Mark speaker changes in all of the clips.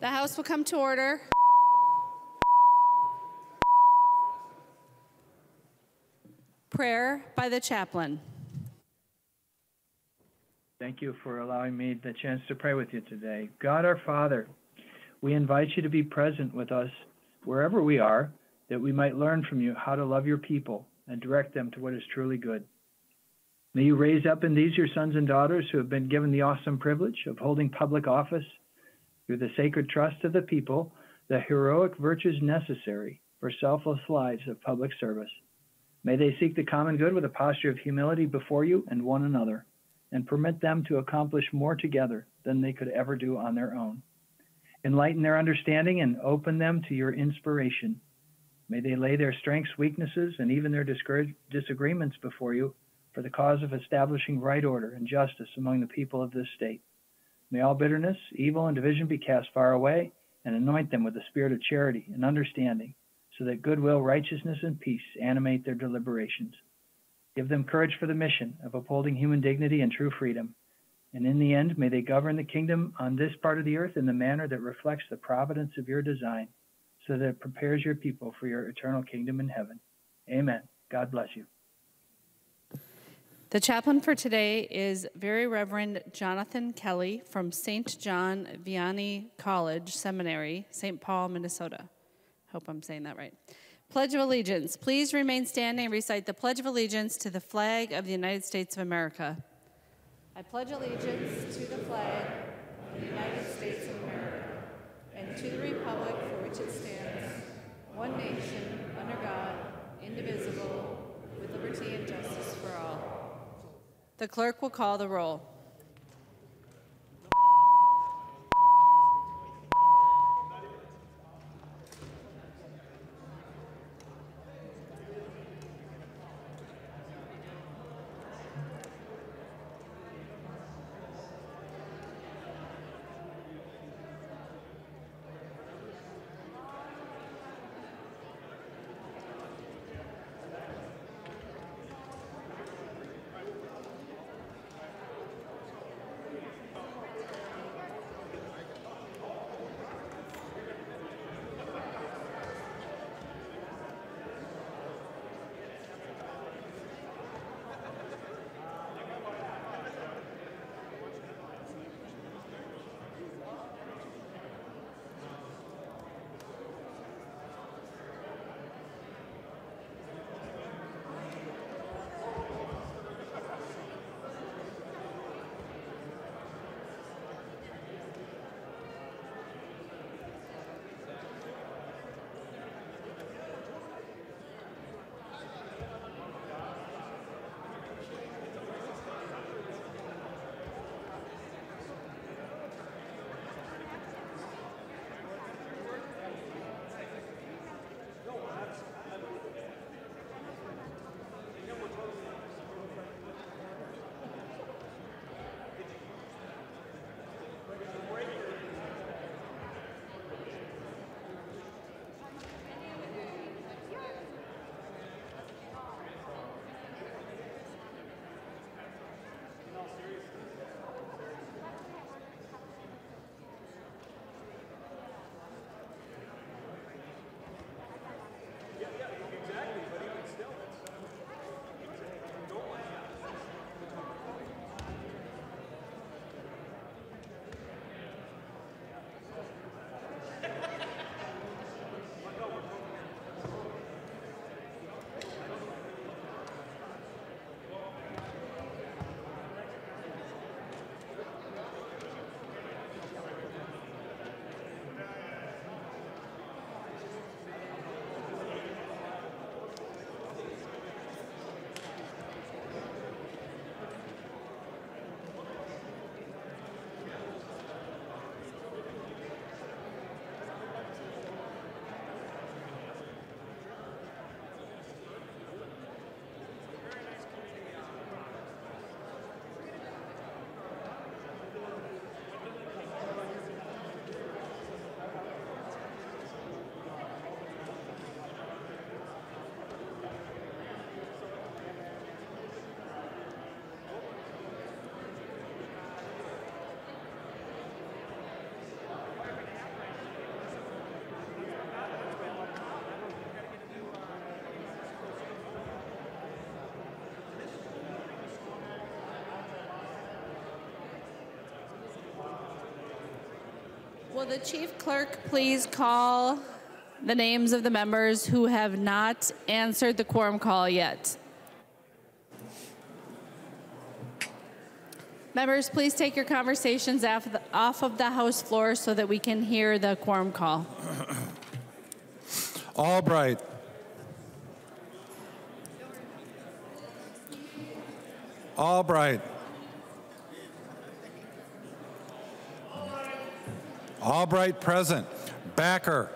Speaker 1: The House will come to order. Prayer by the chaplain.
Speaker 2: Thank you for allowing me the chance to pray with you today. God our Father, we invite you to be present with us wherever we are, that we might learn from you how to love your people and direct them to what is truly good. May you raise up in these your sons and daughters who have been given the awesome privilege of holding public office through the sacred trust of the people, the heroic virtues necessary for selfless lives of public service. May they seek the common good with a posture of humility before you and one another, and permit them to accomplish more together than they could ever do on their own. Enlighten their understanding and open them to your inspiration. May they lay their strengths, weaknesses, and even their disagreements before you for the cause of establishing right order and justice among the people of this state. May all bitterness, evil, and division be cast far away, and anoint them with the spirit of charity and understanding, so that goodwill, righteousness, and peace animate their deliberations. Give them courage for the mission of upholding human dignity and true freedom. And in the end, may they govern the kingdom on this part of the earth in the manner that reflects the providence of your design, so that it prepares your people for your eternal kingdom in heaven. Amen. God bless you.
Speaker 1: The chaplain for today is Very Reverend Jonathan Kelly from St. John Vianney College Seminary, St. Paul, Minnesota. Hope I'm saying that right. Pledge of Allegiance. Please remain standing and recite the Pledge of Allegiance to the flag of the United States of America. I pledge allegiance to the flag of the United States of America and to the republic for which it stands, one nation, under God, indivisible, with liberty and justice for all. The clerk will call the roll. Will the chief clerk please call the names of the members who have not answered the quorum call yet? Members, please take your conversations off of the- House floor so that we can hear the quorum call.
Speaker 3: Albright. Albright. Albright present. Backer.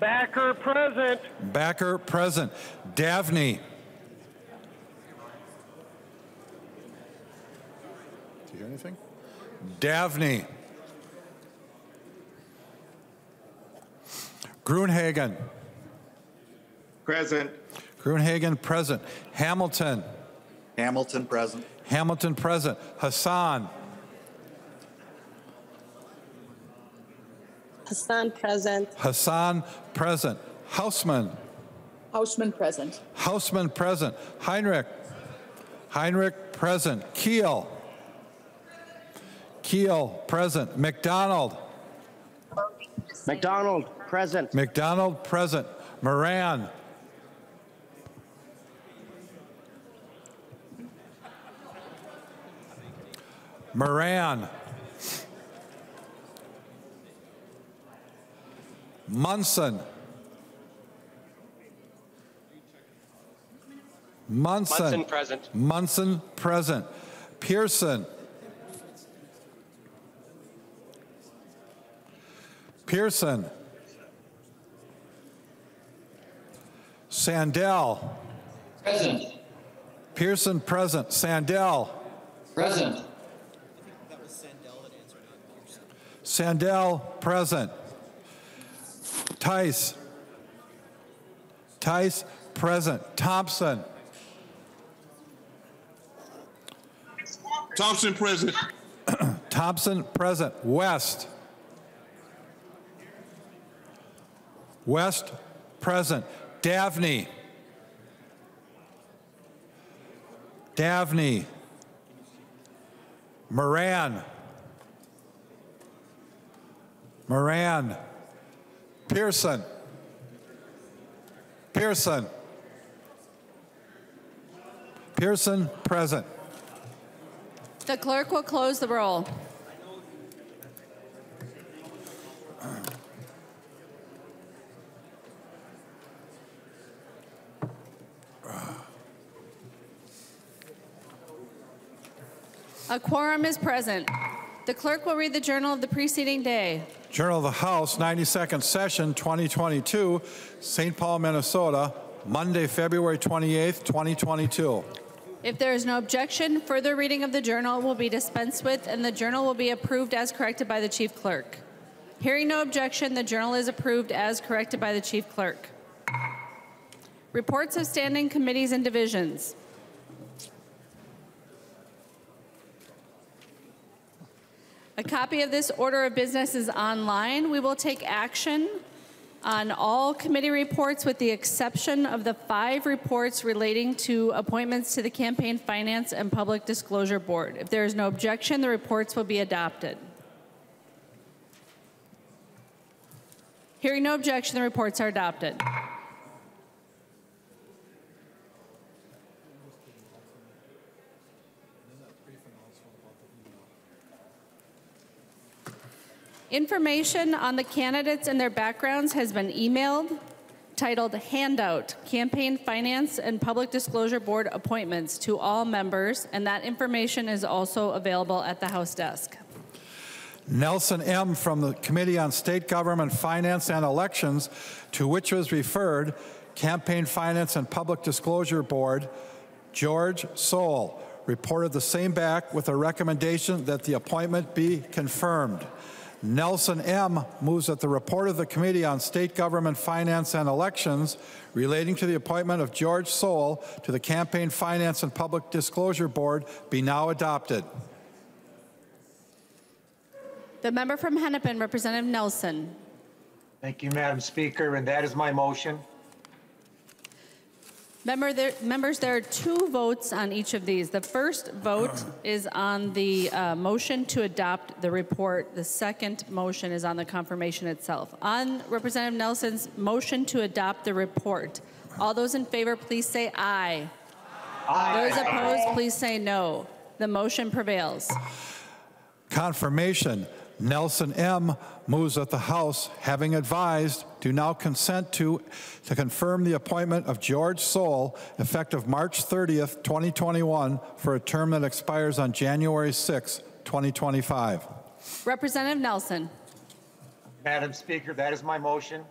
Speaker 4: Backer present.
Speaker 3: Backer present. Davnie. Do you hear anything? Davnie. Gruenhagen.
Speaker 5: Present.
Speaker 3: Gruenhagen present. Hamilton.
Speaker 5: Hamilton present.
Speaker 3: Hamilton present. Hassan.
Speaker 6: Hassan present.
Speaker 3: Hassan present. Hausman.
Speaker 7: Hausman present.
Speaker 3: Hausman present. Heinrich. Heinrich present. Keel. Keel present. McDonald.
Speaker 4: McDonald present.
Speaker 3: McDonald present. Moran. Moran. Munson. Munson.
Speaker 4: Munson present.
Speaker 3: Munson present. Pearson. Pearson. Sandell.
Speaker 8: Present.
Speaker 3: Pearson present. Sandell.
Speaker 8: Present.
Speaker 3: Sandell present. Theis. Theis present. Thompson.
Speaker 5: Thompson present.
Speaker 3: Thompson present. West. West present. Davnie. Davnie. Moran. Moran. Pearson. Pearson. Pearson present.
Speaker 1: The clerk will close the roll. A quorum is present. The clerk will read the journal of the preceding day.
Speaker 3: Journal of the House, 92nd Session, 2022, St. Paul, Minnesota, Monday, February 28th, 2022.
Speaker 1: If there is no objection, further reading of the journal will be dispensed with and the journal will be approved as corrected by the chief clerk. Hearing no objection, the journal is approved as corrected by the chief clerk. Reports of standing committees and divisions. A copy of this order of business is online. We will take action on all committee reports with the exception of the five reports relating to appointments to the Campaign Finance and Public Disclosure Board. If there is no objection, the reports will be adopted. Hearing no objection, the reports are adopted. Information on the candidates and their backgrounds has been emailed titled Handout Campaign Finance and Public Disclosure Board Appointments to all members, and that information is also available at the House desk.
Speaker 3: Nelson M. from the Committee on State Government Finance and Elections, to which was referred Campaign Finance and Public Disclosure Board, George Soule, reported the same back with a recommendation that the appointment be confirmed. Nelson M. moves that the report of the Committee on State Government Finance and Elections relating to the appointment of George Soule to the Campaign Finance and Public Disclosure Board be now adopted.
Speaker 1: The member from Hennepin, Representative Nelson.
Speaker 9: Thank you, Madam Speaker, and that is my motion.
Speaker 1: Member there, members, there are two votes on each of these. The first vote is on the uh, motion to adopt the report. The second motion is on the confirmation itself. On Representative Nelson's motion to adopt the report, all those in favor, please say aye. Aye. Those opposed, please say no. The motion prevails.
Speaker 3: Confirmation, Nelson M. moves that the House, having advised, do now consent to, to confirm the appointment of George Soule effective March 30th, 2021 for a term that expires on January 6, 2025.
Speaker 1: Representative Nelson.
Speaker 4: Madam Speaker, that is my motion.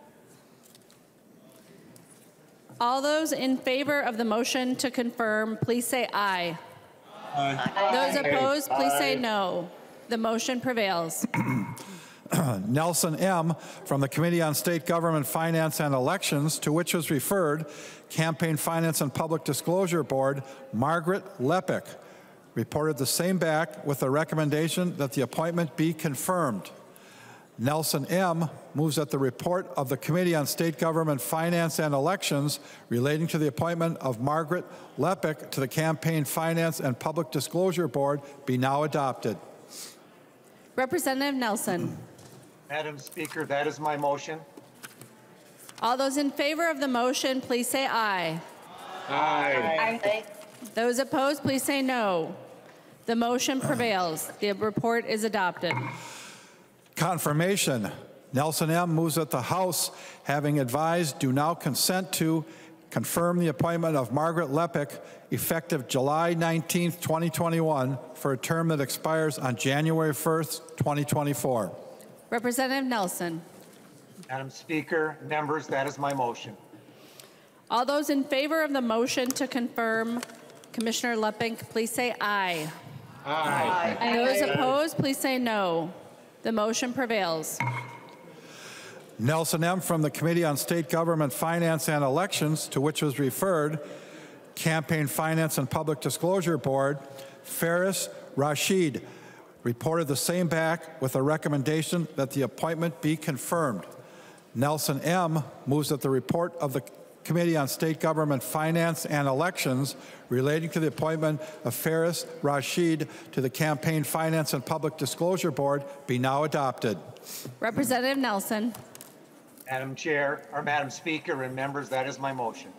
Speaker 1: All those in favor of the motion to confirm, please say aye. Aye. Those opposed, please say no. The motion prevails.
Speaker 3: Nelson M. from the Committee on State Government, Finance, and Elections, to which was referred Campaign Finance and Public Disclosure Board, Margaret Leppik, reported the same back with a recommendation that the appointment be confirmed. Nelson M. moves that the report of the Committee on State Government, Finance, and Elections relating to the appointment of Margaret Leppik to the Campaign Finance and Public Disclosure Board be now adopted.
Speaker 1: Representative Nelson.
Speaker 4: Madam Speaker, that is my motion.
Speaker 1: All those in favor of the motion, please say aye.
Speaker 4: Aye.
Speaker 7: Aye.
Speaker 1: Those opposed, please say no. The motion prevails. The report is adopted.
Speaker 3: Confirmation. Nelson M. moves that the House, having advised, do now consent to confirm the appointment of Margaret Leppik effective July 19, 2021 for a term that expires on January 1st, 2024.
Speaker 1: Representative Nelson.
Speaker 4: Madam Speaker, members, that is my motion.
Speaker 1: All those in favor of the motion to confirm Commissioner Leppik, please say aye.
Speaker 4: Aye.
Speaker 1: aye. Those opposed, please say no. The motion prevails.
Speaker 3: Nelson M. from the Committee on State Government, Finance, and Elections, to which was referred Campaign Finance and Public Disclosure Board, Faris Rashid, reported the same back with a recommendation that the appointment be confirmed. Nelson M. moves that the report of the Committee on State Government, Finance, and Elections relating to the appointment of Faris Rashid to the Campaign Finance and Public Disclosure Board be now adopted.
Speaker 1: Representative Nelson.
Speaker 4: Madam Chair, or Madam Speaker, and members, that is my motion.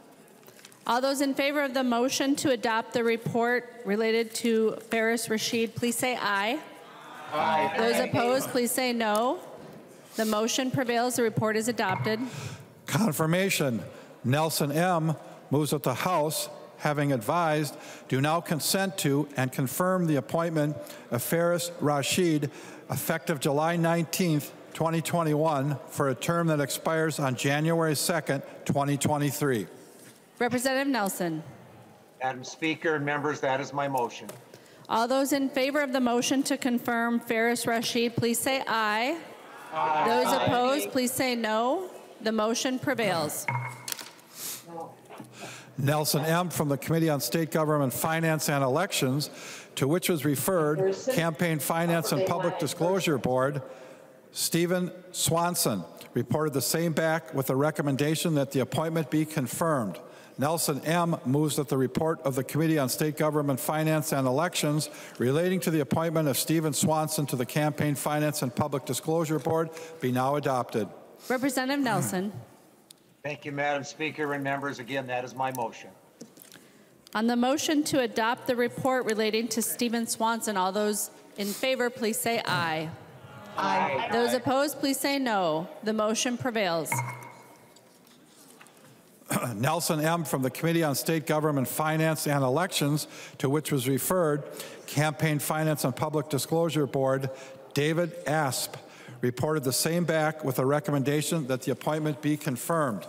Speaker 1: All those in favor of the motion to adopt the report related to Faris Rashid, please say aye.
Speaker 4: Aye.
Speaker 1: Those opposed, please say no. The motion prevails. The report is adopted.
Speaker 3: Confirmation. Nelson M. moves that the House, having advised, do now consent to and confirm the appointment of Faris Rashid effective July 19th, 2021 for a term that expires on January 2nd, 2023.
Speaker 1: Representative Nelson.
Speaker 4: Madam Speaker and members, that is my motion.
Speaker 1: All those in favor of the motion to confirm Faris Rashid, please say aye. aye. Those opposed, please say no. The motion prevails.
Speaker 3: Nelson M. from the Committee on State Government, Finance, and Elections, to which was referred Campaign Finance and Public Disclosure Board, Stephen Swanson, reported the same back with a recommendation that the appointment be confirmed. Nelson M. moves that the report of the Committee on State Government, Finance, and Elections relating to the appointment of Stephen Swanson to the Campaign Finance and Public Disclosure Board be now adopted.
Speaker 1: Representative Nelson.
Speaker 4: Thank you, Madam Speaker and members. Again, that is my motion.
Speaker 1: On the motion to adopt the report relating to Stephen Swanson, all those in favor, please say aye.
Speaker 7: Aye.
Speaker 1: Those opposed, please say no. The motion prevails.
Speaker 3: Nelson M. from the Committee on State Government, Finance, and Elections, to which was referred Campaign Finance and Public Disclosure Board, David Asp, reported the same back with a recommendation that the appointment be confirmed.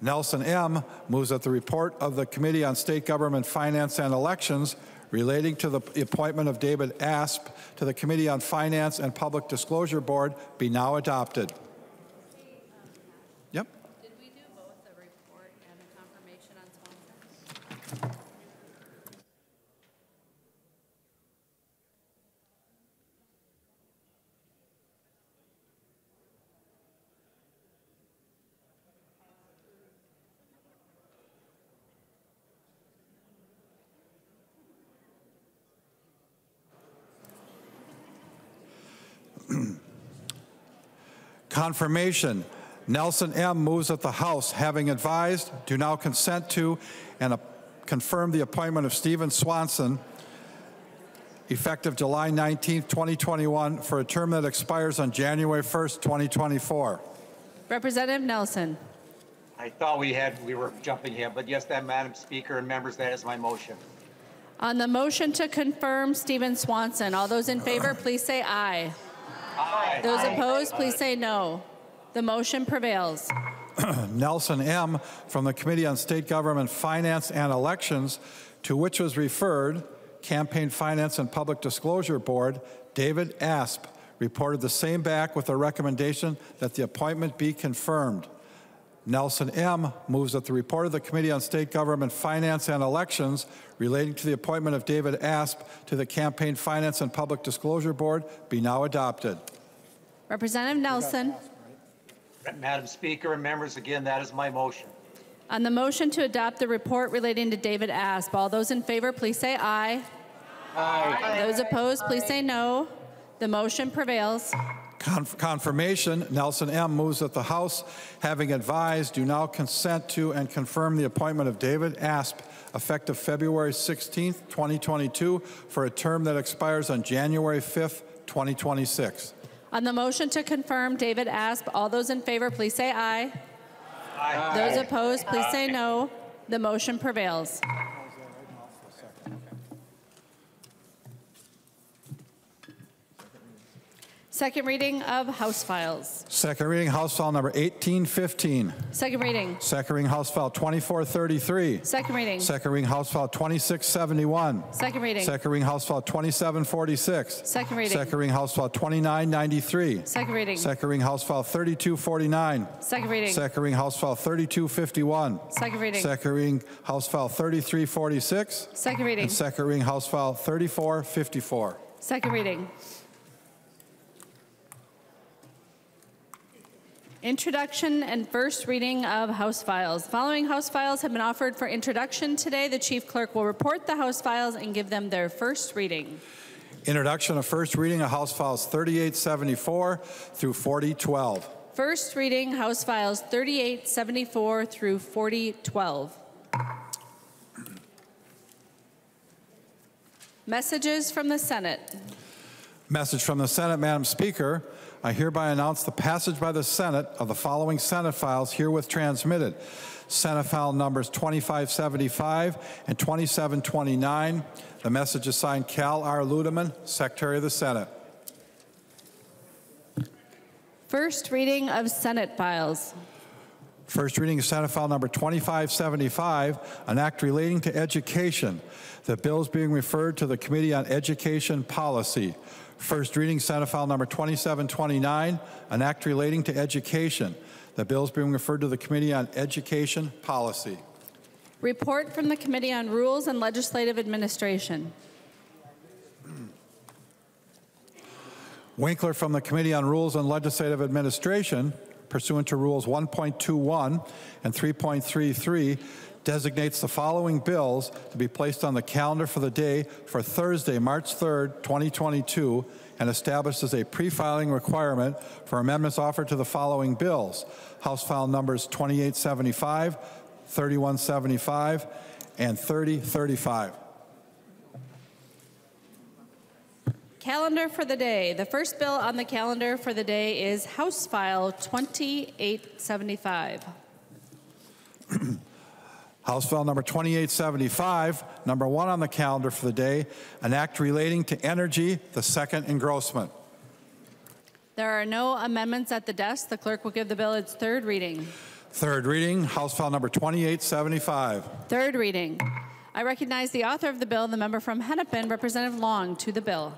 Speaker 3: Nelson M. moves that the report of the Committee on State Government, Finance, and Elections relating to the appointment of David Asp to the Committee on Finance and Public Disclosure Board be now adopted.
Speaker 1: Confirmation.
Speaker 3: Nelson M. moves that the House, having advised, do now consent to and approve confirm the appointment of Stephen Swanson effective July 19, 2021, for a term that expires on January 1st, 2024.
Speaker 1: Representative Nelson.
Speaker 4: I thought we had, we were jumping ahead, but yes, that, Madam Speaker and members, that is my motion.
Speaker 1: On the motion to confirm Stephen Swanson, all those in favor, please say aye.
Speaker 4: Aye.
Speaker 1: Those opposed, please say no. The motion prevails.
Speaker 3: Nelson M. from the Committee on State Government Finance and Elections, to which was referred Campaign Finance and Public Disclosure Board, David Asp, reported the same back with a recommendation that the appointment be confirmed. Nelson M. moves that the report of the Committee on State Government Finance and Elections relating to the appointment of David Asp to the Campaign Finance and Public Disclosure Board be now adopted.
Speaker 1: Representative Nelson.
Speaker 4: Madam Speaker and members, again, that is my motion.
Speaker 1: On the motion to adopt the report relating to David Asp, all those in favor, please say aye. Aye. Those opposed, please say no. The motion prevails.
Speaker 3: Conf- Confirmation, Nelson M. moves that the House, having advised, do now consent to and confirm the appointment of David Asp effective February 16, 2022, for a term that expires on January 5, 2026.
Speaker 1: On the motion to confirm David Asp, all those in favor, please say aye. Aye. Those opposed, please say no. The motion prevails. Second reading of House Files.
Speaker 3: Second reading, House File Number 1815.
Speaker 1: Second reading.
Speaker 3: Second reading, House File 2433.
Speaker 1: Second reading.
Speaker 3: Second reading, House File 2671.
Speaker 1: Second reading.
Speaker 3: Second reading, House File 2746.
Speaker 1: Second reading.
Speaker 3: Second reading, House File 2993.
Speaker 1: Second reading.
Speaker 3: Second reading, House File 3249.
Speaker 1: Second reading.
Speaker 3: Second reading, House File 3251.
Speaker 1: Second reading.
Speaker 3: Second reading, House File 3346.
Speaker 1: Second reading.
Speaker 3: And second reading, House File 3454.
Speaker 1: Second reading. Introduction and first reading of House Files. Following House Files have been offered for introduction today. The Chief Clerk will report the House Files and give them their first reading.
Speaker 3: Introduction of first reading of House Files 3874 through 4012.
Speaker 1: First reading House Files 3874 through 4012. Messages from the Senate.
Speaker 3: Message from the Senate, Madam Speaker. I hereby announce the passage by the Senate of the following Senate files herewith transmitted. Senate file numbers 2575 and 2729. The message is signed Cal R. Ludeman, Secretary of the Senate.
Speaker 1: First reading of Senate files.
Speaker 3: First reading of Senate file number 2575, an act relating to education. The bill is being referred to the Committee on Education Policy. First reading, Senate file number 2729, an act relating to education. The bill is being referred to the Committee on Education Policy.
Speaker 1: Report from the Committee on Rules and Legislative Administration.
Speaker 3: Winkler from the Committee on Rules and Legislative Administration, pursuant to Rules 1.21 and 3.33, designates the following bills to be placed on the calendar for the day for Thursday, March 3rd, 2022, and establishes a pre-filing requirement for amendments offered to the following bills. House file numbers 2875, 3175, and 3035.
Speaker 1: Calendar for the day. The first bill on the calendar for the day is House File 2875.
Speaker 3: House File number 2875, number one on the calendar for the day, an act relating to energy, the second engrossment.
Speaker 1: There are no amendments at the desk. The clerk will give the bill its third reading.
Speaker 3: Third reading, House File number 2875.
Speaker 1: Third reading. I recognize the author of the bill, the member from Hennepin, Representative Long, to the bill.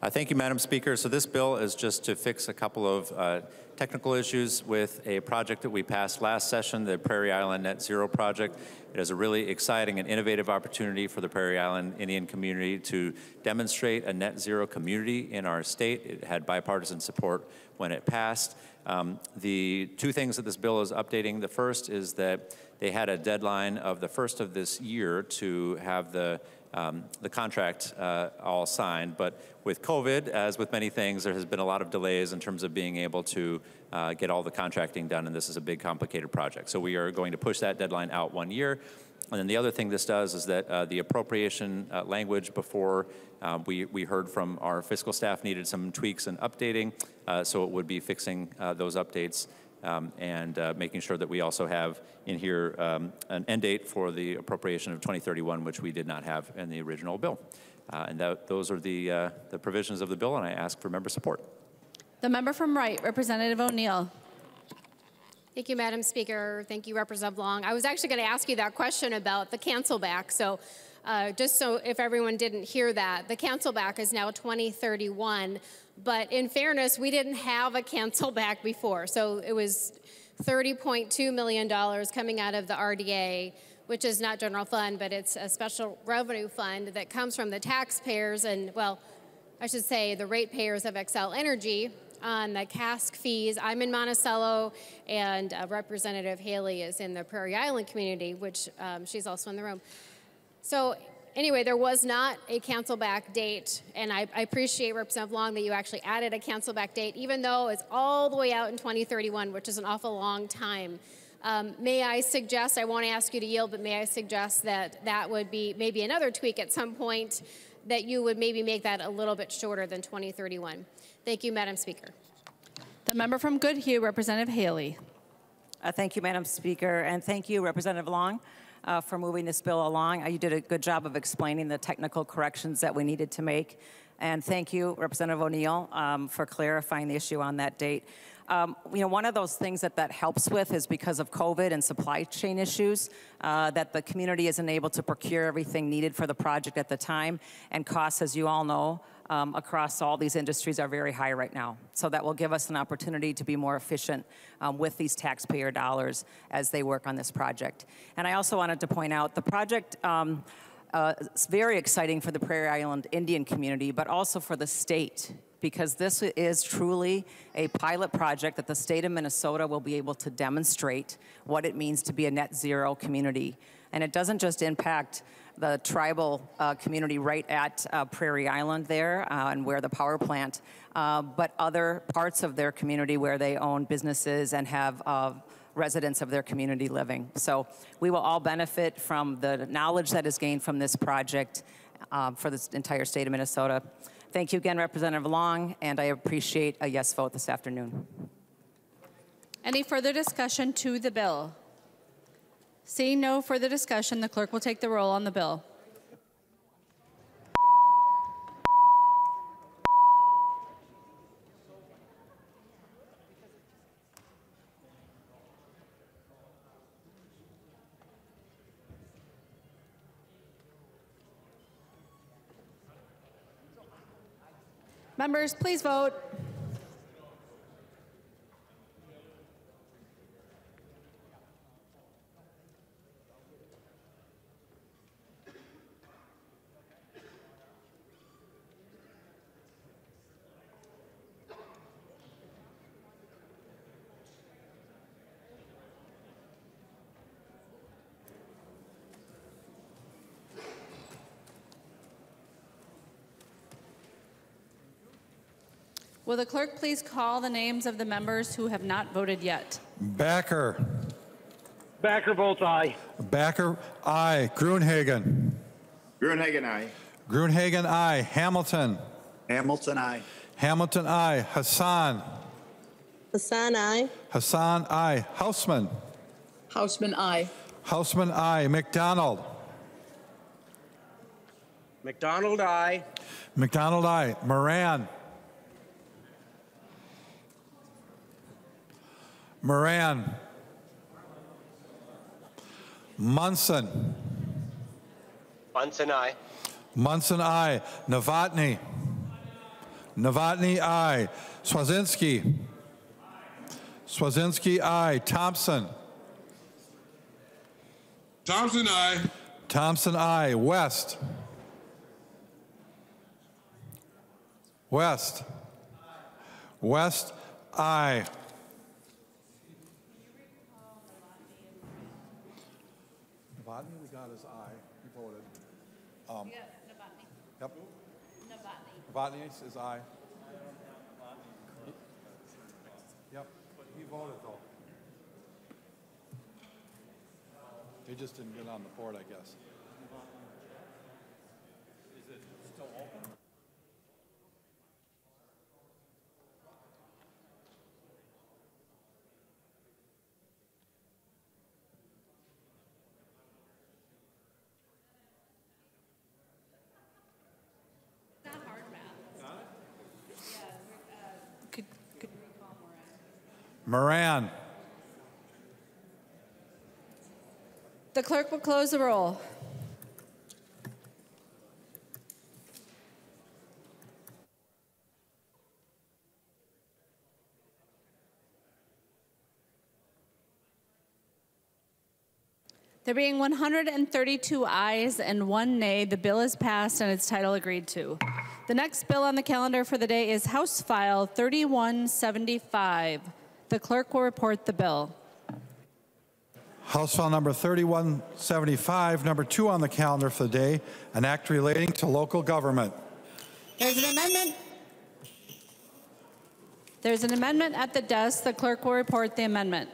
Speaker 6: Uh, Thank you, Madam Speaker. So this bill is just to fix a couple of uh, technical issues with a project that we passed last session, the Prairie Island Net Zero Project. It is a really exciting and innovative opportunity for the Prairie Island Indian community to demonstrate a net zero community in our state. It had bipartisan support when it passed. Um, the two things that this bill is updating, the first is that they had a deadline of the first of this year to have the um, the contract uh, all signed. But with COVID, as with many things, there has been a lot of delays in terms of being able to uh, get all the contracting done, and this is a big, complicated project. So we are going to push that deadline out one year. And then the other thing this does is that uh, the appropriation uh, language before uh, we, we heard from our fiscal staff needed some tweaks and updating, uh, so it would be fixing uh, those updates um, and uh, making sure that we also have in here um, an end date for the appropriation of 2031, which we did not have in the original bill. Uh, and that, those are the, uh, the provisions of the bill, and I ask for member support.
Speaker 1: The member from Wright, Representative O'Neill.
Speaker 9: Thank you, Madam Speaker. Thank you, Representative Long. I was actually going to ask you that question about the cancel back. So uh, just so if everyone didn't hear that, the cancel back is now 2031. But in fairness, we didn't have a cancel back before. So it was $30.2 million coming out of the RDA, which is not general fund, but it's a special revenue fund that comes from the taxpayers and, well, I should say the ratepayers of Xcel Energy on the cask fees. I'm in Monticello, and uh, Representative Haley is in the Prairie Island community, which um, she's also in the room. So anyway, there was not a cancel back date, and I, I, appreciate Representative Long that you actually added a cancel back date, even though it's all the way out in 2031, which is an awful long time. Um, may I suggest, I won't ask you to yield, but may I suggest that that would be maybe another tweak at some point that you would maybe make that a little bit shorter than 2031. Thank you, Madam Speaker.
Speaker 1: The member from Goodhue, Representative Haley.
Speaker 10: Uh, thank you, Madam Speaker, and thank you, Representative Long, uh, for moving this bill along. Uh, you did a good job of explaining the technical corrections that we needed to make. And thank you, Representative O'Neill, um, for clarifying the issue on that date. Um, you know, one of those things that that helps with is because of COVID and supply chain issues, uh, that the community isn't able to procure everything needed for the project at the time, and costs, as you all know, um, across all these industries are very high right now. So that will give us an opportunity to be more efficient um, with these taxpayer dollars as they work on this project. And I also wanted to point out the project. Um, uh, it's very exciting for the Prairie Island Indian community, but also for the state because this is truly a pilot project that the state of Minnesota will be able to demonstrate what it means to be a net zero community. And it doesn't just impact the tribal uh, community right at uh, Prairie Island there uh, and where the power plant, uh, but other parts of their community where they own businesses and have uh, residents of their community living. So we will all benefit from the knowledge that is gained from this project uh, for this entire state of Minnesota. Thank you again, Representative Long, and I appreciate a yes vote this afternoon.
Speaker 1: Any further discussion to the bill? Seeing no further discussion, the clerk will take the roll on the bill. Members, please vote. Will the clerk please call the names of the members who have not voted yet?
Speaker 3: Backer.
Speaker 11: Backer votes aye.
Speaker 3: Backer, aye. Grunhagen.
Speaker 5: Gruenhagen, aye.
Speaker 3: Gruenhagen, aye. Hamilton.
Speaker 5: Hamilton, aye.
Speaker 3: Hamilton, aye. Hassan.
Speaker 12: Hassan, aye.
Speaker 3: Hassan, aye. Hausman.
Speaker 7: Hausman, aye.
Speaker 3: Hausman, aye. McDonald.
Speaker 11: McDonald, aye.
Speaker 3: McDonald, aye. Moran. Moran. Munson.
Speaker 11: Munson, aye.
Speaker 3: Munson, aye. Novotny. Novotny, aye. Swedzinski. Swedzinski, aye. Thompson.
Speaker 13: Thompson, aye.
Speaker 3: Thompson, aye. West. West. West, aye. Novotny, we got his aye. He voted. Um, Yep. Novotny is aye. Yep, he voted though. He just didn't get on the board, I guess. Moran,
Speaker 1: the clerk will close the roll. There being 132 ayes and one nay, the bill is passed and its title agreed to. The next bill on the calendar for the day is House File 3175. The clerk will report the bill.
Speaker 3: House File Number 3175, number two on the calendar for the day, an act relating to local government.
Speaker 1: There's an amendment. There's an amendment at the desk. The clerk will report the amendment.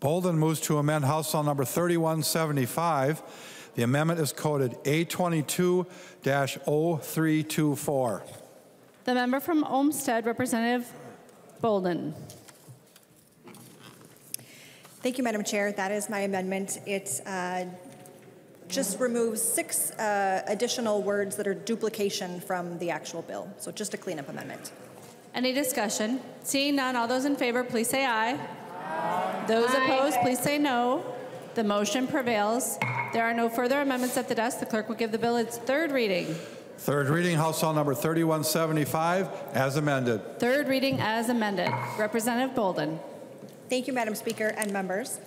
Speaker 3: Boldon moves to amend House File Number 3175. The amendment is coded A22-0324.
Speaker 1: The member from Olmsted, Representative Boldon.
Speaker 13: Thank you, Madam Chair. That is my amendment. It uh, just removes six uh, additional words that are duplication from the actual bill. So just a cleanup amendment.
Speaker 1: Any discussion? Seeing none, all those in favor, please say aye. Those opposed, please say no. The motion prevails. There are no further amendments at the desk. The clerk will give the bill its third reading.
Speaker 3: Third reading, House File Number 3175, as amended.
Speaker 1: Third reading as amended. Representative Boldon.
Speaker 13: Thank you, Madam Speaker and members.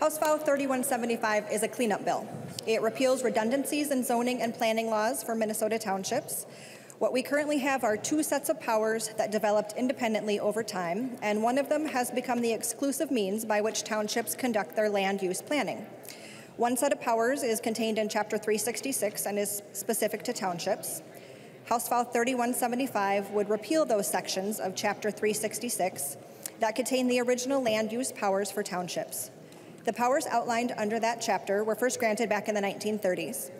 Speaker 13: House File 3175 is a cleanup bill. It repeals redundancies in zoning and planning laws for Minnesota townships. What we currently have are two sets of powers that developed independently over time, and one of them has become the exclusive means by which townships conduct their land use planning. One set of powers is contained in Chapter 366 and is specific to townships. House File 3175 would repeal those sections of Chapter 366 that contain the original land use powers for townships. The powers outlined under that chapter were first granted back in the 1930s.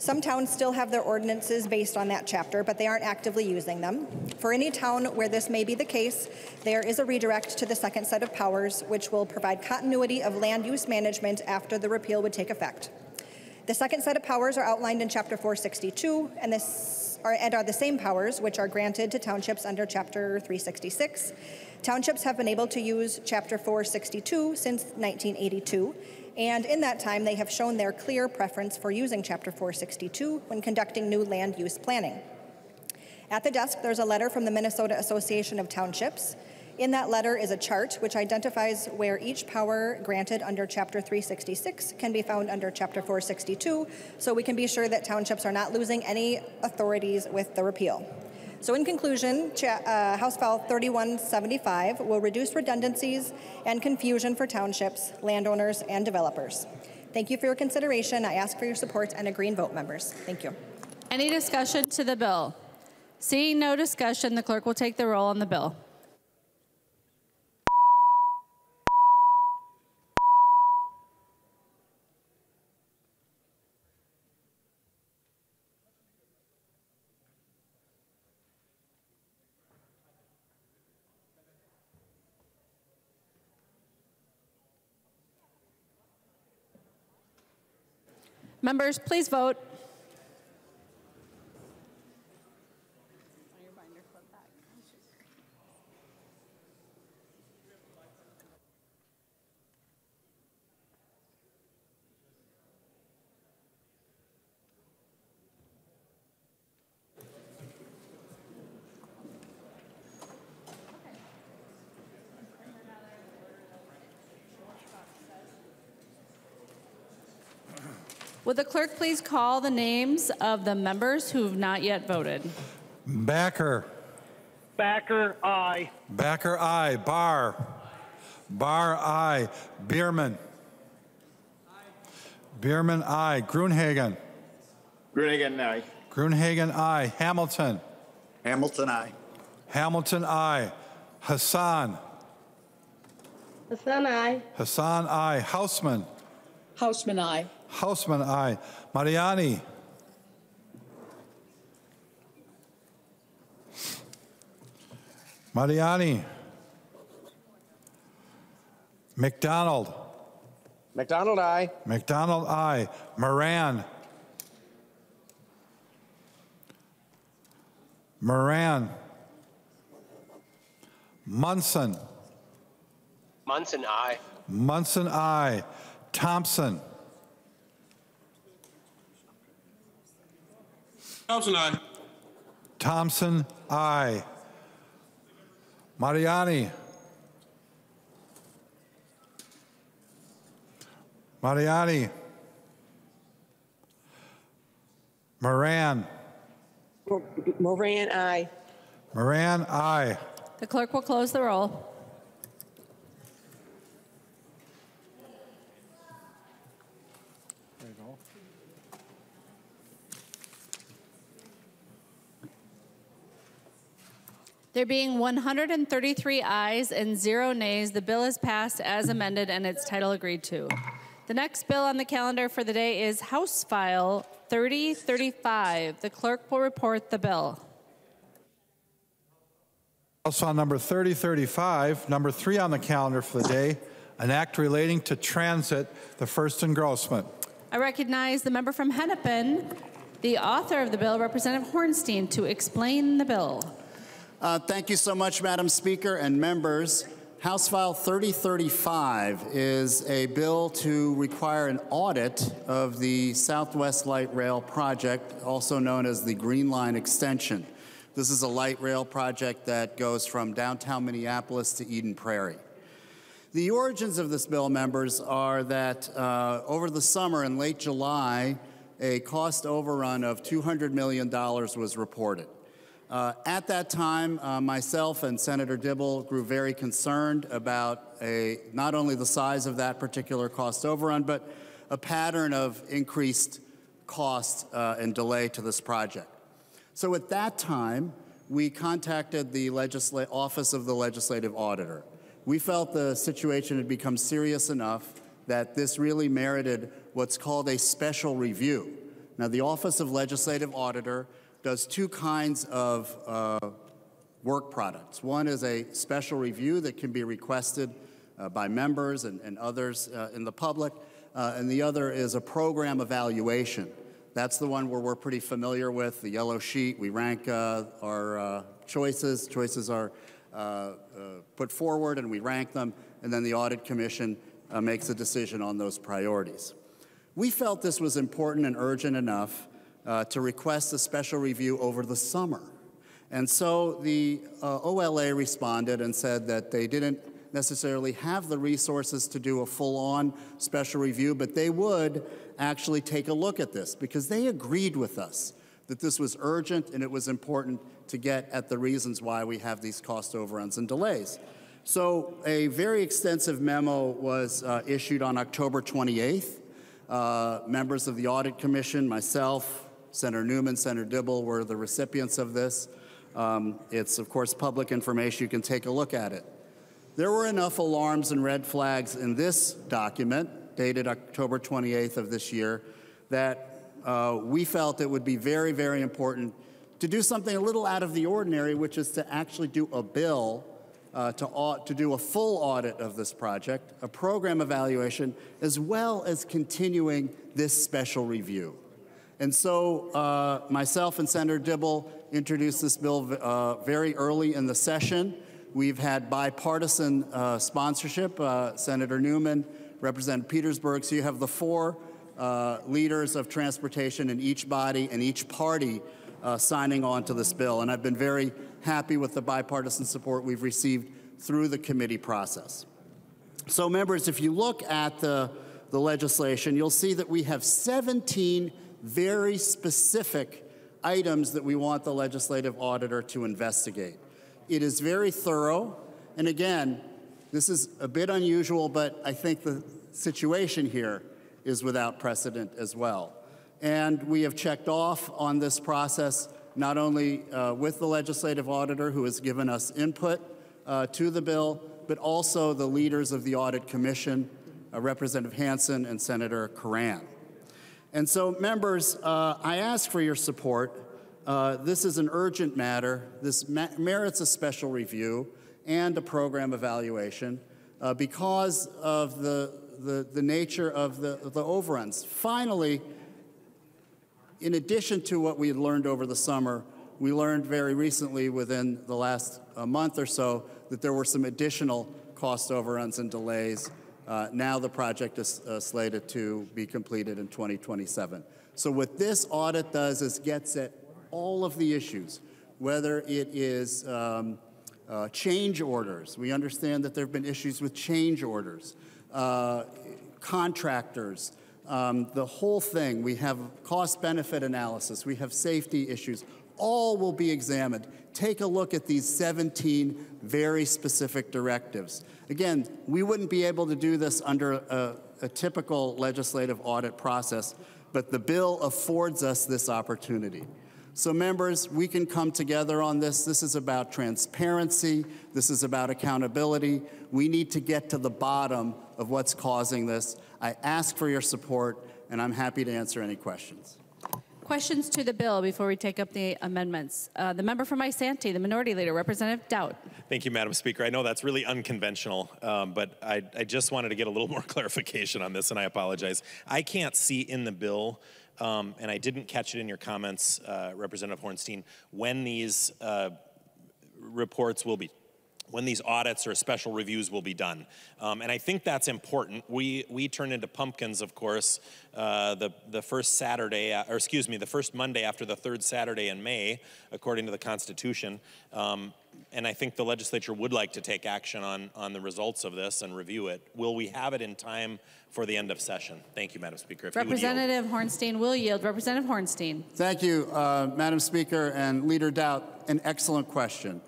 Speaker 13: Some towns still have their ordinances based on that chapter, but they aren't actively using them. For any town where this may be the case, there is a redirect to the second set of powers, which will provide continuity of land use management after the repeal would take effect. The second set of powers are outlined in Chapter 462 and, this are, and are the same powers which are granted to townships under Chapter 366. Townships have been able to use Chapter 462 since 1982, and in that time they have shown their clear preference for using Chapter 462 when conducting new land use planning. At the desk, there's a letter from the Minnesota Association of Townships. In that letter is a chart which identifies where each power granted under Chapter 366 can be found under Chapter 462, so we can be sure that townships are not losing any authorities with the repeal. So, in conclusion, uh, House File 3175 will reduce redundancies and confusion for townships, landowners, and developers. Thank you for your consideration. I ask for your support and a green vote, members. Thank you.
Speaker 1: Any discussion to the bill? Seeing no discussion, the clerk will take the roll on the bill. Members, please vote. Would the clerk please call the names of the members who have not yet voted?
Speaker 3: Backer.
Speaker 11: Backer, aye.
Speaker 3: Backer, aye. Barr. Barr, aye. Bierman. Bierman, I. Gruenhagen.
Speaker 5: Gruenhagen, aye.
Speaker 3: Gruenhagen, I. Hamilton.
Speaker 5: Hamilton, aye.
Speaker 3: Hamilton, I. Hassan.
Speaker 12: Hassan, I.
Speaker 3: Hassan, I. Hausman.
Speaker 7: Hausman, I.
Speaker 3: Hausman, I. Mariani. Mariani. McDonald.
Speaker 11: McDonald, aye.
Speaker 3: McDonald, I. Moran. Moran. Munson.
Speaker 11: Munson, aye.
Speaker 3: Munson, I. Thompson.
Speaker 11: Thompson, aye.
Speaker 3: Thompson, I. Mariani. Mariani. Moran.
Speaker 12: Moran, I.
Speaker 3: Moran, I.
Speaker 1: The clerk will close the roll. There being 133 ayes and zero nays, the bill is passed as amended and its title agreed to. The next bill on the calendar for the day is House File 3035. The clerk will report the bill.
Speaker 3: House File number 3035, number three on the calendar for the day, an act relating to transit, the first engrossment.
Speaker 1: I recognize the member from Hennepin, the author of the bill, Representative Hornstein, to explain the bill.
Speaker 14: Uh, thank you so much, Madam Speaker and members. House File 3035 is a bill to require an audit of the Southwest Light Rail project, also known as the Green Line Extension. This is a light rail project that goes from downtown Minneapolis to Eden Prairie. The origins of this bill, members, are that uh, over the summer in late July, a cost overrun of $200 million was reported. Uh, at that time, uh, myself and Senator Dibble grew very concerned about a, not only the size of that particular cost overrun, but a pattern of increased cost uh, and delay to this project. So at that time, we contacted the legisla- Office of the Legislative Auditor. We felt the situation had become serious enough that this really merited what's called a special review. Now, the Office of Legislative Auditor does two kinds of uh, work products. One is a special review that can be requested uh, by members and, and others uh, in the public, uh, and the other is a program evaluation. That's the one where we're pretty familiar with the yellow sheet. We rank uh, our uh, choices. Choices are put forward and we rank them, and then the Audit Commission makes a decision on those priorities. We felt this was important and urgent enough uh, to request a special review over the summer. And so the uh, OLA responded and said that they didn't necessarily have the resources to do a full on special review, but they would actually take a look at this because they agreed with us that this was urgent and it was important to get at the reasons why we have these cost overruns and delays. So, a very extensive memo was uh, issued on October 28th. Uh, members of the Audit Commission, myself, Senator Newman, Senator Dibble were the recipients of this. Um, it's, of course, public information. You can take a look at it. There were enough alarms and red flags in this document, dated October 28th of this year, that uh, we felt it would be very, very important to do something a little out of the ordinary, which is to actually do a bill uh, to, to do a full audit of this project, a program evaluation, as well as continuing this special review. And so uh, myself and Senator Dibble introduced this bill uh, very early in the session. We've had bipartisan uh, sponsorship. Uh, Senator Newman, Representative Petersburg. So you have the four uh, leaders of transportation in each body and each party uh, signing on to this bill. And I've been very happy with the bipartisan support we've received through the committee process. So members, if you look at the, the legislation, you'll see that we have 17 very specific items that we want the legislative auditor to investigate. It is very thorough, and again, this is a bit unusual, but I think the situation here is without precedent as well. And we have checked off on this process not only uh, with the legislative auditor who has given us input uh, to the bill, but also the leaders of the Audit Commission, uh, Representative Hansen and Senator Koran. And so, members, uh, I ask for your support. Uh, this is an urgent matter. This ma merits a special review and a program evaluation uh, because of the, the, the nature of the, the overruns. Finally, in addition to what we had learned over the summer, we learned very recently within the last uh, month or so that there were some additional cost overruns and delays. Uh, now the project is uh, slated to be completed in 2027. So what this audit does is gets at all of the issues, whether it is um, uh, change orders. We understand that there have been issues with change orders, uh, contractors, um, the whole thing. We have cost benefit analysis, we have safety issues. All will be examined. Take a look at these 17 very specific directives. Again, we wouldn't be able to do this under a, a typical legislative audit process, but the bill affords us this opportunity. So, members, we can come together on this. This is about transparency. This is about accountability. We need to get to the bottom of what's causing this. I ask for your support, and I'm happy to answer any questions.
Speaker 1: Questions to the bill before we take up the amendments. Uh, the member from Isanti, the minority leader, Representative Daudt.
Speaker 15: Thank you, Madam Speaker. I know that's really unconventional, um, but I, I just wanted to get a little more clarification on this, and I apologize. I can't see in the bill um, and I didn't catch it in your comments, uh, Representative Hornstein, when these uh, reports will be when these audits or special reviews will be done. Um, and I think that's important. We, we turn into pumpkins, of course, uh, the, the first Saturday, uh, or excuse me, the first Monday after the third Saturday in May, according to the Constitution. Um, and I think the legislature would like to take action on, on the results of this and review it. Will we have it in time for the end of session? Thank you, Madam Speaker. If
Speaker 1: Representative Hornstein will yield. Representative Hornstein.
Speaker 14: Thank you, uh, Madam Speaker and Leader Daudt. An excellent question.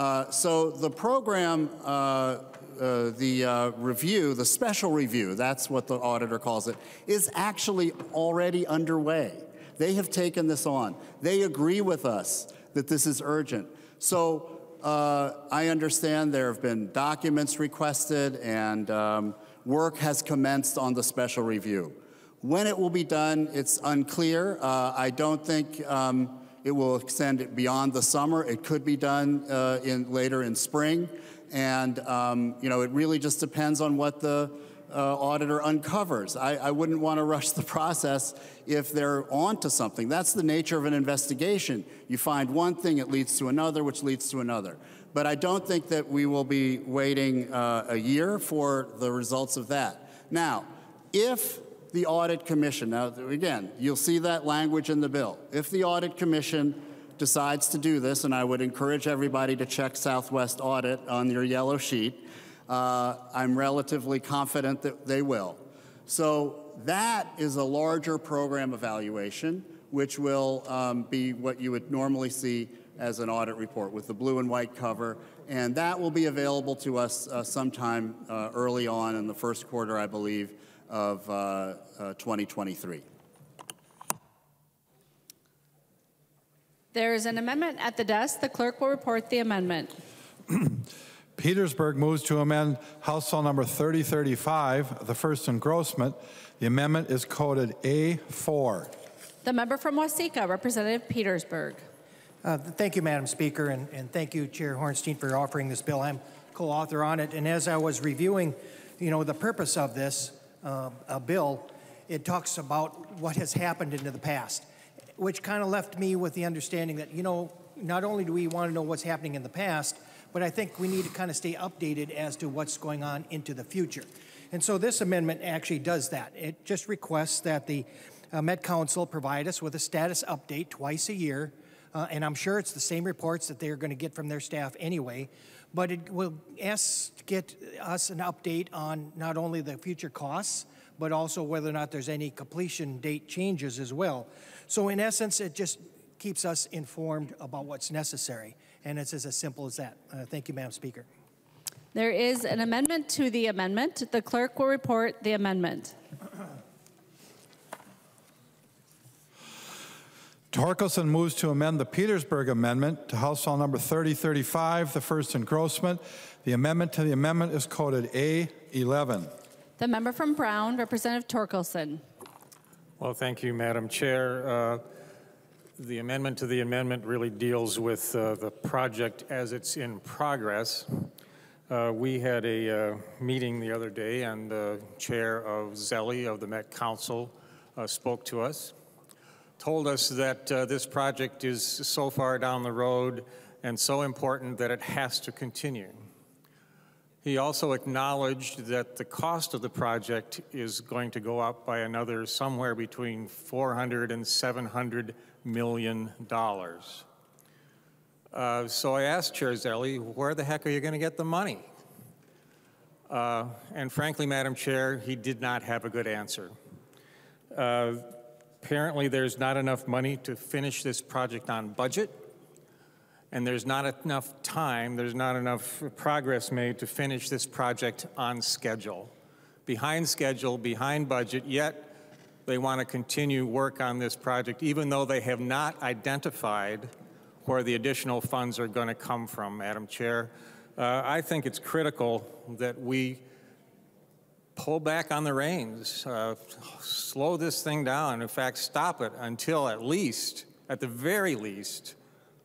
Speaker 14: Uh, so the program, uh, uh the uh, review, the special review, that's what the auditor calls it, is actually already underway. They have taken this on. They agree with us that this is urgent. So uh, I understand there have been documents requested and um, work has commenced on the special review. When it will be done, it's unclear. I don't think um, it will extend beyond the summer. It could be done uh, in, later in spring. And, um, you know, it really just depends on what the uh, auditor uncovers. I, I wouldn't want to rush the process if they're onto something. That's the nature of an investigation. You find one thing, it leads to another, which leads to another. But I don't think that we will be waiting uh, a year for the results of that. Now, if the Audit Commission, now again, you'll see that language in the bill. If the Audit Commission decides to do this, and I would encourage everybody to check Southwest Audit on your yellow sheet, uh, I'm relatively confident that they will. So that is a larger program evaluation, which will um, be what you would normally see as an audit report with the blue and white cover. And that will be available to us uh, sometime uh, early on in the first quarter, I believe, of uh, uh, 2023.
Speaker 1: There is an amendment at the desk. The clerk will report the amendment.
Speaker 3: Petersburg moves to amend House Bill number 3035, the first engrossment. The amendment is coded A4.
Speaker 1: The member from Waseca, Representative Petersburg.
Speaker 16: Uh, thank you, Madam Speaker, and, and, thank you, Chair Hornstein, for offering this bill. I'm co-author on it, and as I was reviewing, you know, the purpose of this uh, bill, it talks about what has happened into the past, which kind of left me with the understanding that, you know, not only do we want to know what's happening in the past, but I think we need to kind of stay updated as to what's going on into the future. And so this amendment actually does that. It just requests that the uh, Met Council provide us with a status update twice a year, uh, and I'm sure it's the same reports that they're going to get from their staff anyway, but it will ask get us an update on not only the future costs, but also whether or not there's any completion date changes as well. So in essence, it just keeps us informed about what's necessary and it's as simple as that. Uh, thank you, Madam Speaker.
Speaker 1: There is an amendment to the amendment. The clerk will report the amendment.
Speaker 3: Torkelson moves to amend the Petersburg Amendment to House File Number 3035, the first engrossment. The amendment to the amendment is coded A11.
Speaker 1: The member from Brown, Representative Torkelson.
Speaker 17: Well, thank you, Madam Chair. Uh, the amendment to the amendment really deals with uh, the project as it's in progress. Uh, we had a uh, meeting the other day, and the chair of Zelle of the Met Council uh, spoke to us, told us that uh, this project is so far down the road and so important that it has to continue. He also acknowledged that the cost of the project is going to go up by another somewhere between 400 and 700 million dollars. Uh, so I asked Chair Zelle, where the heck are you going to get the money? Uh, and frankly, Madam Chair, he did not have a good answer. Uh, apparently, there's not enough money to finish this project on budget, and there's not enough time, there's not enough progress made to finish this project on schedule. Behind schedule, behind budget, yet they want to continue work on this project, even though they have not identified where the additional funds are going to come from, Madam Chair. Uh, I think it's critical that we pull back on the reins, uh, slow this thing down, in fact, stop it until at least, at the very least,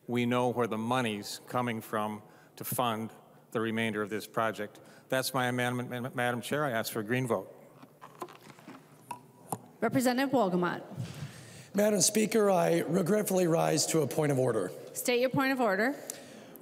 Speaker 17: we know where the money's coming from to fund the remainder of this project. That's my amendment, Madam Chair. I ask for a green vote.
Speaker 1: Representative Wolgamott.
Speaker 18: Madam Speaker, I regretfully rise to a point of order.
Speaker 1: State your point of order.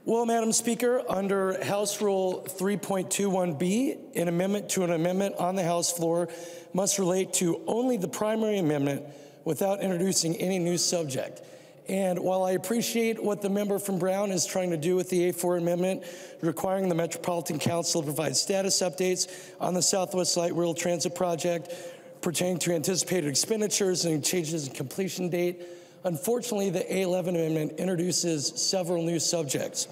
Speaker 18: Well, Madam Speaker, under House Rule 3.21B, an amendment to an amendment on the House floor must relate to only the primary amendment without introducing any new subject. And while I appreciate what the member from Brown is trying to do with the A4 amendment, requiring the Metropolitan Council to provide status updates on the Southwest Light Rail Transit Project, pertaining to anticipated expenditures and changes in completion date. Unfortunately, the A11 amendment introduces several new subjects.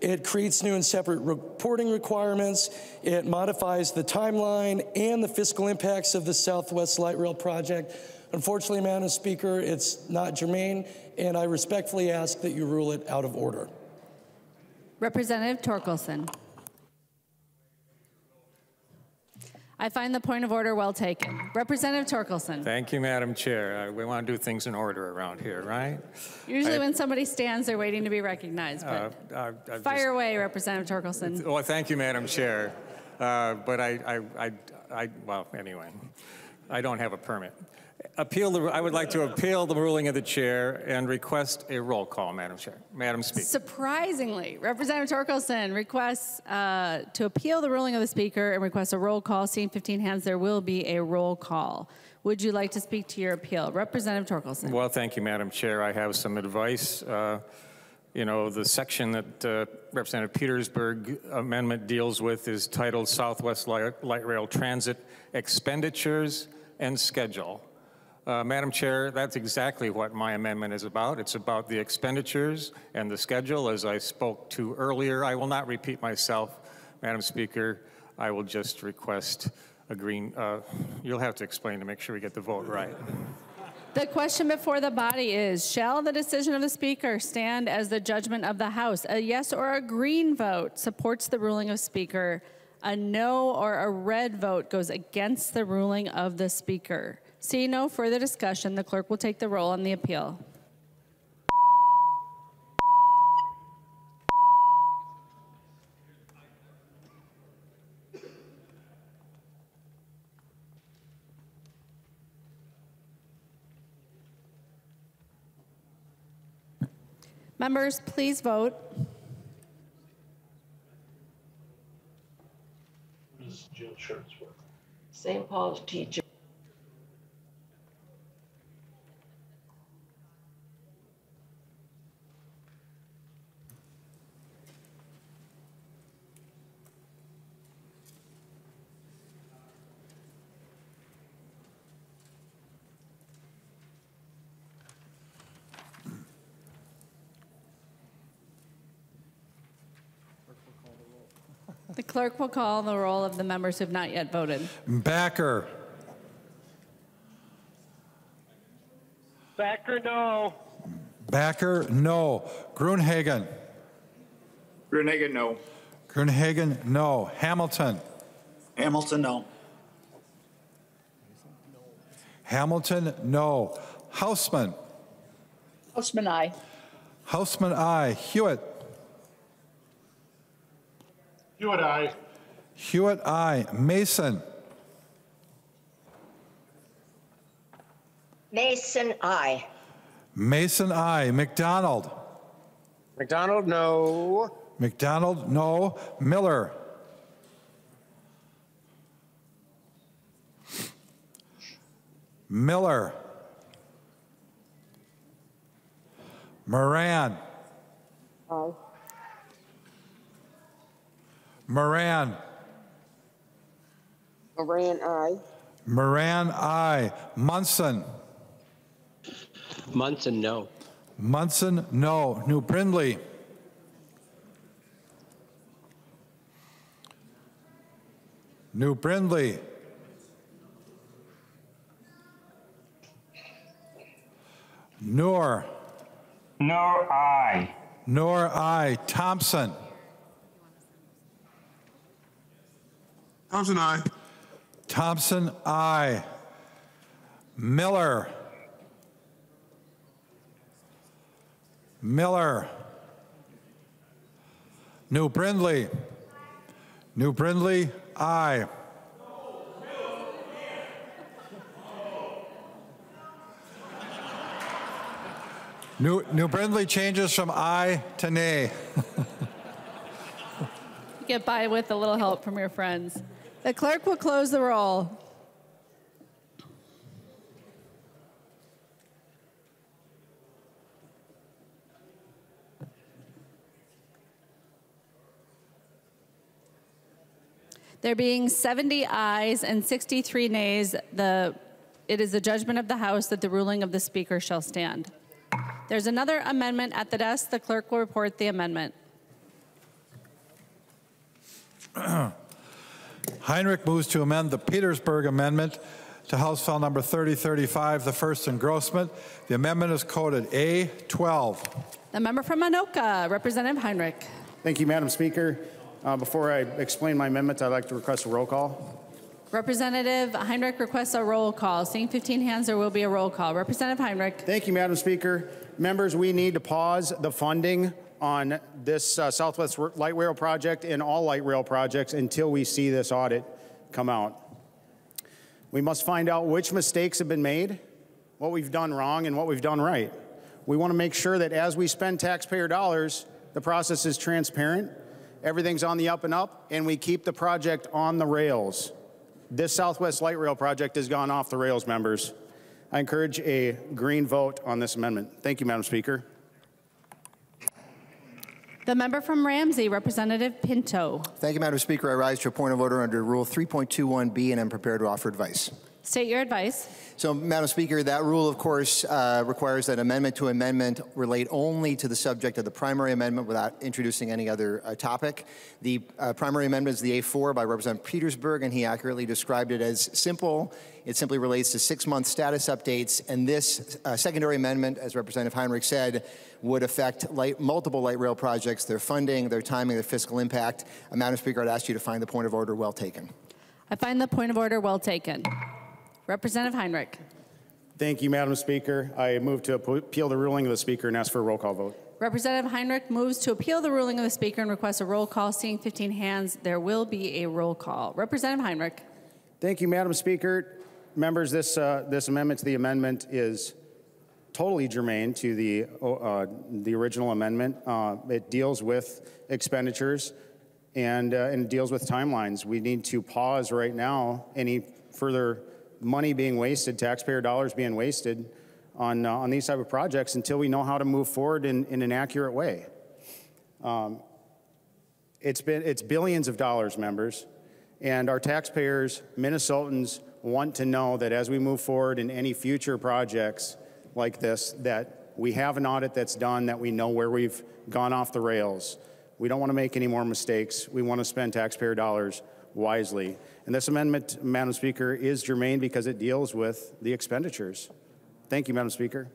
Speaker 18: It creates new and separate reporting requirements. It modifies the timeline and the fiscal impacts of the Southwest Light Rail project. Unfortunately, Madam Speaker, it's not germane, and I respectfully ask that you rule it out of order.
Speaker 1: Representative Torkelson. I find the point of order well taken. Representative Torkelson.
Speaker 17: Thank you, Madam Chair. Uh, we want to do things in order around here, right?
Speaker 1: Usually
Speaker 17: I,
Speaker 1: when somebody stands, they're waiting to be recognized. But uh, uh, fire just, away, Representative Torkelson.
Speaker 17: Well, thank you, Madam Chair. Uh, but I, I, I, I, well, anyway, I don't have a permit appeal the, I would like to appeal the ruling of the chair and request a roll call, Madam Chair. Madam Speaker.
Speaker 1: Surprisingly, Representative Torkelson requests uh, to appeal the ruling of the Speaker and request a roll call. Seeing 15 hands, there will be a roll call. Would you like to speak to your appeal? Representative Torkelson.
Speaker 17: Well, thank you, Madam Chair. I have some advice. Uh, you know, the section that uh, Representative Petersburg amendment deals with is titled Southwest Light, Light Rail Transit Expenditures and Schedule. Uh, Madam Chair, that's exactly what my amendment is about. It's about the expenditures and the schedule, as I spoke to earlier. I will not repeat myself, Madam Speaker. I will just request a green, uh, you'll have to explain to make sure we get the vote right.
Speaker 1: The question before the body is, shall the decision of the Speaker stand as the judgment of the House? A yes or a green vote supports the ruling of Speaker. A no or a red vote goes against the ruling of the Speaker. Seeing no further discussion, the clerk will take the roll on the appeal. Members, please vote.
Speaker 19: Jill Shirtsworth? St. Paul's teacher.
Speaker 1: The clerk will call the roll of the members who have not yet voted.
Speaker 3: Backer.
Speaker 20: Backer, no.
Speaker 3: Backer, no. Gruenhagen.
Speaker 11: Gruenhagen, no.
Speaker 3: Gruenhagen, no. Hamilton.
Speaker 11: Hamilton, no.
Speaker 3: Hamilton, no. Hausman.
Speaker 21: Hausman, aye.
Speaker 3: Hausman, aye. Hewitt.
Speaker 22: Hewitt, aye.
Speaker 3: Hewitt, aye. Mason.
Speaker 23: Mason, aye.
Speaker 3: Mason, aye. McDonald.
Speaker 22: McDonald, no.
Speaker 3: McDonald, no. Miller. Miller. Moran.
Speaker 19: Aye.
Speaker 3: Moran.
Speaker 19: Moran, aye.
Speaker 3: Moran, aye. Munson.
Speaker 22: Munson, no.
Speaker 3: Munson, no. Neu Brindley. Neu Brindley. Noor.
Speaker 22: Nor, aye.
Speaker 3: Noor, aye. Thompson.
Speaker 22: Thompson, aye.
Speaker 3: Thompson, aye. Miller. Miller. Neu Brindley. Neu Brindley, aye. New, Neu Brindley changes from aye to nay.
Speaker 1: Get by with a little help from your friends. The clerk will close the roll. There being 70 ayes and 63 nays, the, it is the judgment of the House that the ruling of the Speaker shall stand. There's another amendment at the desk. The clerk will report the amendment.
Speaker 3: Heinrich moves to amend the Petersburg Amendment to House File Number 3035, the first engrossment. The amendment is coded A12.
Speaker 1: The member from Anoka, Representative Heinrich.
Speaker 24: Thank you, Madam Speaker. Uh, before I explain my amendment, I'd like to request a roll call.
Speaker 1: Representative Heinrich requests a roll call. Seeing 15 hands, there will be a roll call. Representative Heinrich.
Speaker 24: Thank you, Madam Speaker. Members, we need to pause the funding on this uh, Southwest Light Rail project and all light rail projects until we see this audit come out. We must find out which mistakes have been made, what we've done wrong, and what we've done right. We want to make sure that as we spend taxpayer dollars, the process is transparent, everything's on the up and up, and we keep the project on the rails. This Southwest Light Rail project has gone off the rails, members. I encourage a green vote on this amendment. Thank you, Madam Speaker.
Speaker 1: The member from Ramsey, Representative Pinto.
Speaker 25: Thank you, Madam Speaker. I rise to a point of order under Rule 3.21B and am prepared to offer advice.
Speaker 1: State your advice.
Speaker 25: So, Madam Speaker, that rule, of course, uh, requires that amendment to amendment relate only to the subject of the primary amendment without introducing any other uh, topic. The uh, primary amendment is the A4 by Representative Petersburg, and he accurately described it as simple. It simply relates to six-month status updates, and this uh, secondary amendment, as Representative Heinrich said, would affect light, multiple light rail projects, their funding, their timing, their fiscal impact. Uh, Madam Speaker, I'd ask you to find the point of order well taken.
Speaker 1: I find the point of order well taken. Representative Heinrich.
Speaker 24: Thank you, Madam Speaker. I move to appeal the ruling of the Speaker and ask for a roll call vote.
Speaker 1: Representative Heinrich moves to appeal the ruling of the Speaker and requests a roll call. Seeing 15 hands, there will be a roll call. Representative Heinrich.
Speaker 24: Thank you, Madam Speaker. Members, this, uh, this amendment to the amendment is totally germane to the, uh, the original amendment. Uh, it deals with expenditures and, uh, and deals with timelines. We need to pause right now any further money being wasted, taxpayer dollars being wasted on, uh, on these type of projects until we know how to move forward in, in an accurate way. Um, it's, been, it's billions of dollars, members, and our taxpayers, Minnesotans, want to know that as we move forward in any future projects like this, that we have an audit that's done, that we know where we've gone off the rails. We don't want to make any more mistakes. We want to spend taxpayer dollars wisely. And this amendment, Madam Speaker, is germane because it deals with the expenditures. Thank you, Madam Speaker.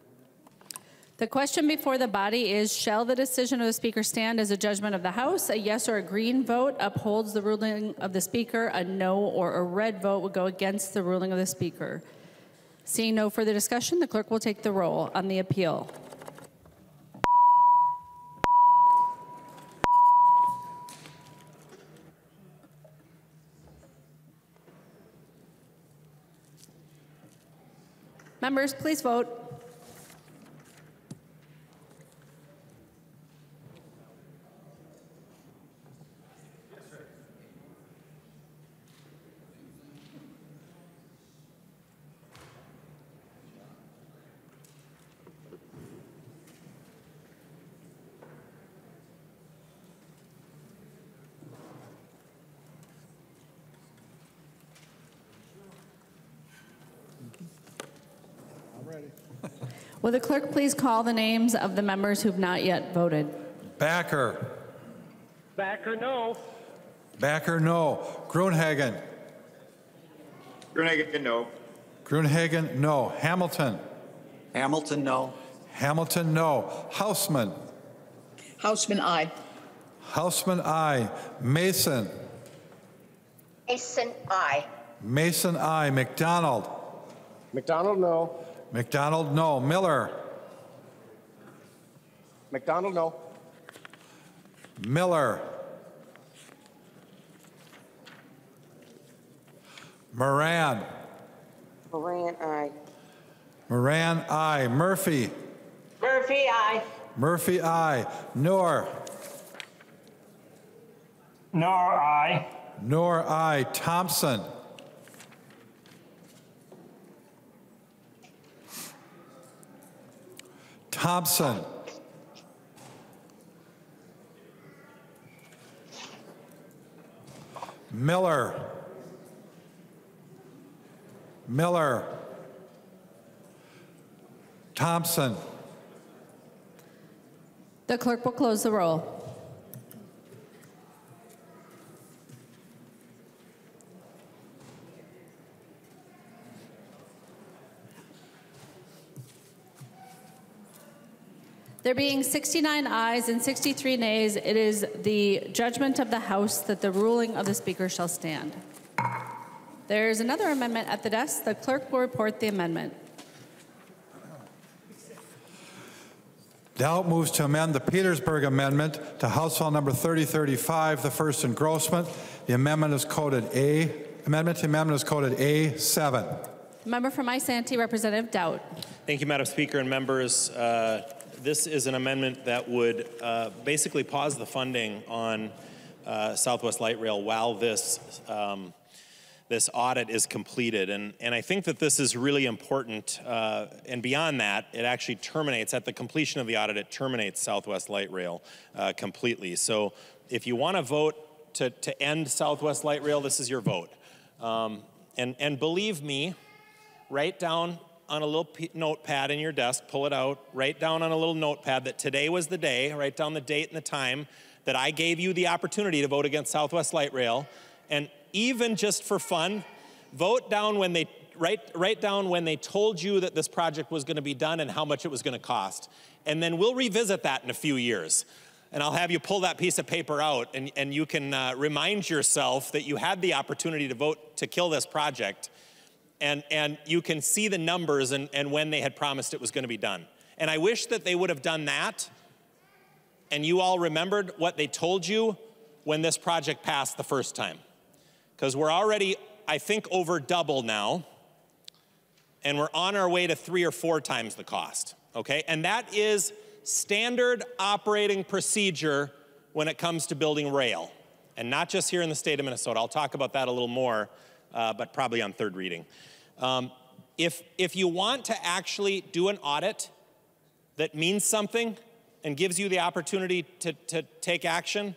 Speaker 1: The question before the body is Shall the decision of the Speaker stand as a judgment of the House? A yes or a green vote upholds the ruling of the Speaker. A no or a red vote would go against the ruling of the Speaker. Seeing no further discussion, the clerk will take the roll on the appeal. Members, please vote. Will the clerk please call the names of the members who've not yet voted?
Speaker 3: Backer.
Speaker 11: Backer, no.
Speaker 3: Backer, no. Gruenhagen.
Speaker 5: Gruenhagen, no.
Speaker 3: Gruenhagen, no. Hamilton.
Speaker 5: Hamilton, no.
Speaker 3: Hamilton, no. Hausman.
Speaker 7: Houseman, aye.
Speaker 3: Hausman, aye. Mason.
Speaker 23: Mason, aye.
Speaker 3: Mason, aye. McDonald.
Speaker 11: McDonald, no.
Speaker 3: McDonald, no. Miller.
Speaker 11: McDonald, no.
Speaker 3: Miller. Moran.
Speaker 26: Moran, aye.
Speaker 3: Moran, aye. Murphy.
Speaker 23: Murphy, aye.
Speaker 3: Murphy, aye. Noor.
Speaker 11: Nor, aye.
Speaker 3: Noor, aye. Thompson. Thompson. Miller. Miller. Thompson.
Speaker 1: The clerk will close the roll. There being 69 ayes and 63 nays, it is the judgment of the House that the ruling of the Speaker shall stand. There is another amendment at the desk. The clerk will report the amendment.
Speaker 3: Daudt moves to amend the Petersburg Amendment to House File Number 3035, the first engrossment. The amendment is coded A. Amendment to amendment is coded A7.
Speaker 1: Member from Isanti, Representative Daudt.
Speaker 15: Thank you, Madam Speaker and members. Uh, this is an amendment that would uh, basically pause the funding on uh, Southwest Light Rail while this um, this audit is completed. And, and I think that this is really important. Uh, and beyond that, it actually terminates, at the completion of the audit, it terminates Southwest Light Rail uh, completely. So if you want to vote to, to end Southwest Light Rail, this is your vote. Um, and, and believe me, write down on a little notepad in your desk, pull it out, write down on a little notepad that today was the day, write down the date and the time that I gave you the opportunity to vote against Southwest Light Rail. And even just for fun, vote down when they write, write down when they told you that this project was going to be done and how much it was going to cost. And then we'll revisit that in a few years. And I'll have you pull that piece of paper out and, and you can uh, remind yourself that you had the opportunity to vote to kill this project. And, and you can see the numbers and, and when they had promised it was going to be done. And I wish that they would have done that and you all remembered what they told you when this project passed the first time because we're already, I think, over double now, and we're on our way to three or four times the cost, okay? And that is standard operating procedure when it comes to building rail, and not just here in the state of Minnesota. I'll talk about that a little more, uh, but probably on third reading. Um, if, if you want to actually do an audit that means something and gives you the opportunity to, to take action,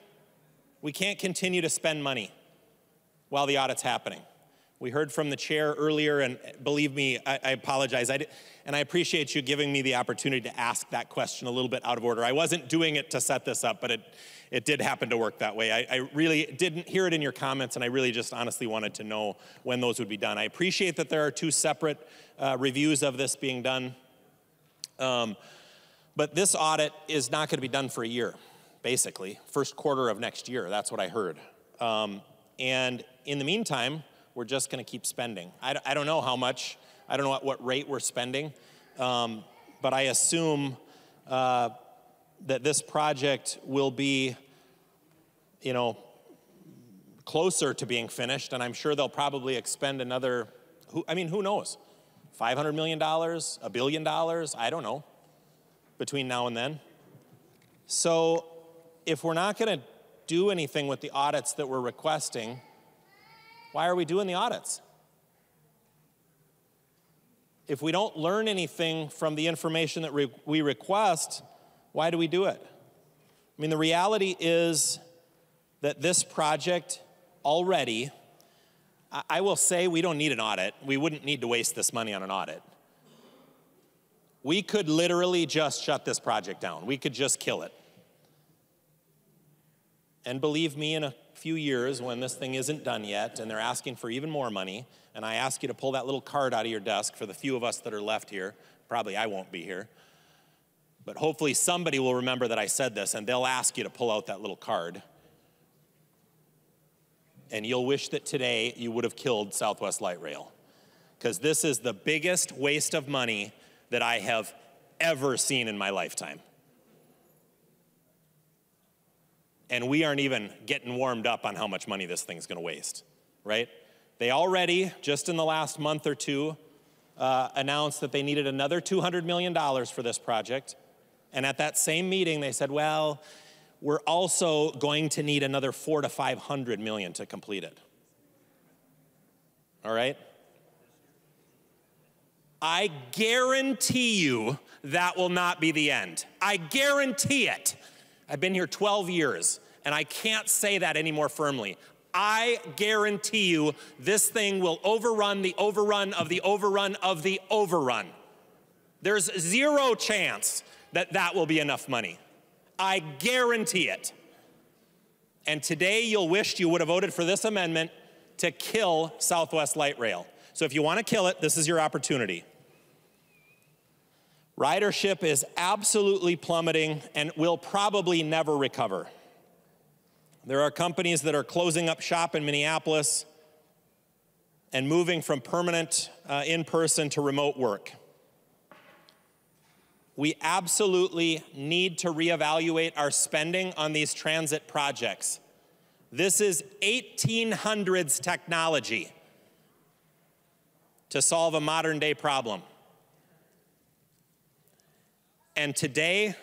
Speaker 15: we can't continue to spend money while the audit's happening. We heard from the chair earlier, and believe me, I, I apologize. I and I appreciate you giving me the opportunity to ask that question a little bit out of order. I wasn't doing it to set this up, but it, it did happen to work that way. I, I really didn't hear it in your comments, and I really just honestly wanted to know when those would be done. I appreciate that there are two separate uh, reviews of this being done. Um, But this audit is not going to be done for a year, basically. First quarter of next year, that's what I heard. Um, and in the meantime, we're just going to keep spending. I, I, don't know how much, I don't know at what rate we're spending, um, but I assume uh, that this project will be, you know, closer to being finished, and I'm sure they'll probably expend another, who, I mean, who knows? $500 million, a billion dollars, I don't know, between now and then. So if we're not going to do anything with the audits that we're requesting, why are we doing the audits? If we don't learn anything from the information that we request, why do we do it? I mean, the reality is that this project already, I will say we don't need an audit. We wouldn't need to waste this money on an audit. We could literally just shut this project down. We could just kill it. And believe me, in a few years, when this thing isn't done yet and they're asking for even more money, and I ask you to pull that little card out of your desk for the few of us that are left here, probably I won't be here, but hopefully somebody will remember that I said this and they'll ask you to pull out that little card. And you'll wish that today you would have killed Southwest Light Rail. Because this is the biggest waste of money that I have ever seen in my lifetime. And we aren't even getting warmed up on how much money this thing's gonna waste, right? They already, just in the last month or two, uh, announced that they needed another $200 million for this project. And at that same meeting, they said, well, we're also going to need another four to 500 million to complete it. All right? I guarantee you that will not be the end. I guarantee it. I've been here 12 years, and I can't say that any more firmly. I guarantee you this thing will overrun the overrun of the overrun of the overrun. There's zero chance that that will be enough money. I guarantee it. And today you'll wish you would have voted for this amendment to kill Southwest Light Rail. So if you want to kill it, this is your opportunity. Ridership is absolutely plummeting and will probably never recover. There are companies that are closing up shop in Minneapolis and moving from permanent uh, in person to remote work. We absolutely need to reevaluate our spending on these transit projects. This is 1800s technology to solve a modern day problem. And today,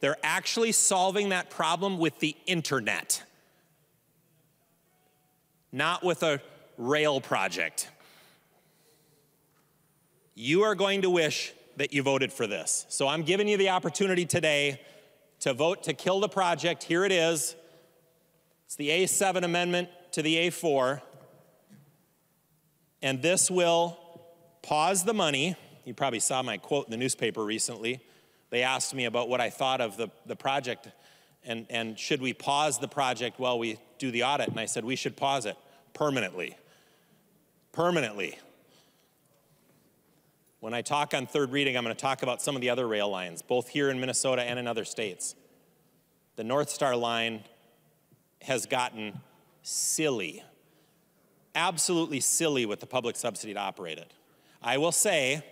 Speaker 15: they're actually solving that problem with the internet, not with a rail project. You are going to wish that you voted for this. So I'm giving you the opportunity today to vote to kill the project. Here it is. It's the A7 amendment to the A4. And this will pause the money. You probably saw my quote in the newspaper recently. They asked me about what I thought of the, the project and, and should we pause the project while we do the audit? And I said we should pause it permanently. Permanently. When I talk on third reading, I'm going to talk about some of the other rail lines, both here in Minnesota and in other states. The North Star line has gotten silly, absolutely silly with the public subsidy to operate it. I will say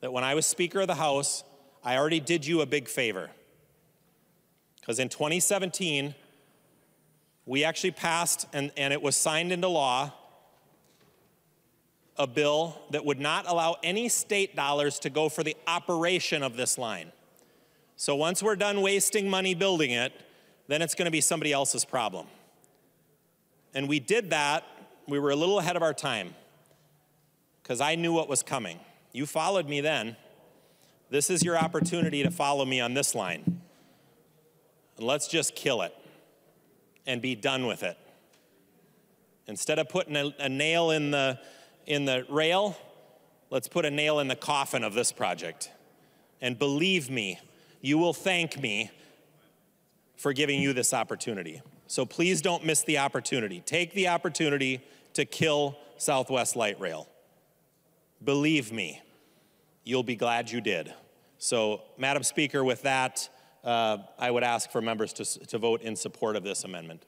Speaker 15: that when I was Speaker of the House, I already did you a big favor. Because in 2017, we actually passed, and, and it was signed into law, a bill that would not allow any state dollars to go for the operation of this line. So once we're done wasting money building it, then it's going to be somebody else's problem. And we did that. We were a little ahead of our time because I knew what was coming. You followed me then. This is your opportunity to follow me on this line. And let's just kill it and be done with it. Instead of putting a, a, nail in the, in the rail, let's put a nail in the coffin of this project. And believe me, you will thank me for giving you this opportunity. So please don't miss the opportunity. Take the opportunity to kill Southwest Light Rail. Believe me, you'll be glad you did. So, Madam Speaker, with that, uh, I would ask for members to, to vote in support of this amendment.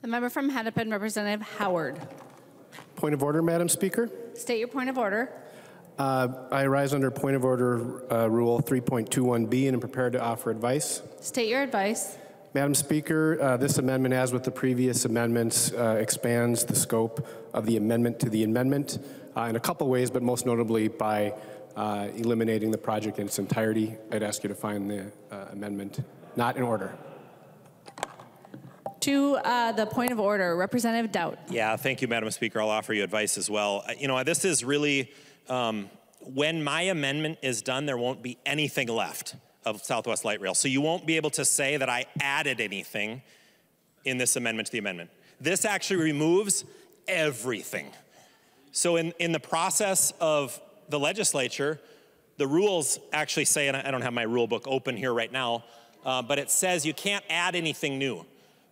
Speaker 1: The member from Hennepin, Representative Howard.
Speaker 27: Point of order, Madam Speaker.
Speaker 1: State your point of order.
Speaker 27: Uh, I rise under point of order uh, rule 3.21B and am prepared to offer advice.
Speaker 1: State your advice.
Speaker 27: Madam Speaker, uh, this amendment, as with the previous amendments, uh, expands the scope of the amendment to the amendment uh, in a couple ways, but most notably by uh, eliminating the project in its entirety. I'd ask you to find the uh, amendment not in order.
Speaker 1: To uh, the point of order, Representative Daudt.
Speaker 15: Yeah, thank you, Madam Speaker. I'll offer you advice as well. Uh, You know, this is really, um, when my amendment is done, there won't be anything left of Southwest Light Rail. So you won't be able to say that I added anything in this amendment to the amendment. This actually removes everything. So in, in the process of the legislature, the rules actually say, and I don't have my rule book open here right now, uh, but it says you can't add anything new.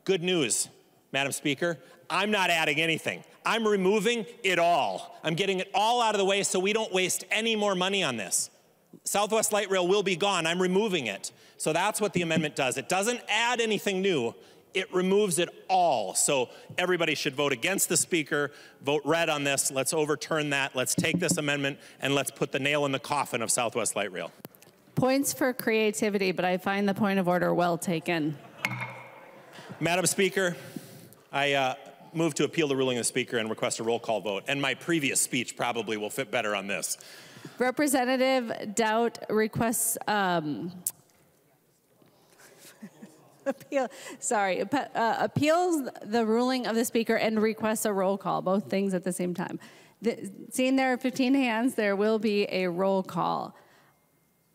Speaker 15: Good news, Madam Speaker, I'm not adding anything. I'm removing it all. I'm getting it all out of the way so we don't waste any more money on this. Southwest Light Rail will be gone. I'm removing it. So that's what the amendment does. It doesn't add anything new. It removes it all. So everybody should vote against the speaker, vote red on this. Let's overturn that. Let's take this amendment and let's put the nail in the coffin of Southwest Light Rail.
Speaker 1: Points for creativity, but I find the point of order well taken.
Speaker 15: Madam Speaker, I uh, move to appeal the ruling of the speaker and request a roll call vote. And my previous speech probably will fit better on this.
Speaker 1: Representative Daudt requests um, appeal. Sorry, uh, appeals the ruling of the speaker and requests a roll call. Both things at the same time. The, seeing there are 15 hands, there will be a roll call.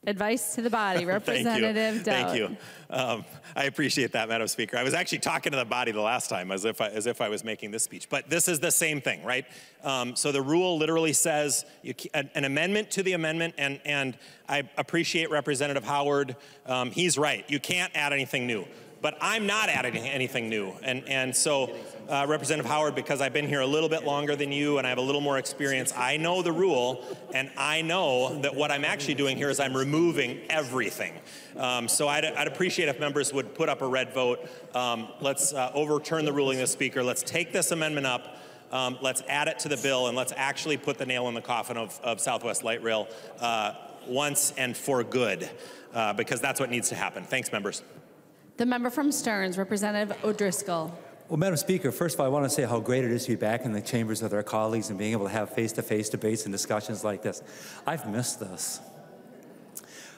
Speaker 1: Advice to the body, Representative Daudt.
Speaker 15: Thank you. Um, I appreciate that, Madam Speaker. I was actually talking to the body the last time as if I, as if I was making this speech. But this is the same thing, right? Um, so the rule literally says you, an, an amendment to the amendment, and, and I appreciate Representative Howard. Um, he's right. You can't add anything new. But I'm not adding anything new. And, and so, uh, Representative Howard, because I've been here a little bit longer than you and I have a little more experience, I know the rule, and I know that what I'm actually doing here is I'm removing everything. Um, so I'd, I'd appreciate if members would put up a red vote. Um, let's uh, overturn the ruling of the Speaker. Let's take this amendment up. Um, let's add it to the bill, and let's actually put the nail in the coffin of, of Southwest Light Rail uh, once and for good, uh, because that's what needs to happen. Thanks, members.
Speaker 1: The member from Stearns, Representative O'Driscoll.
Speaker 28: Well, Madam Speaker, first of all, I want to say how great it is to be back in the chambers with our colleagues and being able to have face-to-face debates and discussions like this. I've missed this.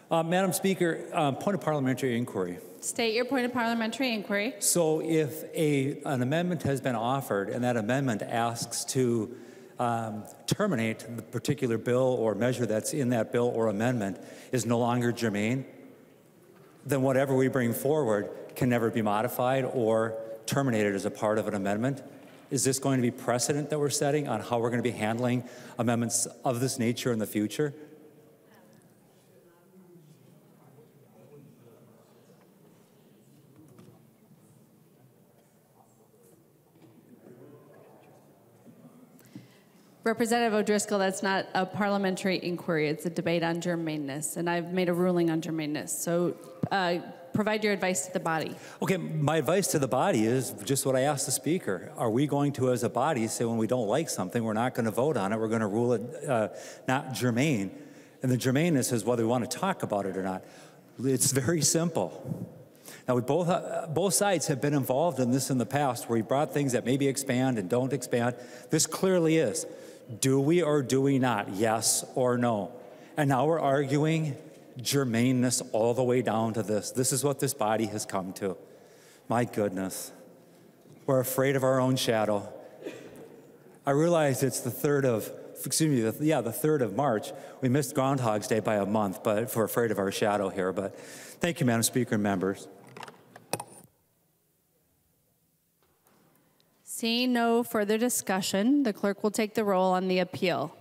Speaker 28: Uh, Madam Speaker, um, point of parliamentary inquiry.
Speaker 1: State your point of parliamentary inquiry.
Speaker 28: So if a, an amendment has been offered and that amendment asks to um, terminate the particular bill or measure that's in that bill or amendment is no longer germane, then whatever we bring forward can never be modified or terminated as a part of an amendment. Is this going to be precedent that we're setting on how we're going to be handling amendments of this nature in the future?
Speaker 1: Representative O'Driscoll, that's not a parliamentary inquiry. It's a debate on germaneness, and I've made a ruling on germaneness. So uh, provide your advice to the body.
Speaker 28: Okay, my advice to the body is just what I asked the speaker. Are we going to, as a body, say when we don't like something, we're not going to vote on it, we're going to rule it uh, not germane? And the germaneness is whether we want to talk about it or not. It's very simple. Now, we both, uh, both sides have been involved in this in the past where we brought things that maybe expand and don't expand. This clearly is. Do we or do we not? Yes or no? And now we're arguing germaneness all the way down to this. This is what this body has come to. My goodness. We're afraid of our own shadow. I realize it's the third of, excuse me, the, yeah, the third of March. We missed Groundhog's Day by a month, but we're afraid of our shadow here. But thank you, Madam Speaker and members.
Speaker 1: Seeing no further discussion, the clerk will take the roll on the appeal.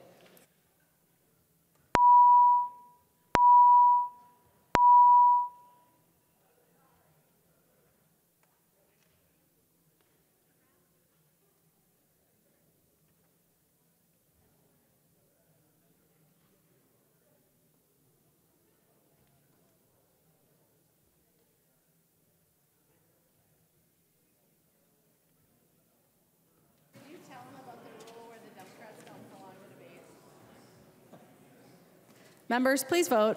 Speaker 1: Members, please vote.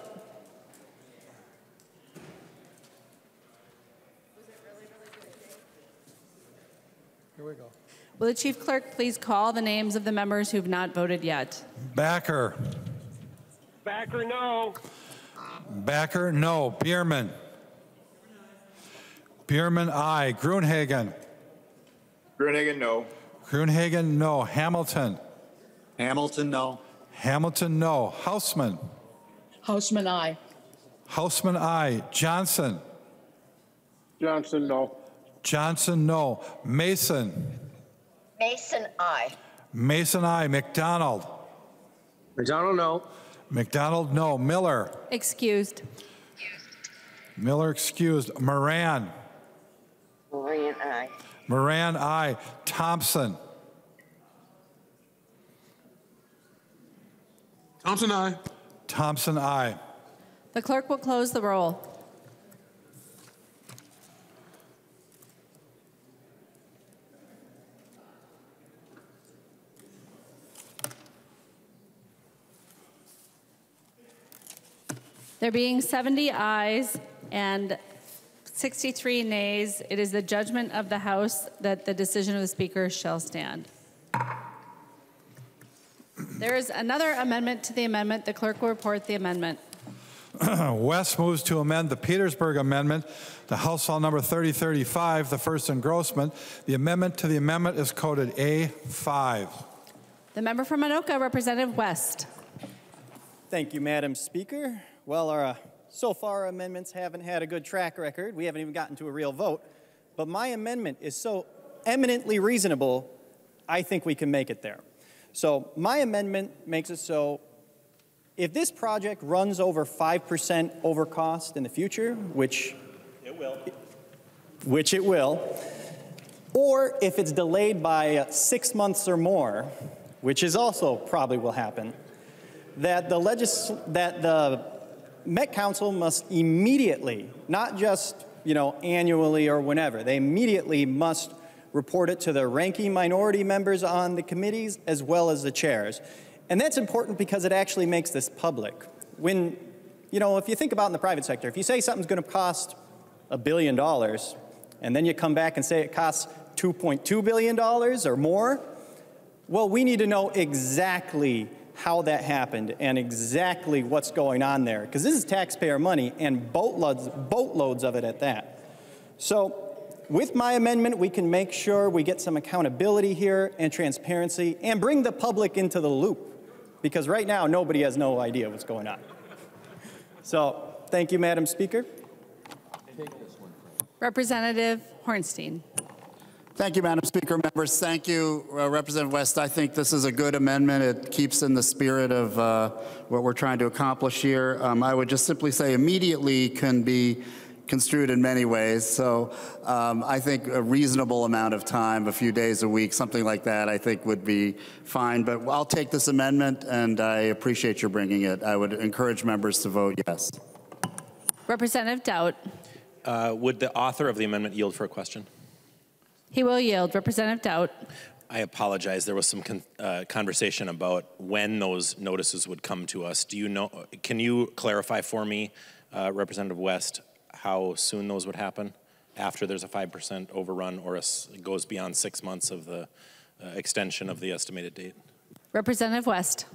Speaker 3: Here we go.
Speaker 1: Will the chief clerk please call the names of the members who have not voted yet?
Speaker 3: Backer.
Speaker 11: Backer, no.
Speaker 3: Backer, no. Bierman. Bierman, aye. Grunhagen.
Speaker 5: Gruenhagen, no.
Speaker 3: Gruenhagen, no. Hamilton.
Speaker 5: Hamilton, no.
Speaker 3: Hamilton, no. Hausman.
Speaker 7: Hausman, aye.
Speaker 3: Hausman, aye. Johnson.
Speaker 11: Johnson, no.
Speaker 3: Johnson, no. Mason.
Speaker 23: Mason, I.
Speaker 3: Mason, aye. McDonald.
Speaker 11: McDonald, no.
Speaker 3: McDonald, no. Miller.
Speaker 1: Excused.
Speaker 3: Miller excused. Moran.
Speaker 26: Moran, I.
Speaker 3: Moran, aye. Thompson.
Speaker 29: Thompson, aye.
Speaker 3: Thompson, aye.
Speaker 1: The clerk will close the roll. There being 70 ayes and 63 nays, it is the judgment of the House that the decision of the Speaker shall stand. There is another amendment to the amendment. The clerk will report the amendment.
Speaker 3: West moves to amend the Petersburg Amendment to House File Number 3035, the first engrossment. The amendment to the amendment is coded A5.
Speaker 1: The member from Anoka, Representative West.
Speaker 30: Thank you, Madam Speaker. Well, our, uh, so far amendments haven't had a good track record. We haven't even gotten to a real vote. But my amendment is so eminently reasonable, I think we can make it there. So my amendment makes it so if this project runs over 5% over cost in the future, which
Speaker 15: It will.
Speaker 30: which it will, or if it's delayed by uh, six months or more, which is also probably will happen, that the legis- that the Met Council must immediately, not just you know annually or whenever, they immediately must report it to the ranking minority members on the committees as well as the chairs. And that's important because it actually makes this public. When, you know, if you think about in the private sector, if you say something's going to cost a billion dollars, and then you come back and say it costs $2.2 billion or more, well, we need to know exactly how that happened and exactly what's going on there, because this is taxpayer money and boatloads, boatloads of it at that. So, with my amendment, we can make sure we get some accountability here and transparency and bring the public into the loop, because right now nobody has no idea what's going on. So, thank you, Madam Speaker.
Speaker 1: Representative Hornstein.
Speaker 14: Thank you, Madam Speaker. Members, thank you, uh, Representative West. I think this is a good amendment. It keeps in the spirit of uh, what we're trying to accomplish here. Um, I would just simply say immediately can be construed in many ways. So um, I think a reasonable amount of time, a few days a week, something like that, I think would be fine. But I'll take this amendment, and I appreciate your bringing it. I would encourage members to vote yes.
Speaker 1: Representative Daudt.
Speaker 15: Uh, would the author of the amendment yield for a question?
Speaker 1: He will yield. Representative Daudt.
Speaker 15: I apologize. There was some con- uh, conversation about when those notices would come to us. Do you know? Can you clarify for me, uh, Representative West, how soon those would happen? After there's a five percent overrun, or a s- it goes beyond six months of the uh, extension of the estimated date?
Speaker 1: Representative West.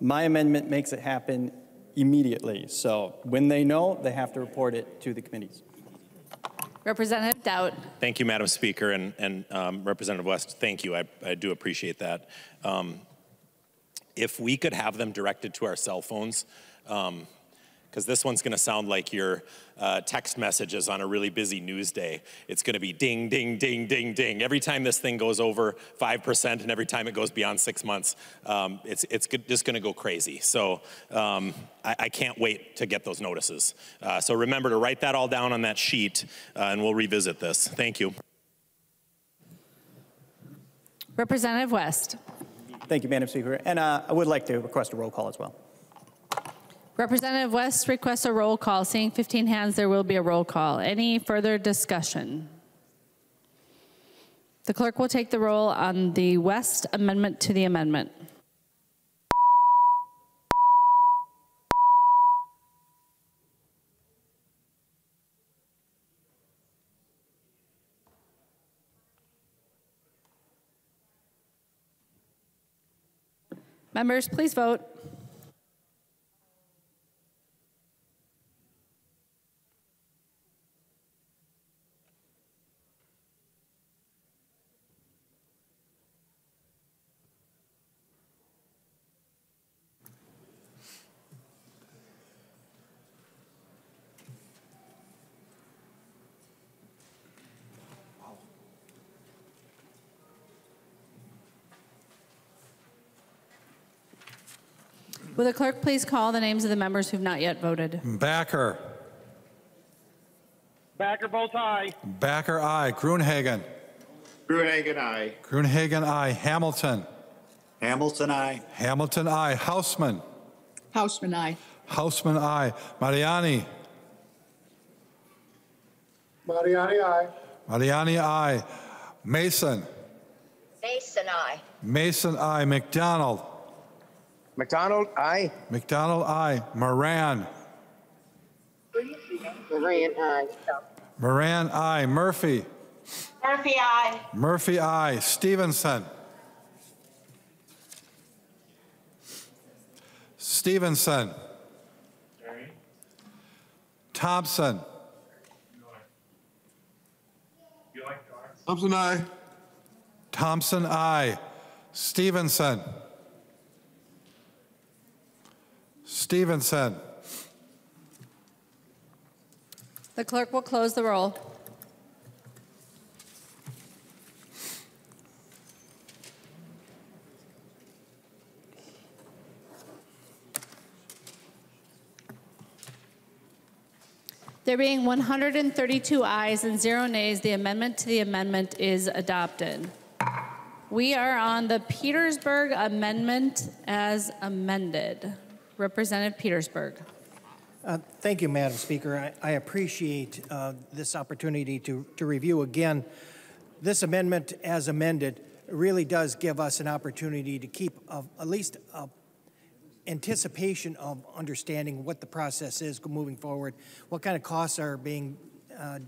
Speaker 30: My amendment makes it happen immediately. So when they know, they have to report it to the committees.
Speaker 1: Representative Daudt.
Speaker 15: Thank you, Madam Speaker, and, and um, Representative West, thank you. I, I do appreciate that. Um, if we could have them directed to our cell phones, because this one's going to sound like your uh, text messages on a really busy news day. It's going to be ding, ding, ding, ding, ding. Every time this thing goes over 5% and every time it goes beyond six months, um, it's, it's just going to go crazy. So um, I, I can't wait to get those notices. Uh, so remember to write that all down on that sheet uh, and we'll revisit this. Thank you.
Speaker 1: Representative West.
Speaker 30: Thank you, Madam Speaker. And uh, I would like to request a roll call as well.
Speaker 1: Representative West requests a roll call. Seeing 15 hands, there will be a roll call. Any further discussion? The clerk will take the roll on the West amendment to the amendment. Members, please vote. Will the clerk please call the names of the members who've not yet voted?
Speaker 3: Backer.
Speaker 11: Backer votes aye.
Speaker 3: Backer, aye. Gruenhagen.
Speaker 5: Gruenhagen, aye.
Speaker 3: Gruenhagen, aye. Hamilton.
Speaker 5: Hamilton, aye.
Speaker 3: Hamilton, aye. Hausman.
Speaker 31: Hausman, aye.
Speaker 3: Hausman, aye. Mariani.
Speaker 11: Mariani, aye.
Speaker 3: Mariani, aye. Mason.
Speaker 23: Mason, I.
Speaker 3: Mason, aye. McDonald.
Speaker 11: McDonald, aye.
Speaker 3: McDonald, aye. Moran.
Speaker 32: Moran, aye.
Speaker 3: Moran, aye. Murphy.
Speaker 23: Murphy, I.
Speaker 3: Murphy, aye. Stephenson. Stephenson. Thompson.
Speaker 11: Thompson, aye.
Speaker 3: Thompson, aye. Stephenson. Stephenson.
Speaker 1: The clerk will close the roll. There being 132 ayes and zero nays, the amendment to the amendment is adopted. We are on the Petersburg Amendment as amended. Representative Petersburg.
Speaker 33: Uh, Thank you, Madam Speaker. I- I appreciate uh, this opportunity to to review again. This amendment, as amended, really does give us an opportunity to keep at least anticipation of understanding what the process is moving forward, what kind of costs are being uh,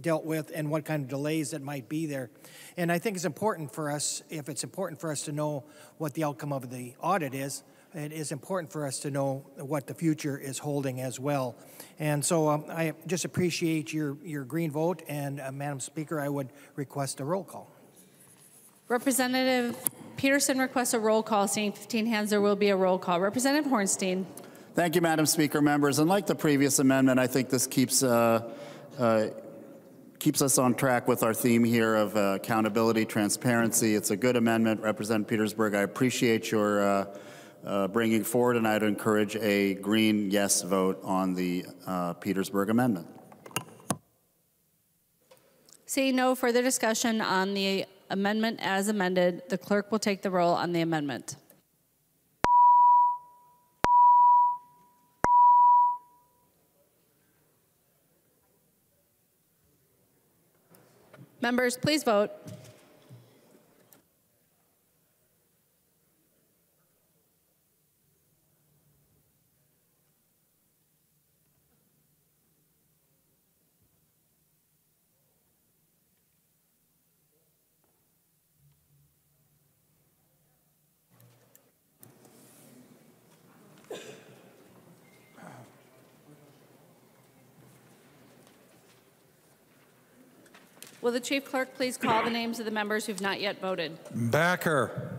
Speaker 33: dealt with, and what kind of delays that might be there. And I think it's important for us, if it's important for us to know what the outcome of the audit is, it is important for us to know what the future is holding as well. And so um, I just appreciate your, your green vote, and uh, Madam Speaker, I would request a roll call.
Speaker 1: Representative Peterson requests a roll call. Seeing 15 hands, there will be a roll call. Representative Hornstein.
Speaker 14: Thank you, Madam Speaker. Members, and like the previous amendment, I think this keeps uh, uh, keeps us on track with our theme here of uh, accountability, transparency. It's a good amendment, Representative Petersburg. I appreciate your uh, uh, bringing forward, and I'd encourage a green yes vote on the uh, Petersburg amendment.
Speaker 1: Seeing no further discussion on the amendment as amended, the clerk will take the roll on the amendment. Members, please vote. Will the chief clerk please call the names of the members who've not yet voted?
Speaker 3: Backer.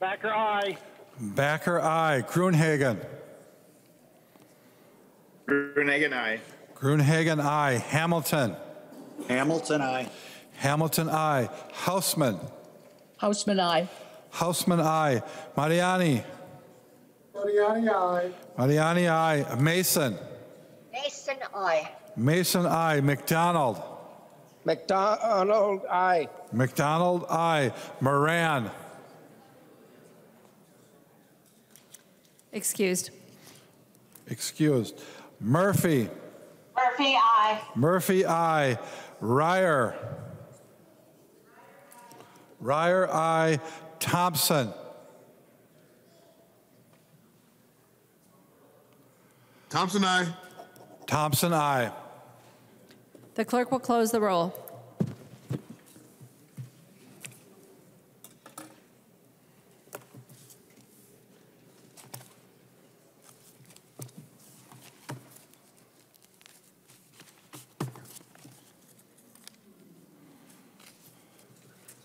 Speaker 11: Backer, aye.
Speaker 3: Backer, aye. Gruenhagen.
Speaker 5: Gruenhagen, aye.
Speaker 3: Gruenhagen, aye. Hamilton.
Speaker 5: Hamilton, aye.
Speaker 3: Hamilton, aye. Hausman.
Speaker 31: Hausman, aye.
Speaker 3: Hausman, aye. Mariani.
Speaker 11: Mariani, aye.
Speaker 3: Mariani, aye. Mason.
Speaker 23: Mason, I.
Speaker 3: Mason, aye. McDonald.
Speaker 11: McDonald, aye.
Speaker 3: McDonald, aye. Moran.
Speaker 1: Excused.
Speaker 3: Excused. Murphy.
Speaker 23: Murphy, I.
Speaker 3: Murphy, aye. Reyer. Reyer, aye. Thompson.
Speaker 11: Thompson, aye.
Speaker 3: Thompson, aye.
Speaker 1: The clerk will close the roll.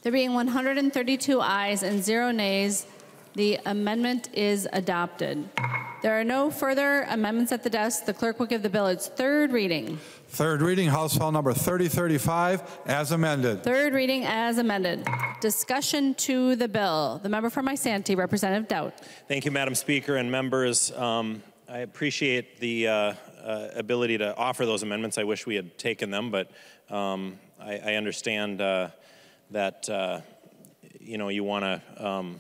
Speaker 1: There being 132 ayes and zero nays, the amendment is adopted. There are no further amendments at the desk. The clerk will give the bill its third reading.
Speaker 3: Third reading, House File Number 3035, as amended.
Speaker 1: Third reading as amended. Discussion to the bill. The member for Isanti, Representative Daudt.
Speaker 15: Thank you, Madam Speaker and members. Um, I appreciate the uh, uh, ability to offer those amendments. I wish we had taken them, but um, I, I, understand uh, that uh, you know you want to um,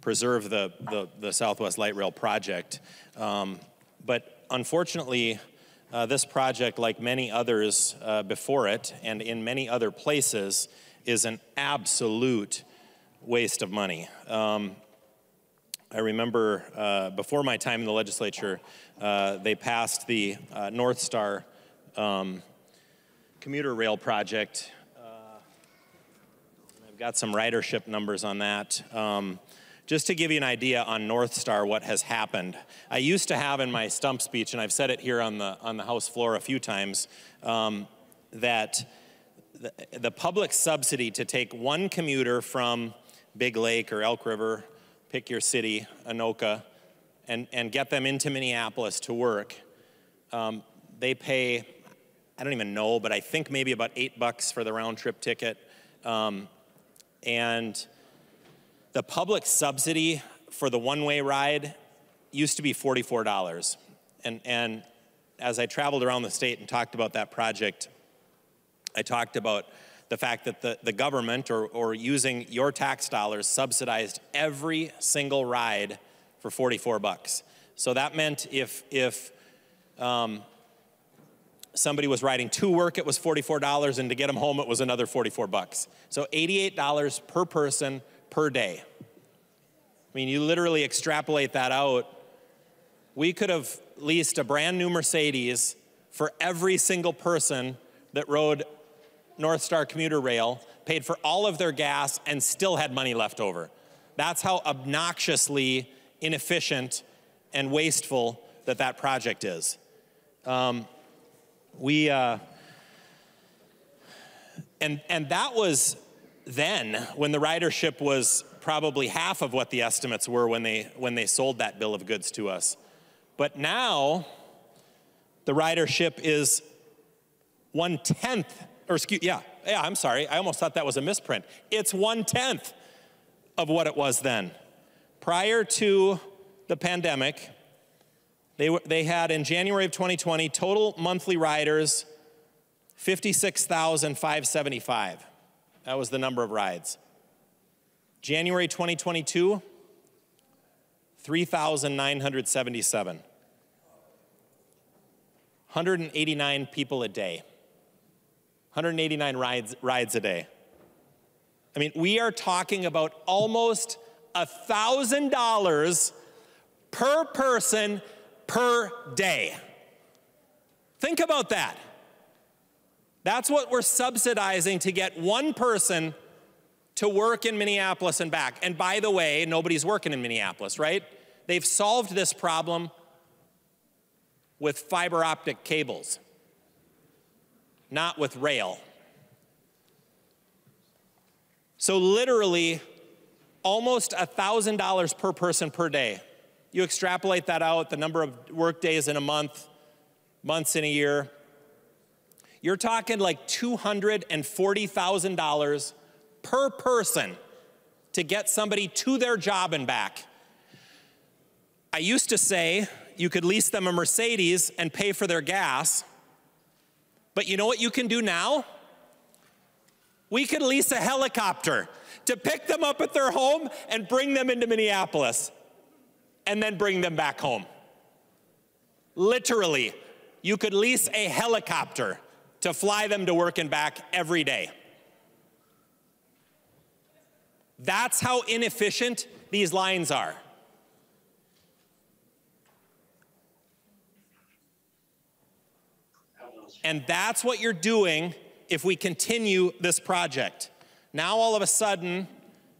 Speaker 15: preserve the, the, the Southwest Light Rail project, um, but unfortunately. Uh, this project, like many others uh, before it and in many other places, is an absolute waste of money. Um, I remember uh, before my time in the legislature, uh, they passed the uh, North Star um, commuter rail project. Uh, I've got some ridership numbers on that. Um, just to give you an idea on North Star, what has happened. I used to have in my stump speech, and I've said it here on the, on the House floor a few times, um, that the, the public subsidy to take one commuter from Big Lake or Elk River, pick your city, Anoka, and, and get them into Minneapolis to work, um, they pay, I don't even know, but I think maybe about eight bucks for the round trip ticket. Um, and the public subsidy for the one-way ride used to be $44. And, and as I traveled around the state and talked about that project, I talked about the fact that the, the government or, or using your tax dollars subsidized every single ride for 44 bucks. So that meant if, if um, somebody was riding to work, it was $44, and to get them home, it was another 44 bucks. So $88 per person per day. I mean, you literally extrapolate that out. We could have leased a brand new Mercedes for every single person that rode North Star commuter rail, paid for all of their gas, and still had money left over. That's how obnoxiously inefficient and wasteful that that project is. Um, we, uh, and, and that was then when the ridership was probably half of what the estimates were when they, when they sold that bill of goods to us. But now, the ridership is one tenth, or excuse, yeah, yeah, I'm sorry, I almost thought that was a misprint. It's one tenth of what it was then. Prior to the pandemic, they, they had in January of 2020 total monthly riders 56,575. That was the number of rides. January 2022, 3,977. 189 people a day. 189 rides, rides a day. I mean, we are talking about almost $1,000 per person per day. Think about that. That's what we're subsidizing to get one person to work in Minneapolis and back. And by the way, nobody's working in Minneapolis, right? They've solved this problem with fiber optic cables, not with rail. So, literally, almost $1,000 per person per day. You extrapolate that out, the number of work days in a month, months in a year, you're talking like $240,000 per person to get somebody to their job and back. I used to say you could lease them a Mercedes and pay for their gas. But you know what you can do now? We could lease a helicopter to pick them up at their home and bring them into Minneapolis and then bring them back home. Literally, you could lease a helicopter to fly them to work and back every day. That's how inefficient these lines are. And that's what you're doing if we continue this project. Now, all of a sudden,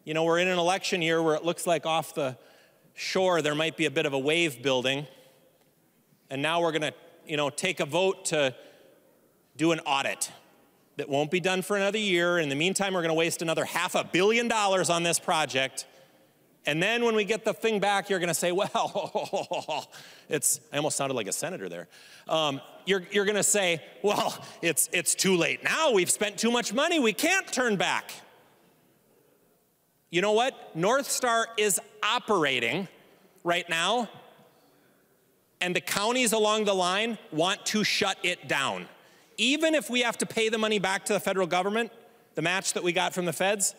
Speaker 15: you know, we're in an election year where it looks like off the shore there might be a bit of a wave building. And now we're going to, you know, take a vote to do an audit. that won't be done for another year. In the meantime, we're going to waste another half a billion dollars on this project. And then when we get the thing back, you're going to say, well, it's, I almost sounded like a senator there. Um, you're you're going to say, well, it's, it's too late now. We've spent too much money. We can't turn back. You know what? North Star is operating right now, and the counties along the line want to shut it down. Even if we have to pay the money back to the federal government, the match that we got from the feds,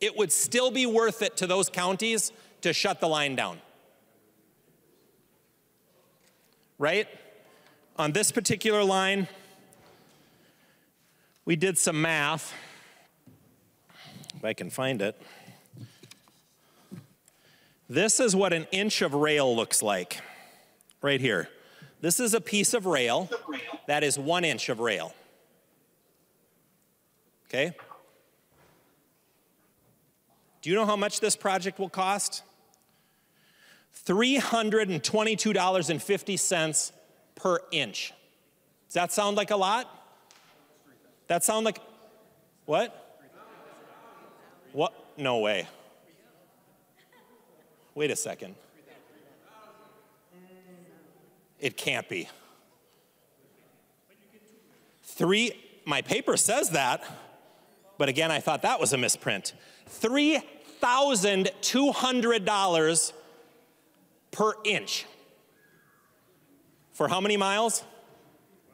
Speaker 15: it would still be worth it to those counties to shut the line down. Right? On this particular line, we did some math. If I can find it. This is what an inch of rail looks like, right here. This is a piece of rail that is one inch of rail. Okay? Do you know how much this project will cost? $322.50 per inch. Does that sound like a lot? That sound like what? What? No way. Wait a second. It can't be. Three, my paper says that, but again, I thought that was a misprint. $3,200 per inch. For how many miles?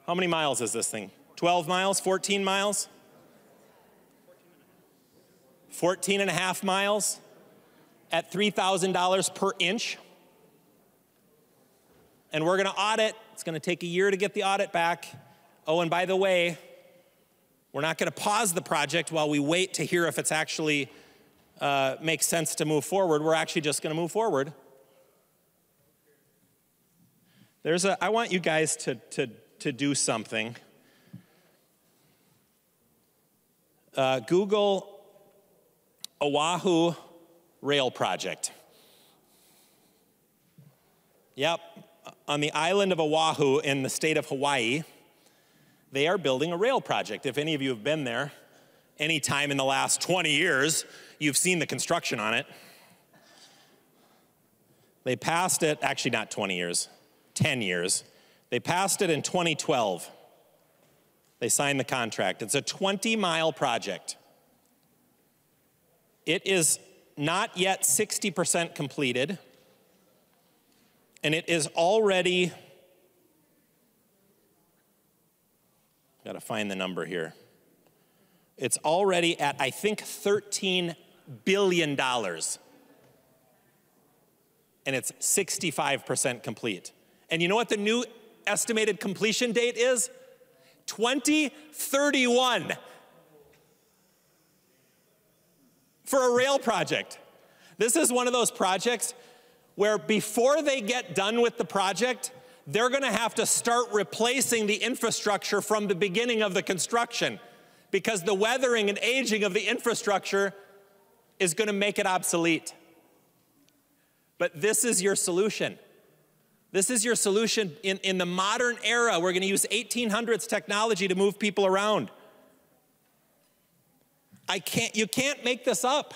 Speaker 15: How many miles is this thing? 12 miles, 14 miles? 14 and a half miles at $3,000 per inch. And we're going to audit. It's going to take a year to get the audit back. Oh, and by the way, we're not going to pause the project while we wait to hear if it's actually uh, makes sense to move forward. We're actually just going to move forward. There's a, I want you guys to, to, to do something. Uh, Google Oahu Rail Project. Yep, on the island of Oahu in the state of Hawaii, they are building a rail project. If any of you have been there any time in the last 20 years, you've seen the construction on it. They passed it, actually, not 20 years, 10 years. They passed it in 2012. They signed the contract. It's a 20 mile project. It is not yet 60% completed, and it is already, got to find the number here. It's already at, I think, $13 billion. And it's 65% complete. And you know what the new estimated completion date is? 2031 for a rail project. This is one of those projects where before they get done with the project, they're to have to start replacing the infrastructure from the beginning of the construction because the weathering and aging of the infrastructure is to make it obsolete. But this is your solution. This is your solution in, in the modern era. We're going to use 1800s technology to move people around. I can't, you can't make this up.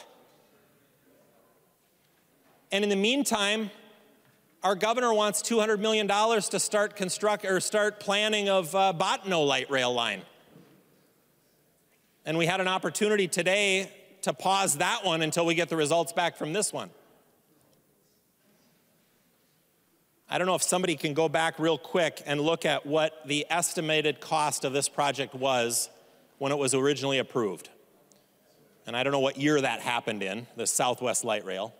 Speaker 15: And in the meantime, our governor wants $200 million to start construct or start planning of uh, Bottineau light rail line. And we had an opportunity today to pause that one until we get the results back from this one. I don't know if somebody can go back real quick and look at what the estimated cost of this project was when it was originally approved. And I don't know what year that happened in, the Southwest Light Rail,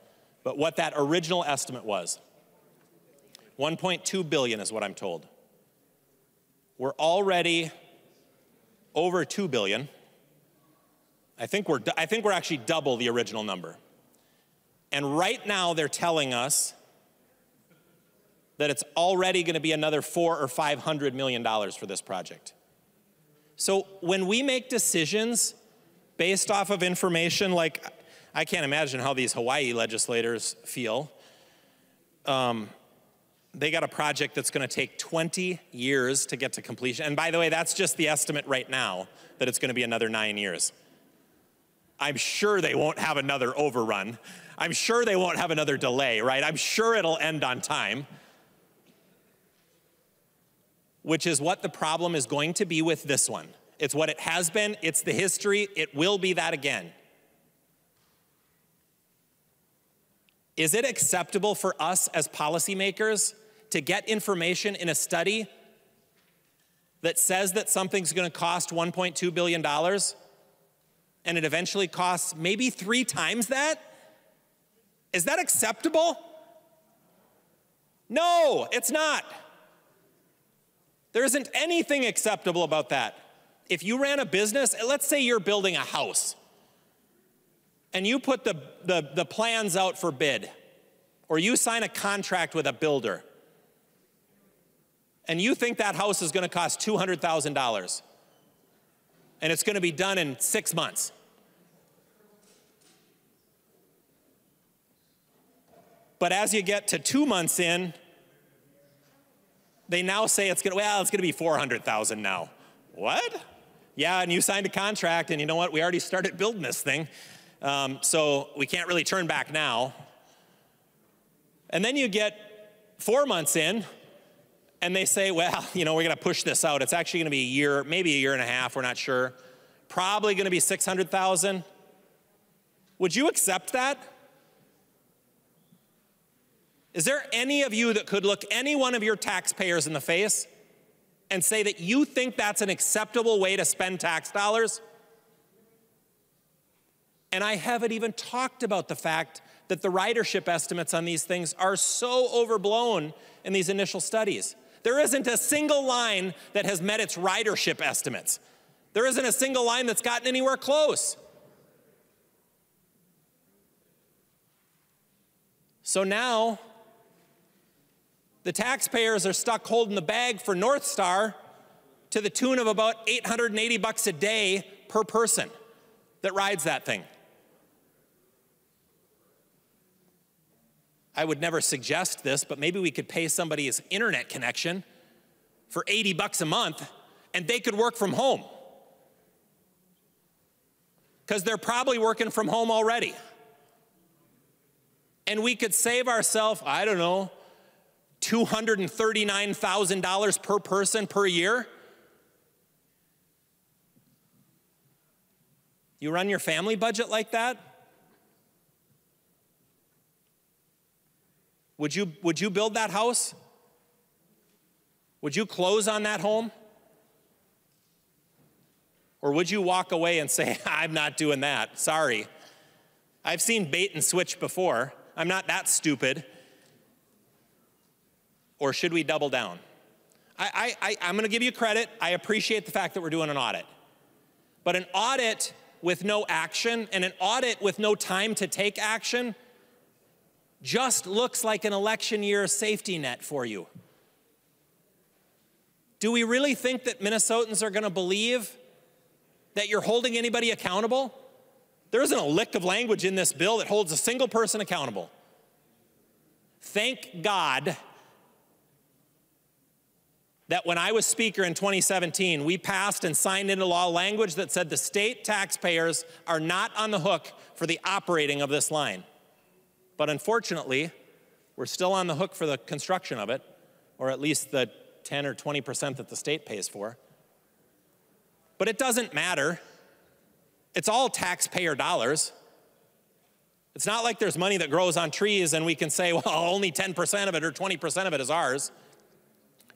Speaker 15: but what that original estimate was. 1.2 billion is what I'm told. We're already over 2 billion. I think we're, I think we're actually double the original number. And right now they're telling us that it's already going to be another four or five hundred million dollars for this project. So when we make decisions based off of information like I can't imagine how these Hawaii legislators feel. Um, they got a project that's going to take 20 years to get to completion. And by the way, that's just the estimate right now. that it's going to be another nine years. I'm sure they won't have another overrun. I'm sure they won't have another delay, right? I'm sure it'll end on time. Which is what the problem is going to be with this one. It's what it has been, it's the history, it will be that again. Is it acceptable for us as policymakers to get information in a study that says that something's going to cost $1.2 billion and it eventually costs maybe three times that? Is that acceptable? No, it's not. There isn't anything acceptable about that. If you ran a business, let's say you're building a house and you put the, the, the plans out for bid, or you sign a contract with a builder, and you think that house is going to cost $200,000, and it's going to be done in six months. But as you get to two months in, they now say it's going to, well, it's going to be 400,000 now. What? Yeah, and you signed a contract, and you know what? We already started building this thing. Um, so we can't really turn back now. And then you get four months in, and they say, well, you know, we're going to push this out. It's actually going to be a year, maybe a year and a half, we're not sure. Probably going to be 600,000. Would you accept that? Is there any of you that could look any one of your taxpayers in the face and say that you think that's an acceptable way to spend tax dollars? And I haven't even talked about the fact that the ridership estimates on these things are so overblown in these initial studies. There isn't a single line that has met its ridership estimates. There isn't a single line that's gotten anywhere close. So now, the taxpayers are stuck holding the bag for North Star to the tune of about 880 bucks a day per person that rides that thing. I would never suggest this, but maybe we could pay somebody's internet connection for 80 bucks a month and they could work from home. Because they're probably working from home already. And we could save ourselves, I don't know, $239,000 per person per year. You run your family budget like that? Would you, would you build that house? Would you close on that home? Or would you walk away and say, I'm not doing that? Sorry. I've seen bait and switch before. I'm not that stupid. Or should we double down? I, I, I, am going to give you credit. I appreciate the fact that we're doing an audit. But an audit with no action and an audit with no time to take action just looks like an election year safety net for you. Do we really think that Minnesotans are going to believe that you're holding anybody accountable? There isn't a lick of language in this bill that holds a single person accountable. Thank God that when I was Speaker in 2017, we passed and signed into law language that said the state taxpayers are not on the hook for the operating of this line. But unfortunately, we're still on the hook for the construction of it, or at least the 10 or 20% that the state pays for. But it doesn't matter. It's all taxpayer dollars. It's not like there's money that grows on trees and we can say, well, only 10% of it or 20% of it is ours.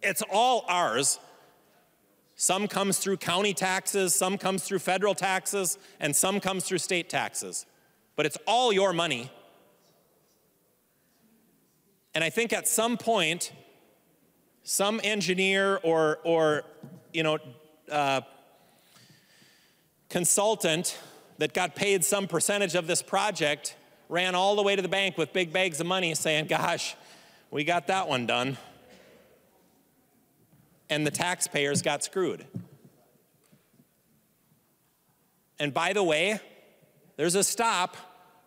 Speaker 15: It's all ours. Some comes through county taxes, some comes through federal taxes, and some comes through state taxes. But it's all your money. And I think at some point, some engineer or, or you know, uh, consultant that got paid some percentage of this project ran all the way to the bank with big bags of money saying, gosh, we got that one done. And the taxpayers got screwed. And by the way, there's a stop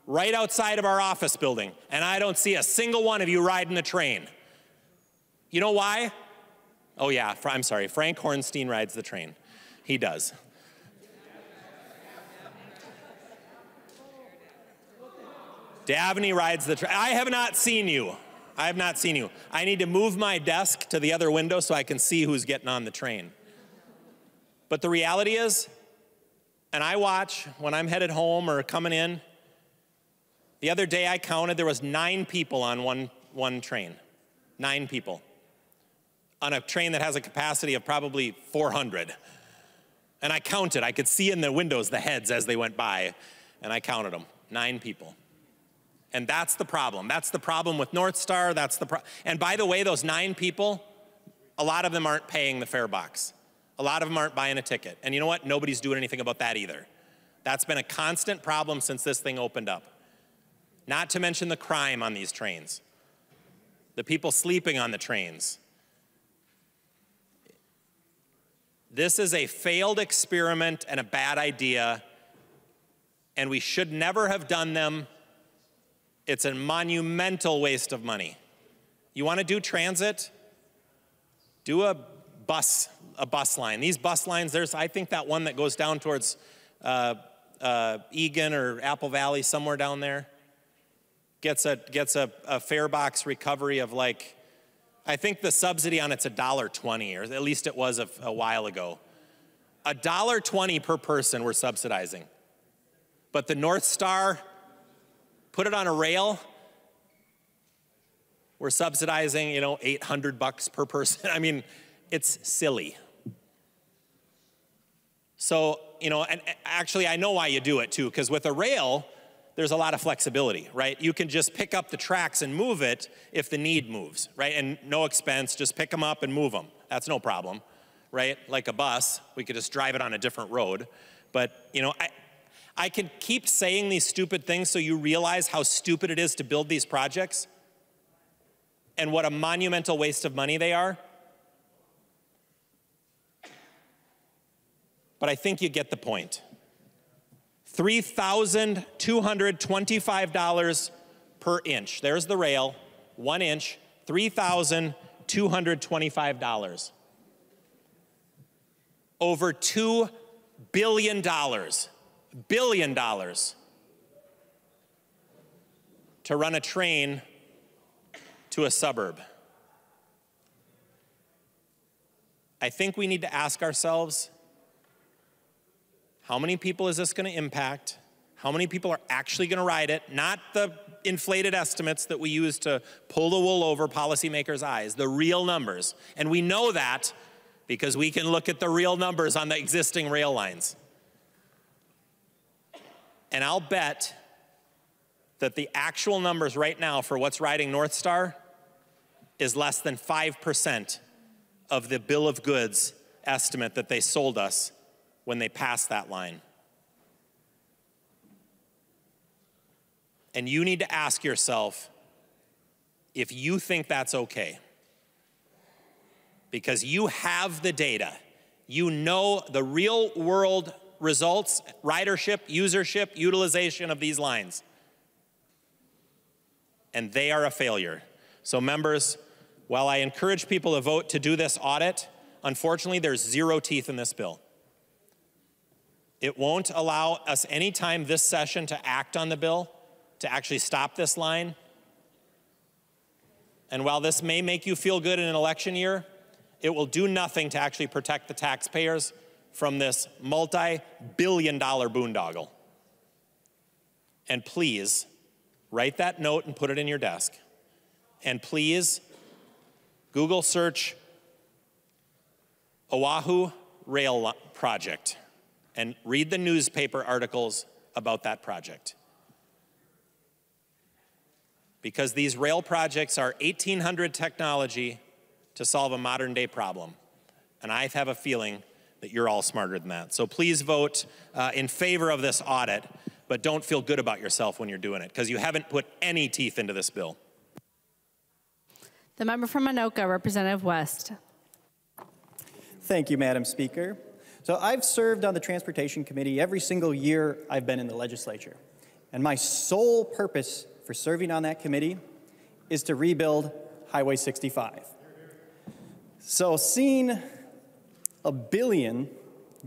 Speaker 15: right outside of our office building, and I don't see a single one of you riding the train. You know why? Oh, yeah, I'm sorry. Frank Hornstein rides the train. He does. Davnie rides the train. I have not seen you. I have not seen you. I need to move my desk to the other window so I can see who's getting on the train. But the reality is, and I watch when I'm headed home or coming in, the other day I counted there was nine people on one, one train. Nine people. On a train that has a capacity of probably 400. And I counted. I could see in the windows the heads as they went by, and I counted them. Nine people. And that's the problem. That's the problem with North Star. That's the pro- and by the way, those nine people, a lot of them aren't paying the fare box. A lot of them aren't buying a ticket. And you know what? Nobody's doing anything about that either. That's been a constant problem since this thing opened up. Not to mention the crime on these trains, the people sleeping on the trains. This is a failed experiment and a bad idea, and we should never have done them. It's a monumental waste of money. You want to do transit? Do a bus, a bus line. These bus lines, there's, I think that one that goes down towards uh, uh, Eagan or Apple Valley, somewhere down there, gets a gets a, a fare box recovery of like I think the subsidy on it's a dollar twenty, or at least it was a, a while ago. A dollar twenty per person we're subsidizing. But the North Star, put it on a rail, we're subsidizing, you know, 800 bucks per person. I mean, it's silly. So, you know, and actually I know why you do it too, because with a rail, there's a lot of flexibility, right? You can just pick up the tracks and move it if the need moves, right? And no expense, just pick them up and move them. That's no problem, right? Like a bus, we could just drive it on a different road. But, you know, I, I can keep saying these stupid things so you realize how stupid it is to build these projects and what a monumental waste of money they are. But I think you get the point. $3,225 per inch. There's the rail, one inch, $3,225. Over $2 billion, billion dollars to run a train to a suburb. I think we need to ask ourselves how many people is this going to impact? How many people are actually going to ride it? Not the inflated estimates that we use to pull the wool over policymakers' eyes, the real numbers. And we know that because we can look at the real numbers on the existing rail lines. And I'll bet that the actual numbers right now for what's riding North Star is less than 5% of the bill of goods estimate that they sold us when they pass that line. And you need to ask yourself if you think that's okay. Because you have the data, you know the real world results, ridership, usership, utilization of these lines. And they are a failure. So, members, while I encourage people to vote to do this audit, unfortunately, there's zero teeth in this bill. It won't allow us any time this session to act on the bill, to actually stop this line. And while this may make you feel good in an election year, it will do nothing to actually protect the taxpayers from this multi billion dollar boondoggle. And please write that note and put it in your desk. And please Google search Oahu Rail Project and read the newspaper articles about that project. Because these rail projects are 1800 technology to solve a modern day problem. And I have a feeling that you're all smarter than that. So please vote uh, in favor of this audit, but don't feel good about yourself when you're doing it, because you haven't put any teeth into this bill.
Speaker 1: The member from Anoka, Representative West.
Speaker 30: Thank you, Madam Speaker. So I've served on the Transportation Committee every single year I've been in the legislature. And my sole purpose for serving on that committee is to rebuild Highway 65. So seeing a billion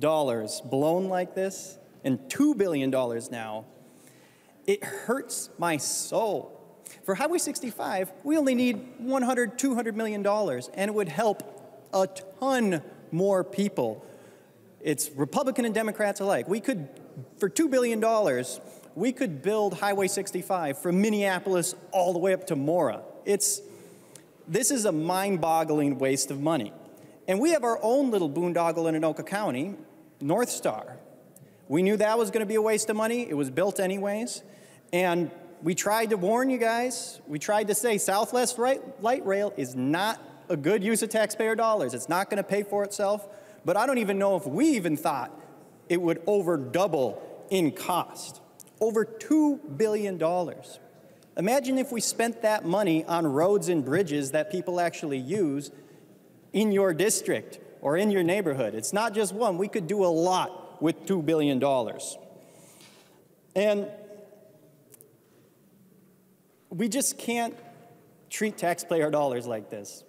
Speaker 30: dollars blown like this, and $2 billion now, It hurts my soul. For Highway 65, we only need 100, 200 million dollars, and it would help a ton more people. It's Republican and Democrats alike. We could, for $2 billion, we could build Highway 65 from Minneapolis all the way up to Mora. It's, this is a mind-boggling waste of money. And we have our own little boondoggle in Anoka County, North Star. We knew that was going to be a waste of money. It was built anyways. And we tried to warn you guys. We tried to say Southwest Light Rail is not a good use of taxpayer dollars. It's not going to pay for itself. But I don't even know if we even thought it would over double in cost. Over $2 billion. Imagine if we spent that money on roads and bridges that people actually use in your district or in your neighborhood. It's not just one. We could do a lot with $2 billion. And we just can't treat taxpayer dollars like this.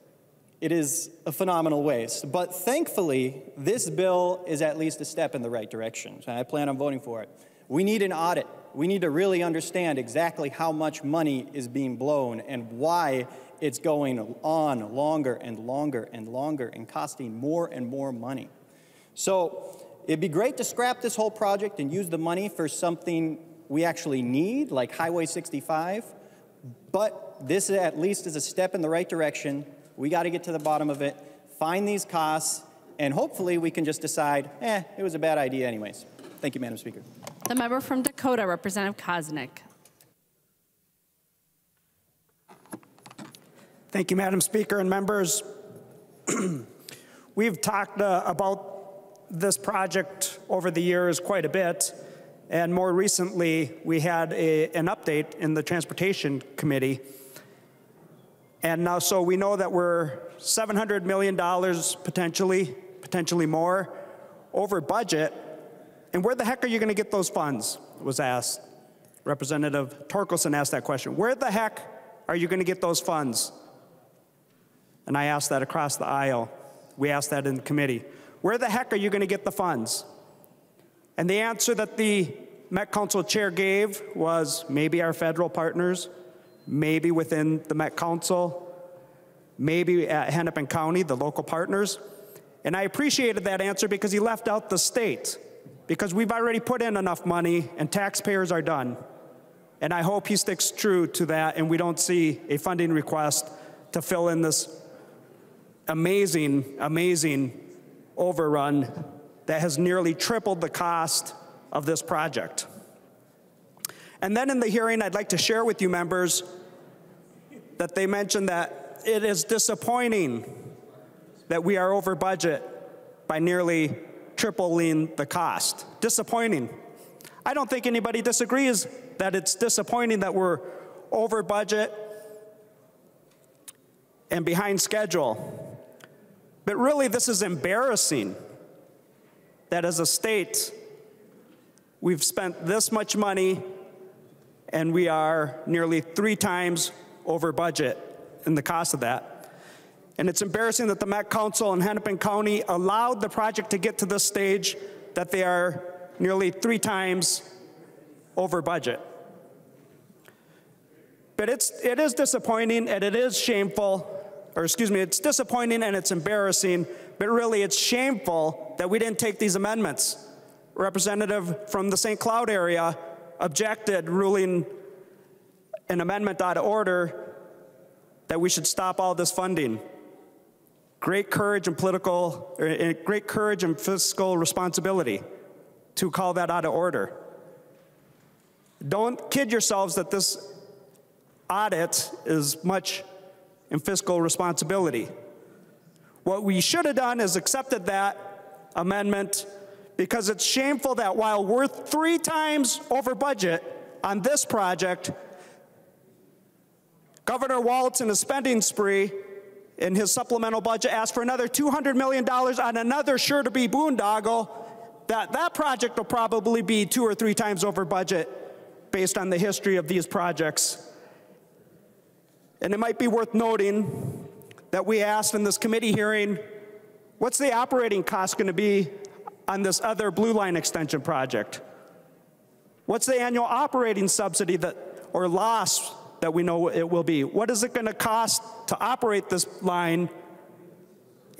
Speaker 30: It is a phenomenal waste. But thankfully, this bill is at least a step in the right direction. And I plan on voting for it. We need an audit. We need to really understand exactly how much money is being blown and why it's going on longer and longer and longer and costing more and more money. So it'd be great to scrap this whole project and use the money for something we actually need, like Highway 65. But this at least is a step in the right direction. We got to get to the bottom of it, find these costs, and hopefully we can just decide, eh, it was a bad idea anyways. Thank you, Madam Speaker.
Speaker 1: The member from Dakota, Representative Koznick.
Speaker 29: Thank you, Madam Speaker and members. We've talked uh, about this project over the years quite a bit, and more recently, we had a, an update in the Transportation Committee and now, so we know that we're $700 million potentially, potentially more, over budget. And where the heck are you going to get those funds? Was asked. Representative Torkelson asked that question. Where the heck are you going to get those funds? And I asked that across the aisle. We asked that in the committee. Where the heck are you going to get the funds? And the answer that the Met Council chair gave was maybe our federal partners, maybe within the Met Council, maybe at Hennepin County, the local partners. And I appreciated that answer because he left out the state, because we've already put in enough money and taxpayers are done. And I hope he sticks true to that and we don't see a funding request to fill in this amazing, amazing overrun that has nearly tripled the cost of this project. And then in the hearing, I'd like to share with you members that they mentioned that it is disappointing that we are over budget by nearly tripling the cost. Disappointing. I don't think anybody disagrees that it's disappointing that we're over budget and behind schedule. But really, this is embarrassing that as a state, we've spent this much money and we are nearly three times over budget in the cost of that. And it's embarrassing that the Met Council in Hennepin County allowed the project to get to this stage that they are nearly three times over budget. But it's, it is disappointing and it is shameful, or excuse me, it's disappointing and it's embarrassing, but really it's shameful that we didn't take these amendments. Representative from the St. Cloud area objected, ruling an amendment out of order that we should stop all this funding. Great courage and political, er, great courage and fiscal responsibility to call that out of order. Don't kid yourselves that this audit is much in fiscal responsibility. What we should have done is accepted that amendment because it's shameful that while we're three times over budget on this project, Governor Walz in a spending spree in his supplemental budget asked for another $200 million on another sure-to-be boondoggle, that that project will probably be two or three times over budget based on the history of these projects. And it might be worth noting that we asked in this committee hearing, what's the operating cost going to be on this other Blue Line extension project. What's the annual operating subsidy that, or loss that we know it will be? What is it going to cost to operate this line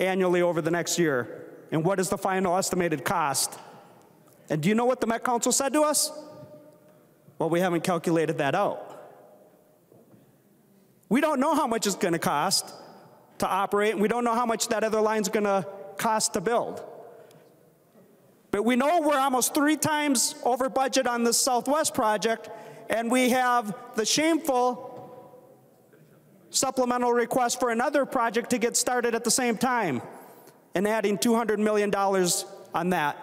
Speaker 29: annually over the next year? And what is the final estimated cost? And do you know what the Met Council said to us? Well, we haven't calculated that out. We don't know how much it's going to cost to operate, and we don't know how much that other line's going to cost to build. But we know we're almost three times over budget on this Southwest project, and we have the shameful supplemental request for another project to get started at the same time and adding $200 million on that.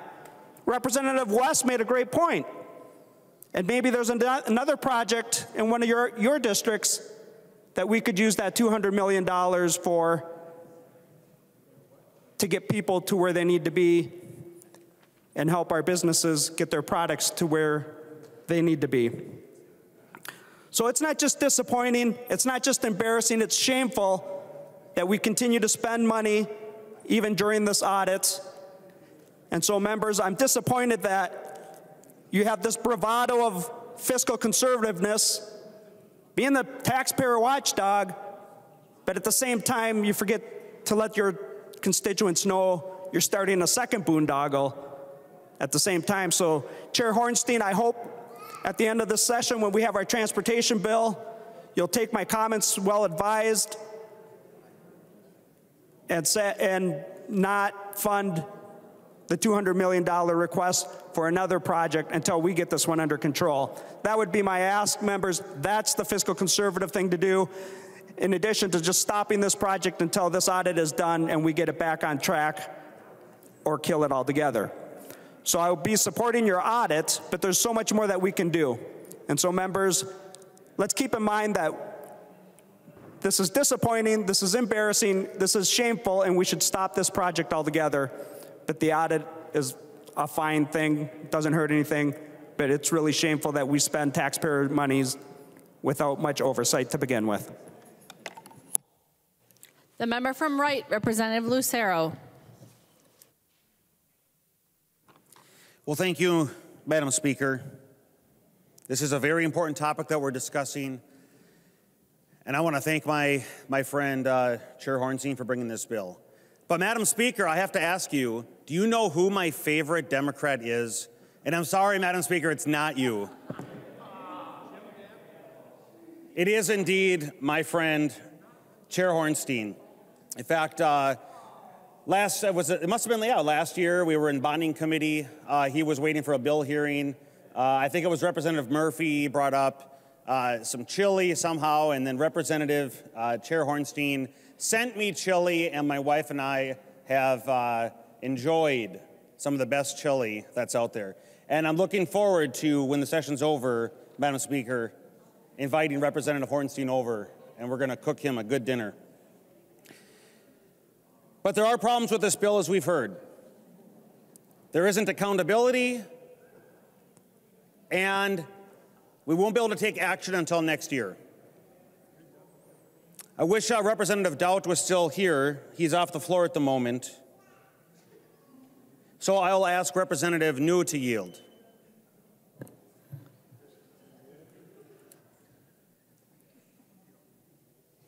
Speaker 29: Representative West made a great point. And maybe there's an another project in one of your, your districts that we could use that $200 million for to get people to where they need to be and help our businesses get their products to where they need to be. So it's not just disappointing, it's not just embarrassing, it's shameful that we continue to spend money even during this audit. And so, members, I'm disappointed that you have this bravado of fiscal conservativeness, being the taxpayer watchdog, but at the same time, you forget to let your constituents know you're starting a second boondoggle at the same time. So, Chair Hornstein, I hope at the end of this session, when we have our transportation bill, you'll take my comments well advised and, and not fund the $200 million request for another project until we get this one under control. That would be my ask, members. That's the fiscal conservative thing to do, in addition to just stopping this project until this audit is done and we get it back on track or kill it altogether. So I will be supporting your audit, but there's so much more that we can do. And so, members, let's keep in mind that this is disappointing, this is embarrassing, this is shameful, and we should stop this project altogether. But the audit is a fine thing, doesn't hurt anything, but it's really shameful that we spend taxpayer monies without much oversight to begin with.
Speaker 1: The member from Wright, Representative Lucero.
Speaker 24: Well, thank you, Madam Speaker. This is a very important topic that we're discussing. And I want to thank my, my friend, uh, Chair Hornstein, for bringing this bill. But, Madam Speaker, I have to ask you do you know who my favorite Democrat is? And I'm sorry, Madam Speaker, it's not you. It is indeed my friend, Chair Hornstein. In fact, uh, last it was it must have been yeah last year we were in bonding committee. Uh, he was waiting for a bill hearing. Uh, I think it was Representative Murphy brought up uh, some chili somehow, and then Representative uh, Chair Hornstein sent me chili, and my wife and I have uh, enjoyed some of the best chili that's out there. And I'm looking forward to when the session's over, Madam Speaker, inviting Representative Hornstein over, and we're going to cook him a good dinner. But there are problems with this bill, as we've heard. There isn't accountability, and we won't be able to take action until next year. I wish uh, Representative Daudt was still here. He's off the floor at the moment. So I'll ask Representative Neu to yield.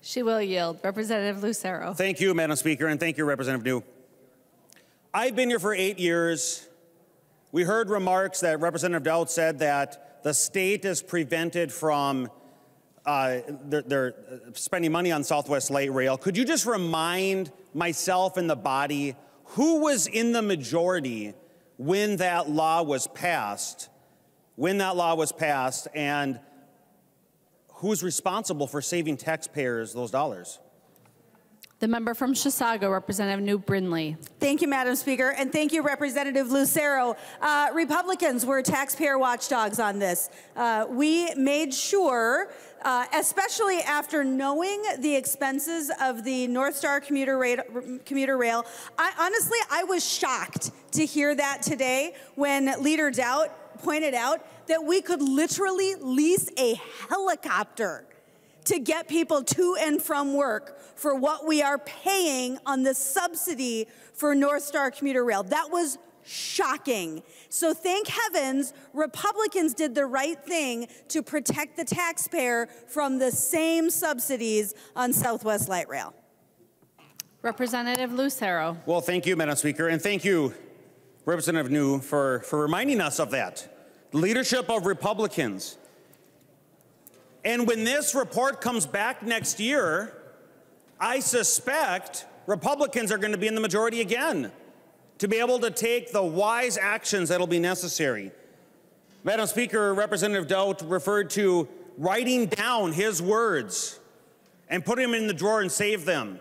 Speaker 1: She will yield. Representative Lucero.
Speaker 24: Thank you, Madam Speaker, and thank you, Representative Neu. I've been here for eight years. We heard remarks that Representative Daudt said that the state is prevented from uh, they're, they're, spending money on Southwest Light Rail. Could you just remind myself and the body who was in the majority when that law was passed? When that law was passed, and who's responsible for saving taxpayers those dollars?
Speaker 1: The member from Chisago, Representative Neu Brindley.
Speaker 34: Thank you, Madam Speaker, and thank you, Representative Lucero. Uh, Republicans were taxpayer watchdogs on this. Uh, we made sure, uh, especially after knowing the expenses of the North Star commuter rail, commuter rail I, honestly, I was shocked to hear that today when Leader Daudt pointed out that we could literally lease a helicopter to get people to and from work for what we are paying on the subsidy for North Star Commuter Rail. That was shocking. So thank heavens Republicans did the right thing to protect the taxpayer from the same subsidies on Southwest Light Rail.
Speaker 1: Representative Lucero.
Speaker 24: Well, thank you, Madam Speaker, and thank you, Representative Neu, for, for reminding us of that. Leadership of Republicans. And when this report comes back next year, I suspect Republicans are going to be in the majority again to be able to take the wise actions that'll be necessary. Madam Speaker, Representative Daudt referred to writing down his words and putting them in the drawer and save them.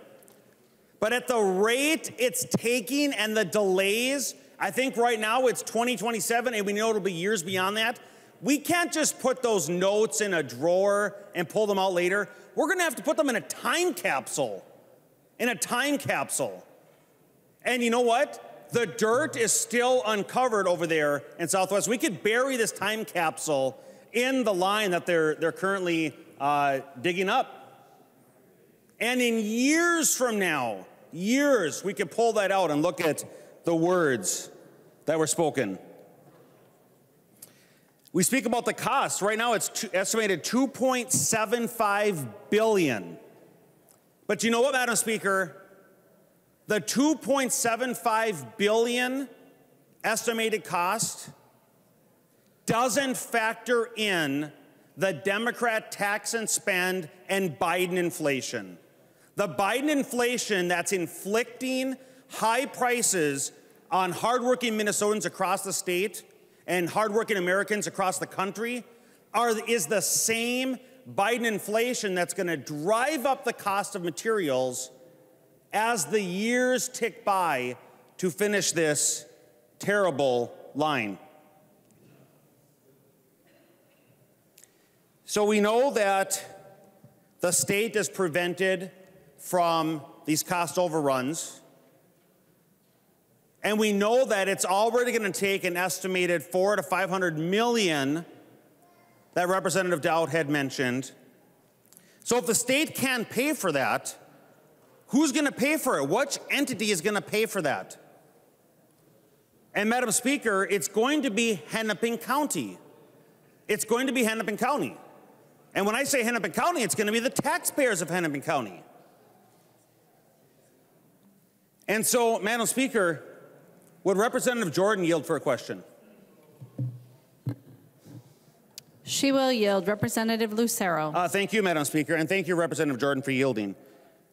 Speaker 24: But at the rate it's taking and the delays, I think right now it's 2027 and we know it'll be years beyond that. We can't just put those notes in a drawer and pull them out later. We're going to have to put them in a time capsule. In a time capsule. And you know what? The dirt is still uncovered over there in Southwest. We could bury this time capsule in the line that they're, they're currently uh, digging up. And in years from now, years, we could pull that out and look at the words that were spoken. We speak about the cost. Right now, it's two, estimated 2.75 billion. But you know what, Madam Speaker? The 2.75 billion estimated cost doesn't factor in the Democrat tax and spend and Biden inflation. The Biden inflation that's inflicting high prices on hardworking Minnesotans across the state and hardworking Americans across the country are, is the same Biden inflation that's going to drive up the cost of materials as the years tick by to finish this terrible line. So we know that the state is prevented from these cost overruns. And we know that it's already going to take an estimated four to 500 million that Representative Daudt had mentioned. So if the state can't pay for that, who's going to pay for it? Which entity is going to pay for that? And Madam Speaker, it's going to be Hennepin County. It's going to be Hennepin County. And when I say Hennepin County, it's going to be the taxpayers of Hennepin County. And so, Madam Speaker, would Representative Jordan yield for a question?
Speaker 1: She will yield. Representative Lucero.
Speaker 24: Uh, thank you, Madam Speaker, and thank you, Representative Jordan, for yielding.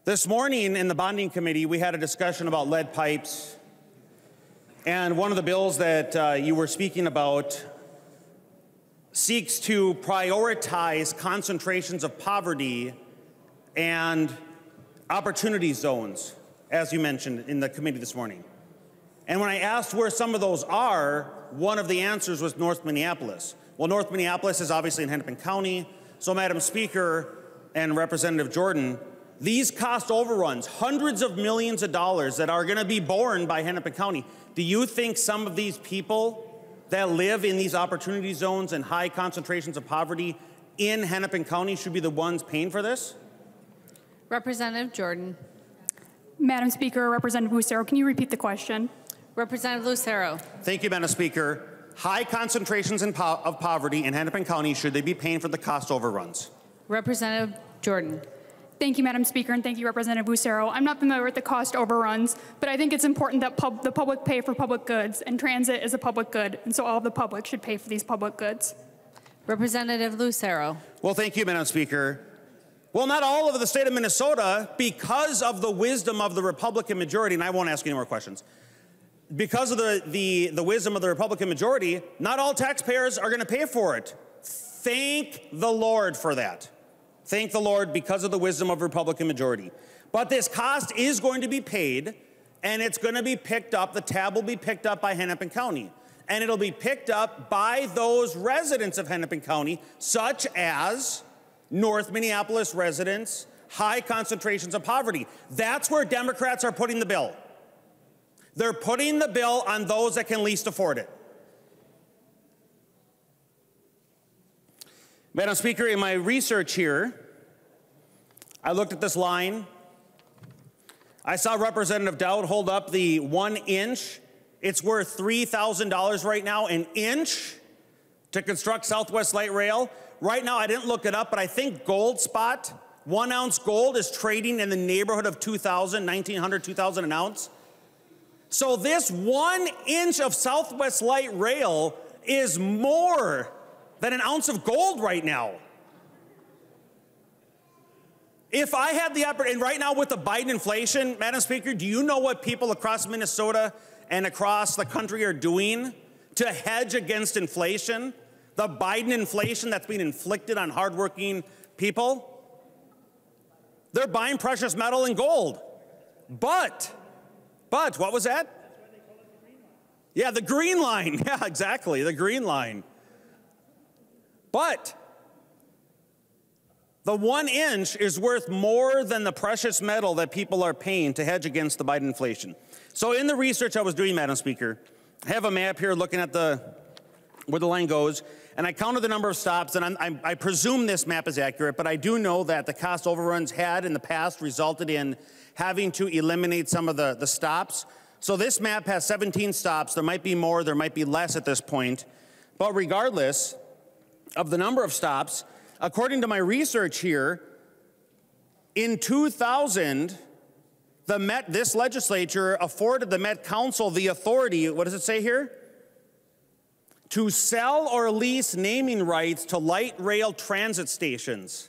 Speaker 24: This morning in the bonding committee, we had a discussion about lead pipes. And one of the bills that uh, you were speaking about seeks to prioritize concentrations of poverty and opportunity zones, as you mentioned in the committee this morning. And when I asked where some of those are, one of the answers was North Minneapolis. Well, North Minneapolis is obviously in Hennepin County. So, Madam Speaker and Representative Jordan, these cost overruns, hundreds of millions of dollars that are going to be borne by Hennepin County, do you think some of these people that live in these opportunity zones and high concentrations of poverty in Hennepin County should be the ones paying for this?
Speaker 1: Representative Jordan.
Speaker 35: Madam Speaker, Representative Lucero, can you repeat the question?
Speaker 1: Representative Lucero.
Speaker 24: Thank you, Madam Speaker. High concentrations po of poverty in Hennepin County, should they be paying for the cost overruns?
Speaker 1: Representative Jordan.
Speaker 35: Thank you, Madam Speaker, and thank you, Representative Lucero. I'm not familiar with the cost overruns, but I think it's important that pub the public pay for public goods, and transit is a public good, and so all of the public should pay for these public goods.
Speaker 1: Representative Lucero.
Speaker 24: Well, thank you, Madam Speaker. Well, not all of the state of Minnesota, because of the wisdom of the Republican majority, and I won't ask any more questions, because of the, the, the wisdom of the Republican majority, not all taxpayers are going to pay for it. Thank the Lord for that. Thank the Lord because of the wisdom of Republican majority. But this cost is going to be paid, and it's going to be picked up. The tab will be picked up by Hennepin County. And it'll be picked up by those residents of Hennepin County, such as North Minneapolis residents, high concentrations of poverty. That's where Democrats are putting the bill. They're putting the bill on those that can least afford it. Madam Speaker, in my research here, I looked at this line. I saw Representative Daudt hold up the one inch It's worth $3,000 right now an inch to construct Southwest Light Rail. Right now, I didn't look it up, but I think Gold Spot, one ounce gold, is trading in the neighborhood of 2,000, 1,900, 2,000 an ounce. So this one inch of Southwest Light Rail is more than an ounce of gold right now. If I had the opportunity, and right now with the Biden inflation, Madam Speaker, do you know what people across Minnesota and across the country are doing to hedge against inflation? The Biden inflation that's being inflicted on hardworking people? They're buying precious metal and gold. But, but, what was that? Yeah, the green line. Yeah, exactly, the green line. But the one inch is worth more than the precious metal that people are paying to hedge against the Biden inflation. So, in the research I was doing, Madam Speaker, I have a map here looking at the where the line goes, and I counted the number of stops, and I'm, I'm, i presume this map is accurate, but I do know that the cost overruns had in the past resulted in having to eliminate some of the, the stops. So this map has 17 stops. There might be more, there might be less at this point. But regardless of the number of stops, according to my research here, in 2000, the Met, this legislature afforded the Met Council the authority, what does it say here? To sell or lease naming rights to light rail transit stations.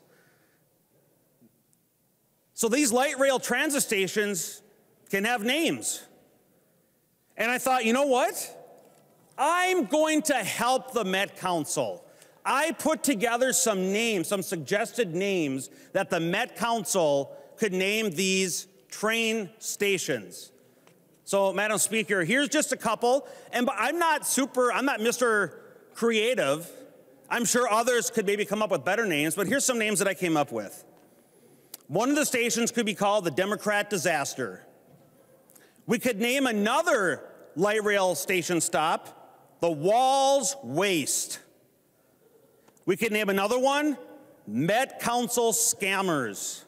Speaker 24: So these light rail transit stations can have names. And I thought, you know what? I'm going to help the Met Council. I put together some names, some suggested names that the Met Council could name these train stations. So, Madam Speaker, here's just a couple. And I'm not super, I'm not Mr. Creative. I'm sure others could maybe come up with better names, but here's some names that I came up with. One of the stations could be called the Democrat Disaster. We could name another light rail station stop the Walz Waste. We could name another one Met Council Scammers.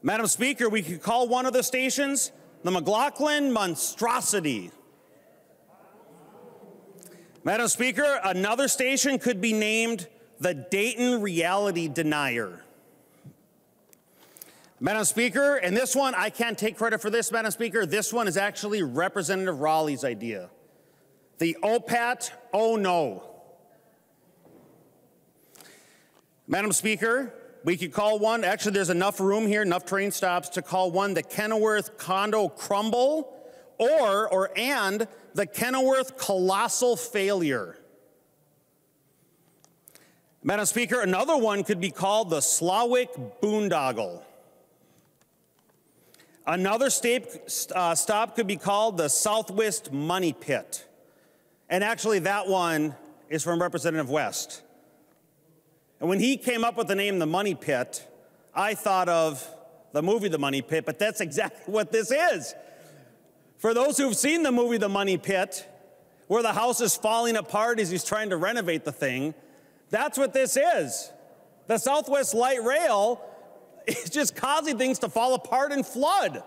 Speaker 24: Madam Speaker, we could call one of the stations the McLaughlin Monstrosity. Madam Speaker, another station could be named the Dayton Reality Denier. Madam Speaker, and this one, I can't take credit for this, Madam Speaker. This one is actually Representative Raleigh's idea. The OPAT, oh no. Madam Speaker, we could call one, actually, there's enough room here, enough train stops to call one the Kenilworth Condo Crumble or, or and the Kenilworth Colossal Failure. Madam Speaker, another one could be called the Slawik Boondoggle. Another uh, stop could be called the Southwest Money Pit. And actually, that one is from Representative West. And when he came up with the name The Money Pit, I thought of the movie The Money Pit, but that's exactly what this is. For those who've seen the movie The Money Pit, where the house is falling apart as he's trying to renovate the thing, that's what this is. The Southwest Light Rail is just causing things to fall apart and flood.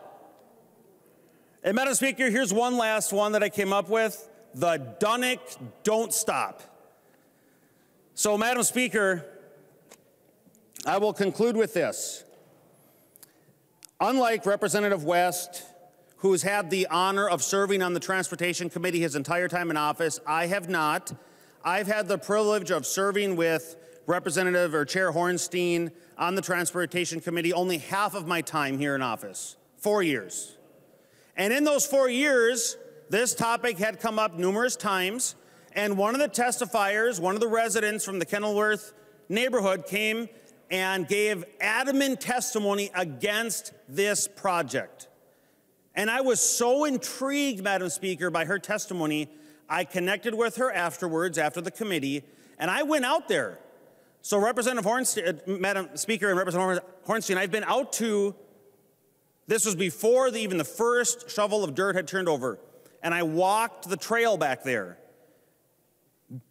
Speaker 24: And Madam Speaker, here's one last one that I came up with the Dunnick Don't Stop. So, Madam Speaker, I will conclude with this. Unlike Representative West, who's had the honor of serving on the Transportation Committee his entire time in office, I have not. I've had the privilege of serving with Representative or Chair Hornstein on the Transportation Committee only half of my time here in office, four years. And in those four years, this topic had come up numerous times, and one of the testifiers, one of the residents from the Kenilworth neighborhood, came and gave adamant testimony against this project. And I was so intrigued, Madam Speaker, by her testimony, I connected with her afterwards, after the committee, and I went out there so, Representative Hornstein, uh, Madam Speaker and Representative Hornstein, I've been out to, this was before the, even the first shovel of dirt had turned over, and I walked the trail back there.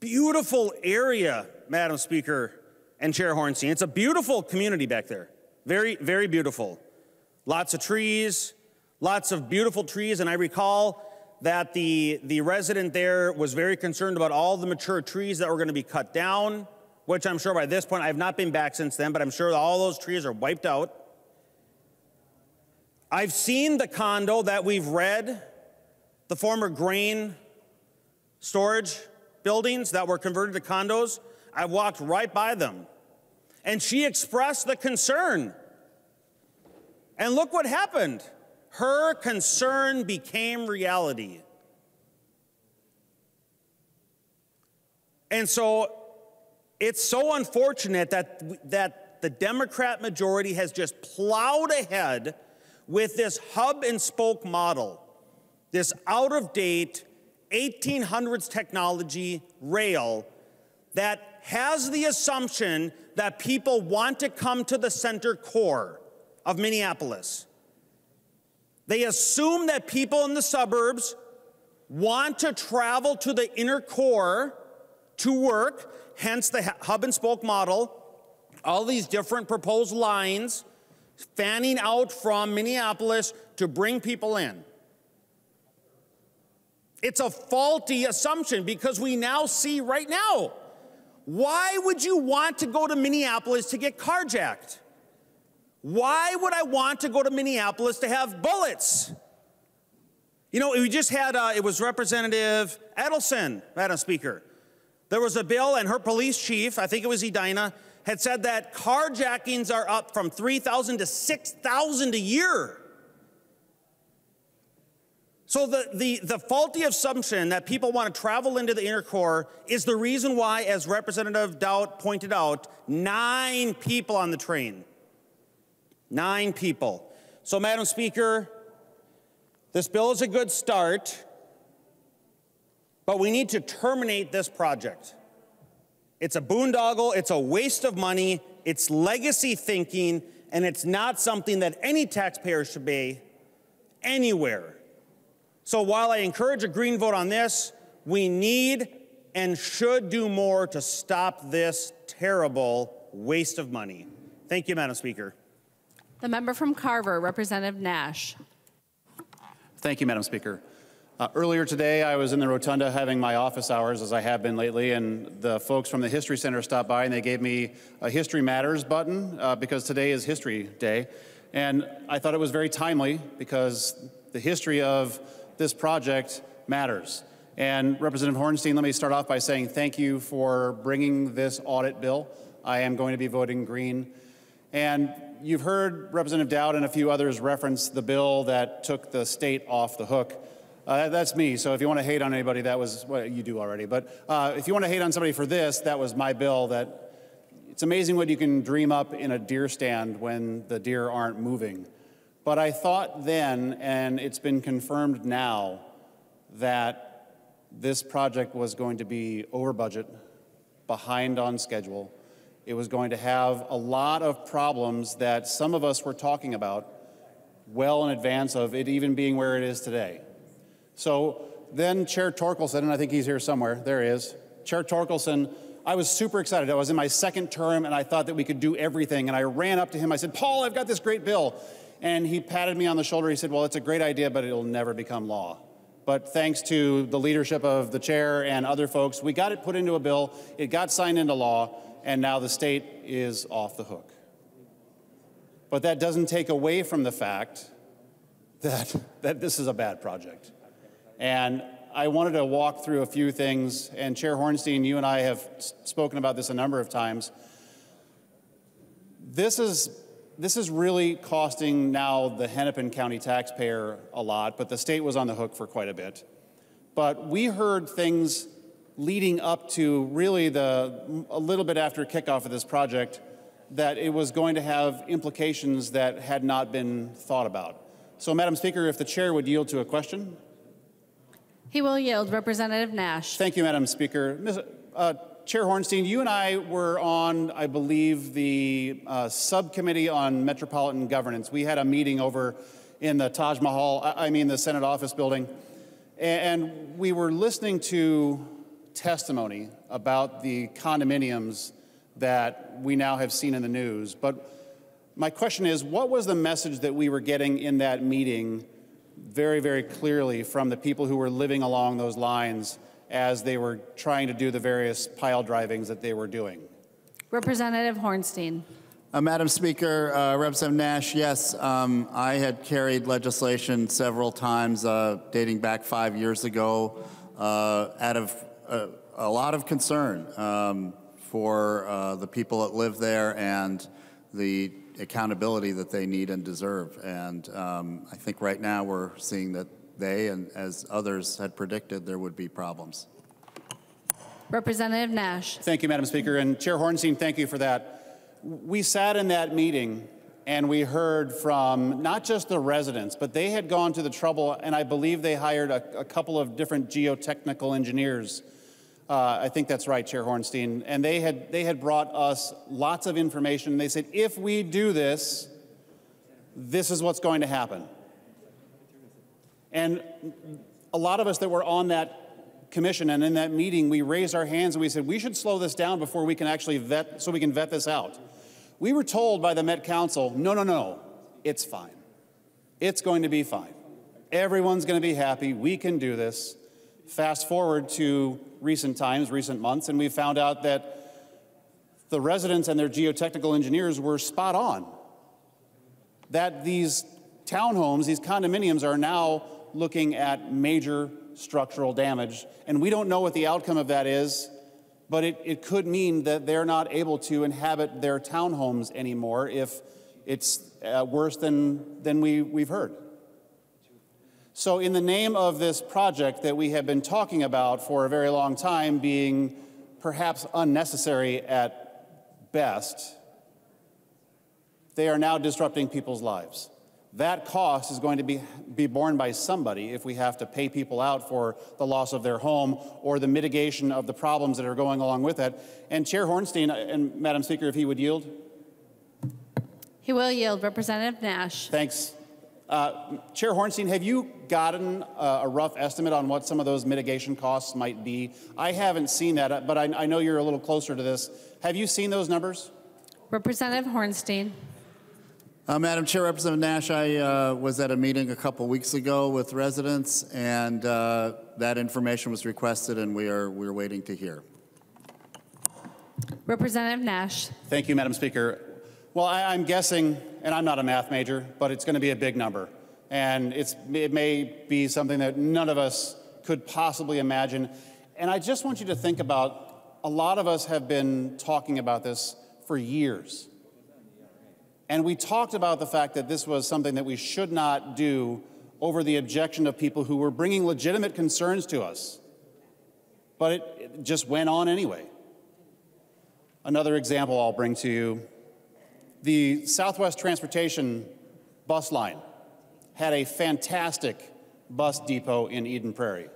Speaker 24: Beautiful area, Madam Speaker and Chair Hornstein. It's a beautiful community back there. Very, very beautiful. Lots of trees, Lots of beautiful trees, and I recall that the, the resident there was very concerned about all the mature trees that were going to be cut down, which I'm sure by this point, I've not been back since then, but I'm sure all those trees are wiped out. I've seen the condo that we've read, the former grain storage buildings that were converted to condos. I've walked right by them. And she expressed the concern. And look what happened. Her concern became reality. And so it's so unfortunate that, that the Democrat majority has just plowed ahead with this hub and spoke model, this out of date 1800s technology rail that has the assumption that people want to come to the center core of Minneapolis. They assume that people in the suburbs want to travel to the inner core to work, hence the hub and spoke model, all these different proposed lines fanning out from Minneapolis to bring people in. It's a faulty assumption because we now see right now. Why would you want to go to Minneapolis to get carjacked? Why would I want to go to Minneapolis to have bullets? You know, we just had, uh, it was Representative Edelson, Madam Speaker. There was a bill, and her police chief, I think it was Edina, had said that carjackings are up from 3,000 to 6,000 a year. So the, the, the faulty assumption that people want to travel into the inner core is the reason why, as Representative Daudt pointed out, nine people on the train. Nine people. So, Madam Speaker, this bill is a good start, but we need to terminate this project. It's a boondoggle, it's a waste of money, it's legacy thinking, and it's not something that any taxpayer should pay anywhere. So while I encourage a green vote on this, we need and should do more to stop this terrible waste of money. Thank you, Madam Speaker.
Speaker 1: The member from Carver, Representative Nash.
Speaker 36: Thank you, Madam Speaker. Uh, earlier today, I was in the rotunda having my office hours, as I have been lately, and the folks from the History Center stopped by and they gave me a History Matters button uh, because today is History Day. And I thought it was very timely because the history of this project matters. And Representative Hornstein, let me start off by saying thank you for bringing this audit bill. I am going to be voting green. And you've heard Representative Daudt and a few others reference the bill that took the state off the hook. Uh, that's me, so if you want to hate on anybody, that was what well, you do already. But uh, if you want to hate on somebody for this, that was my bill that it's amazing what you can dream up in a deer stand when the deer aren't moving. But I thought then, and it's been confirmed now, that this project was going to be over budget, behind on schedule. It was going to have a lot of problems that some of us were talking about well in advance of it even being where it is today. So then Chair Torkelson, and I think he's here somewhere, there he is. Chair Torkelson, I was super excited. I was in my second term and I thought that we could do everything. And I ran up to him, I said, Paul, I've got this great bill. And he patted me on the shoulder. He said, Well, it's a great idea, but it'll never become law. But thanks to the leadership of the chair and other folks, we got it put into a bill, it got signed into law, and now the state is off the hook. But that doesn't take away from the fact that, that this is a bad project. And I wanted to walk through a few things, and Chair Hornstein, you and I have spoken about this a number of times. This is this is really costing now the Hennepin County taxpayer a lot, but the state was on the hook for quite a bit. But we heard things leading up to really the a little bit after kickoff of this project that it was going to have implications that had not been thought about. So, Madam Speaker, if the chair would yield to a question.
Speaker 1: He will yield. Representative Nash.
Speaker 36: Thank you, Madam Speaker. Ms. Uh, Chair Hornstein, you and I were on, I believe, the uh, subcommittee on metropolitan governance. We had a meeting over in the Taj Mahal, I mean the Senate office building, and we were listening to testimony about the condominiums that we now have seen in the news. But my question is, what was the message that we were getting in that meeting
Speaker 24: very, very clearly from the people who were living along those lines as they were trying to do the various pile drivings that they were doing.
Speaker 1: Representative Hornstein.
Speaker 14: Uh, Madam Speaker, uh, Representative Nash, yes, um, I had carried legislation several times uh, dating back five years ago uh, out of uh, a lot of concern um, for uh, the people that live there and the accountability that they need and deserve. And um, I think right now we're seeing that they, and as others had predicted, there would be problems.
Speaker 1: Representative Nash.
Speaker 24: Thank you, Madam Speaker. And Chair Hornstein, thank you for that. We sat in that meeting and we heard from not just the residents, but they had gone to the trouble, and I believe they hired a, a couple of different geotechnical engineers. Uh, I think that's right, Chair Hornstein. And they had, they had brought us lots of information. They said, if we do this, this is what's going to happen. And a lot of us that were on that commission and in that meeting, we raised our hands and we said, we should slow this down before we can actually vet, so we can vet this out. We were told by the Met Council, no, no, no, it's fine. It's going to be fine. Everyone's going to be happy. We can do this. Fast forward to recent times, recent months, and we found out that the residents and their geotechnical engineers were spot on. That these townhomes, these condominiums, are now looking at major structural damage. And we don't know what the outcome of that is, but it, it could mean that they're not able to inhabit their townhomes anymore if it's uh, worse than, than we, we've heard. So, in the name of this project that we have been talking about for a very long time, being perhaps unnecessary at best, they are now disrupting people's lives. That cost is going to be, be borne by somebody if we have to pay people out for the loss of their home or the mitigation of the problems that are going along with it. And Chair Hornstein and Madam Speaker, if he would yield.
Speaker 1: He will yield. Representative Nash.
Speaker 24: Thanks. Uh, Chair Hornstein, have you gotten a, a rough estimate on what some of those mitigation costs might be? I haven't seen that, but I, I know you're a little closer to this. Have you seen those numbers?
Speaker 1: Representative Hornstein.
Speaker 14: Uh, Madam Chair, Representative Nash, I uh, was at a meeting a couple weeks ago with residents, and uh, that information was requested, and we are we're waiting to hear.
Speaker 1: Representative Nash.
Speaker 24: Thank you, Madam Speaker. Well, I, am guessing, and I'm not a math major, but it's going to be a big number, and it's it may be something that none of us could possibly imagine. And I just want you to think about. A lot of us have been talking about this for years. And we talked about the fact that this was something that we should not do over the objection of people who were bringing legitimate concerns to us. But it, it just went on anyway. Another example I'll bring to you the Southwest Transportation bus line had a fantastic bus depot in Eden Prairie.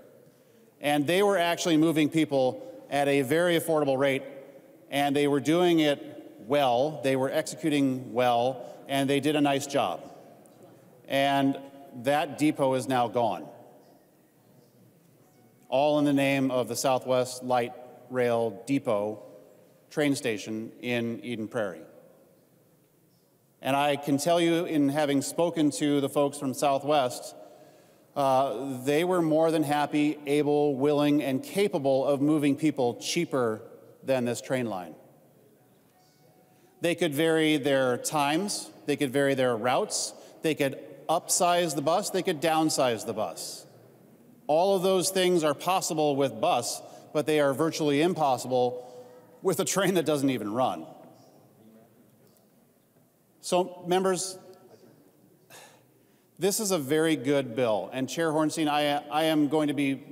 Speaker 24: And they were actually moving people at a very affordable rate, and they were doing it well, they were executing well, and they did a nice job. And that depot is now gone. All in the name of the Southwest Light Rail Depot train station in Eden Prairie. And I can tell you, in having spoken to the folks from Southwest, uh, they were more than happy, able, willing, and capable of moving people cheaper than this train line. They could vary their times, they could vary their routes, they could upsize the bus, they could downsize the bus. All of those things are possible with bus, but they are virtually impossible with a train that doesn't even run. So, members, this is a very good bill. And Chair Hornstein, I, I am going to be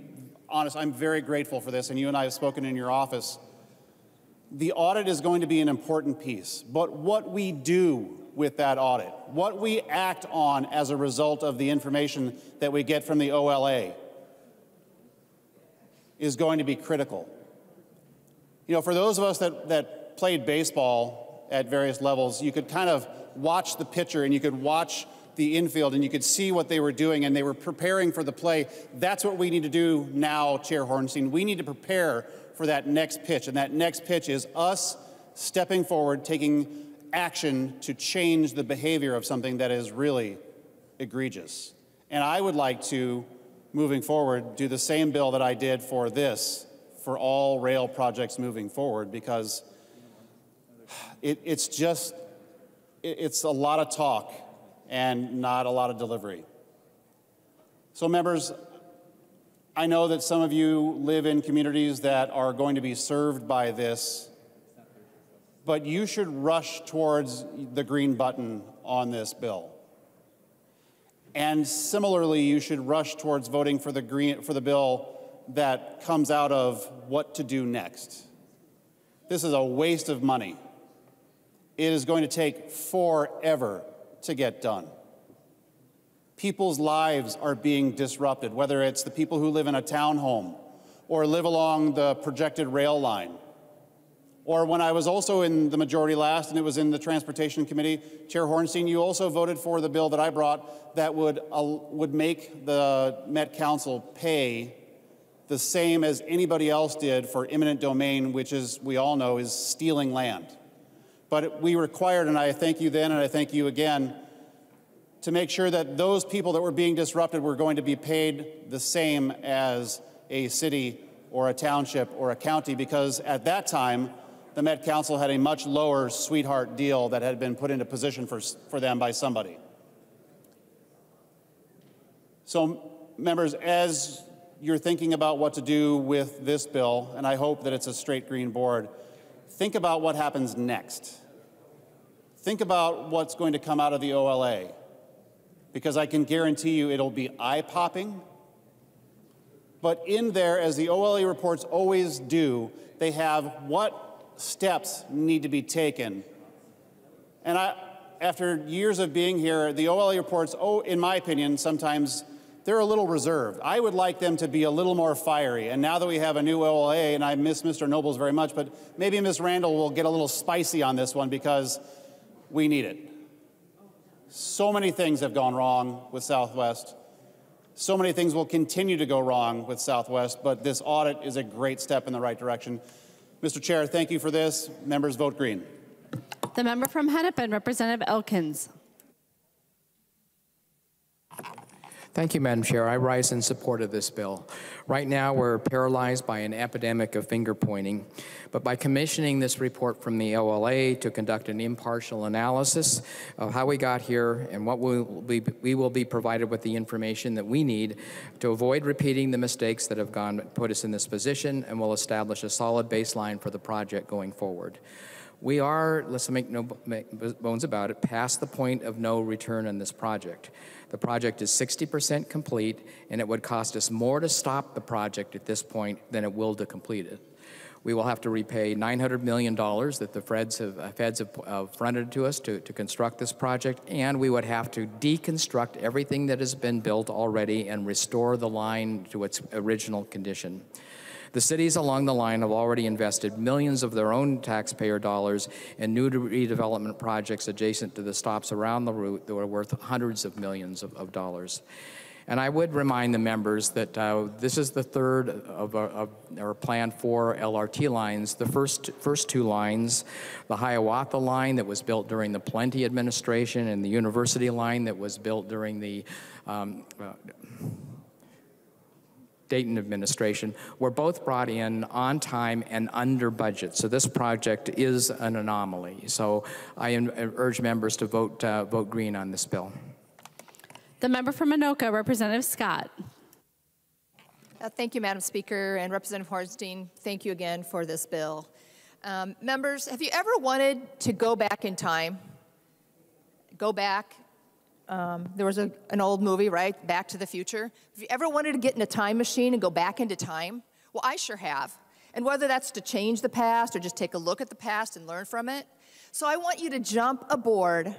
Speaker 24: honest, I'm very grateful for this, and you and I have spoken in your office the audit is going to be an important piece, but what we do with that audit, what we act on as a result of the information that we get from the OLA, is going to be critical. You know, for those of us that, that played baseball at various levels, you could kind of watch the pitcher and you could watch the infield and you could see what they were doing and they were preparing for the play. That's what we need to do now, Chair Hornstein. We need to prepare for that next pitch. And that next pitch is us stepping forward, taking action to change the behavior of something that is really egregious. And I would like to, moving forward, do the same bill that I did for this, for all rail projects moving forward, because it, it's just, it's a lot of talk and not a lot of delivery. So, members, I know that some of you live in communities that are going to be served by this, but you should rush towards the green button on this bill. And similarly, you should rush towards voting for the green for the bill that comes out of what to do next. This is a waste of money. It is going to take forever to get done. People's lives are being disrupted, whether it's the people who live in a townhome or live along the projected rail line. Or when I was also in the majority last and it was in the Transportation Committee, Chair Hornstein, you also voted for the bill that I brought that would, uh, would make the Met Council pay the same as anybody else did for eminent domain, which is, we all know, is stealing land. But we required, and I thank you then and I thank you again, to make sure that those people that were being disrupted were going to be paid the same as a city or a township or a county, because at that time, the Met Council had a much lower sweetheart deal that had been put into position for, for them by somebody. So, members, as you're thinking about what to do with this bill, and I hope that it's a straight green board, think about what happens next. Think about what's going to come out of the OLA, because I can guarantee you it'll be eye popping. But in there, as the OLA reports always do, they have what steps need to be taken. And I, after years of being here, the OLA reports, oh, in my opinion, sometimes they're a little reserved. I would like them to be a little more fiery. And now that we have a new OLA, and I miss Mr. Nobles very much, but maybe Ms. Randall will get a little spicy on this one because we need it. So many things have gone wrong with Southwest. So many things will continue to go wrong with Southwest, but this audit is a great step in the right direction. Mr. Chair, thank you for this. Members vote green.
Speaker 1: The member from Hennepin, Representative Elkins.
Speaker 37: Thank you, Madam Chair. I rise in support of this bill. Right now, we're paralyzed by an epidemic of finger pointing, but by commissioning this report from the OLA to conduct an impartial analysis of how we got here and what we will be, we will be provided with the information that we need to avoid repeating the mistakes that have gone put us in this position and will establish a solid baseline for the project going forward. We are, let's make no bones about it, past the point of no return on this project. The project is 60% complete, and it would cost us more to stop the project at this point than it will to complete it. We will have to repay $900 million that the Feds have, uh, Feds have uh, fronted to us to, to construct this project, and we would have to deconstruct everything that has been built already and restore the line to its original condition. The cities along the line have already invested millions of their own taxpayer dollars in new redevelopment projects adjacent to the stops around the route that are worth hundreds of millions of, of dollars. And I would remind the members that uh, this is the third of, of our planned four LRT lines. The first, first two lines, the Hiawatha line that was built during the Pawlenty administration and the University line that was built during the um, uh, Dayton administration were both brought in on time and under budget. So this project is an anomaly. So I urge members to vote, uh, vote green on this bill.
Speaker 1: The member from Anoka, Representative Scott.
Speaker 38: Uh, thank you, Madam Speaker, and Representative Hornstein, thank you again for this bill. Um, members, have you ever wanted to go back in time? Go back um, there was a, an old movie, right? Back to the Future. Have you ever wanted to get in a time machine and go back into time? Well, I sure have. And whether that's to change the past or just take a look at the past and learn from it. So I want you to jump aboard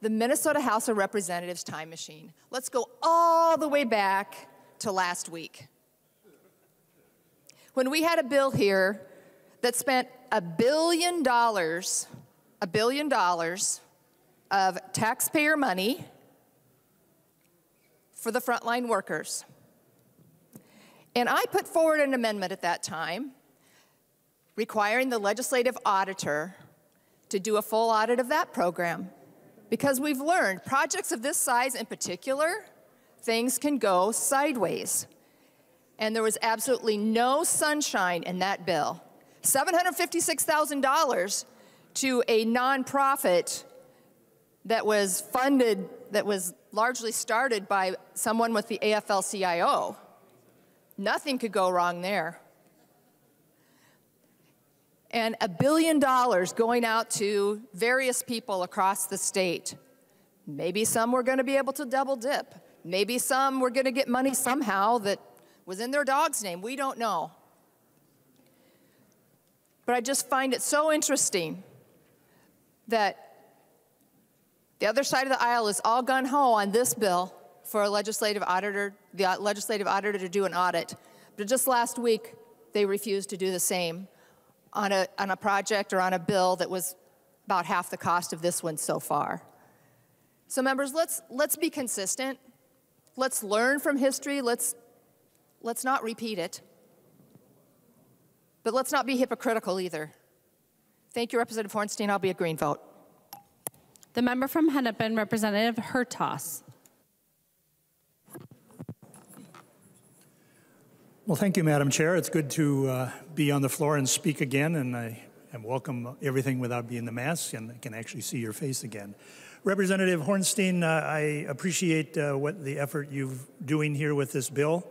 Speaker 38: the Minnesota House of Representatives time machine. Let's go all the way back to last week. When we had a bill here that spent a billion dollars, a billion dollars of taxpayer money for the frontline workers. And I put forward an amendment at that time requiring the legislative auditor to do a full audit of that program. Because we've learned projects of this size in particular, things can go sideways. And there was absolutely no sunshine in that bill. $756,000 to a nonprofit that was funded, that was largely started by someone with the AFL CIO. Nothing could go wrong there. And a billion dollars going out to various people across the state. Maybe some were going to be able to double dip. Maybe some were going to get money somehow that was in their dog's name. We don't know. But I just find it so interesting that the other side of the aisle is all gun ho on this bill for a legislative auditor, the legislative auditor to do an audit. But just last week, they refused to do the same on a, on a project or on a bill that was about half the cost of this one so far. So members, let's, let's be consistent. Let's learn from history. Let's, let's not repeat it. But let's not be hypocritical either. Thank you, Representative Hornstein. I'll be a green vote.
Speaker 1: The member from Hennepin, Representative Hertaus.
Speaker 39: Well, thank you, Madam Chair. It's good to uh, be on the floor and speak again, and I, I welcome everything without being the mask, and I can actually see your face again. Representative Hornstein, uh, I appreciate uh, what the effort you're doing here with this bill.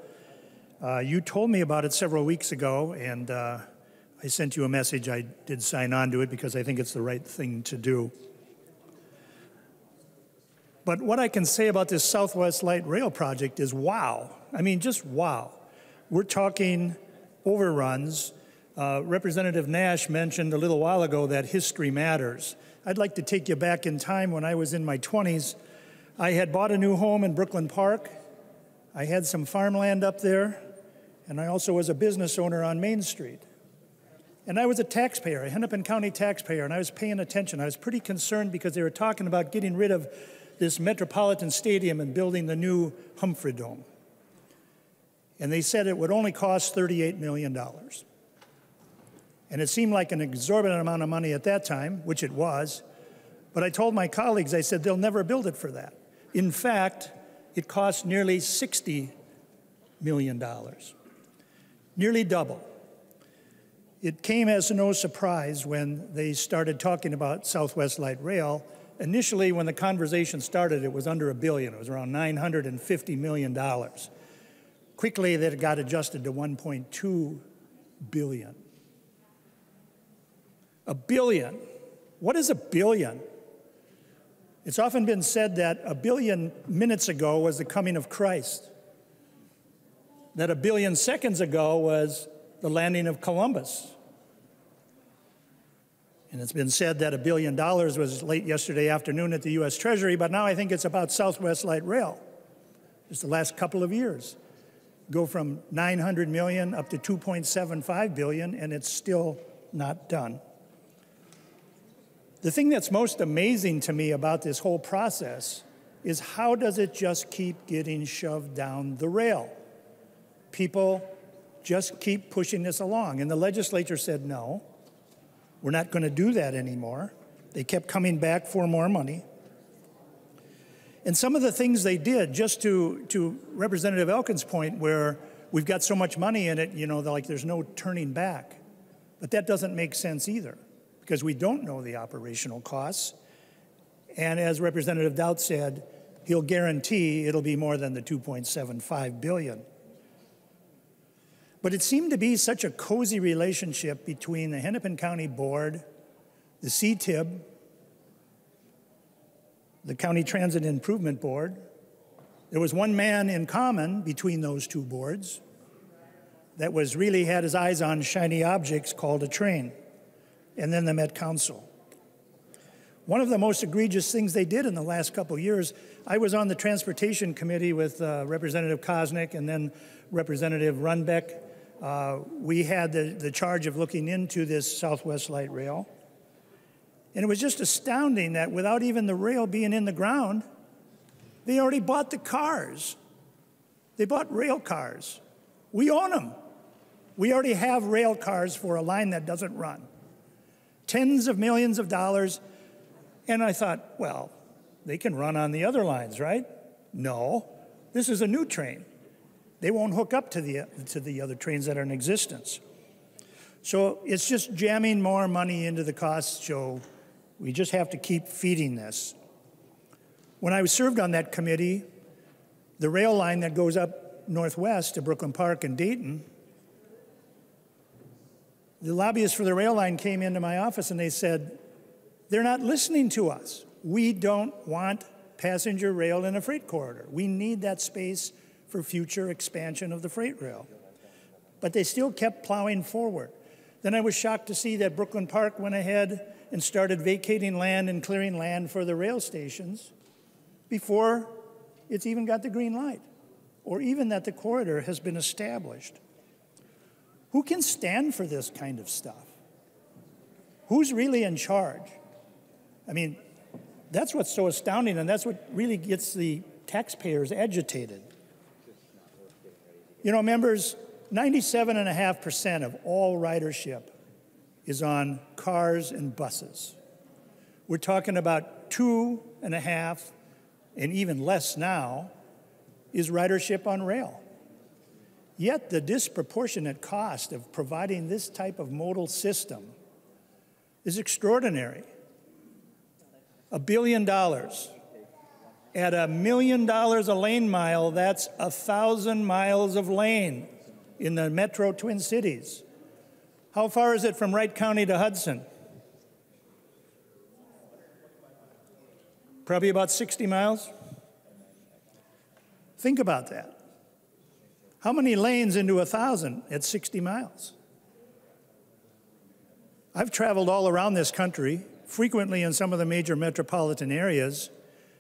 Speaker 39: Uh, you told me about it several weeks ago, and uh, I sent you a message. I did sign on to it because I think it's the right thing to do. But what I can say about this Southwest Light Rail project is wow. I mean, just wow. We're talking overruns. Uh, Representative Nash mentioned a little while ago that history matters. I'd like to take you back in time when I was in my 20s. I had bought a new home in Brooklyn Park. I had some farmland up there, and I also was a business owner on Main Street. And I was a taxpayer, a Hennepin County taxpayer, and I was paying attention. I was pretty concerned because they were talking about getting rid of this Metropolitan Stadium and building the new Humphrey Dome and they said it would only cost $38 million. And it seemed like an exorbitant amount of money at that time, which it was. But I told my colleagues, I said, they'll never build it for that. In fact, it cost nearly $60 million, nearly double. It came as no surprise when they started talking about Southwest Light Rail. Initially, when the conversation started, it was under a billion. It was around $950 million. Quickly, that got adjusted to 1.2 billion. A billion. What is a billion? It's often been said that a billion minutes ago was the coming of Christ, that a billion seconds ago was the landing of Columbus. And it's been said that a billion dollars was late yesterday afternoon at the US Treasury, but now I think it's about Southwest Light Rail, just the last couple of years go from 900 million up to 2.75 billion, and it's still not done. The thing that's most amazing to me about this whole process is how does it just keep getting shoved down the rail? People just keep pushing this along. And the legislature said, no, we're not going to do that anymore. They kept coming back for more money. And some of the things they did, just to, to Representative Elkins' point, where we've got so much money in it, you know, like there's no turning back. But that doesn't make sense either, because we don't know the operational costs. And as Representative Daudt said, he'll guarantee it'll be more than the 2.75 billion. But it seemed to be such a cozy relationship between the Hennepin County Board, the CTIB, the County Transit Improvement Board. There was one man in common between those two boards that was really had his eyes on shiny objects called a train, and then the Met Council. One of the most egregious things they did in the last couple years, I was on the Transportation Committee with uh, Representative Koznick and then Representative Runbeck. Uh, we had the, the charge of looking into this Southwest Light Rail. And it was just astounding that without even the rail being in the ground, they already bought the cars. They bought rail cars. We own them. We already have rail cars for a line that doesn't run. Tens of millions of dollars. And I thought, well, they can run on the other lines, right? No. This is a new train. They won't hook up to the, to the other trains that are in existence. So it's just jamming more money into the cost, Joe. We just have to keep feeding this. When I was served on that committee, the rail line that goes up northwest to Brooklyn Park and Dayton, the lobbyists for the rail line came into my office and they said, they're not listening to us. We don't want passenger rail in a freight corridor. We need that space for future expansion of the freight rail. But they still kept plowing forward. Then I was shocked to see that Brooklyn Park went ahead and started vacating land and clearing land for the rail stations before it's even got the green light, or even that the corridor has been established. Who can stand for this kind of stuff? Who's really in charge? I mean, that's what's so astounding, and that's what really gets the taxpayers agitated. You know, members, 97.5% of all ridership is on cars and buses. We're talking about two and a half, and even less now, is ridership on rail. Yet the disproportionate cost of providing this type of modal system is extraordinary. A billion dollars. At a million dollars a lane mile, that's a thousand miles of lane in the metro Twin Cities. How far is it from Wright County to Hudson? Probably about 60 miles. Think about that. How many lanes into a thousand at 60 miles? I've traveled all around this country, frequently in some of the major metropolitan areas,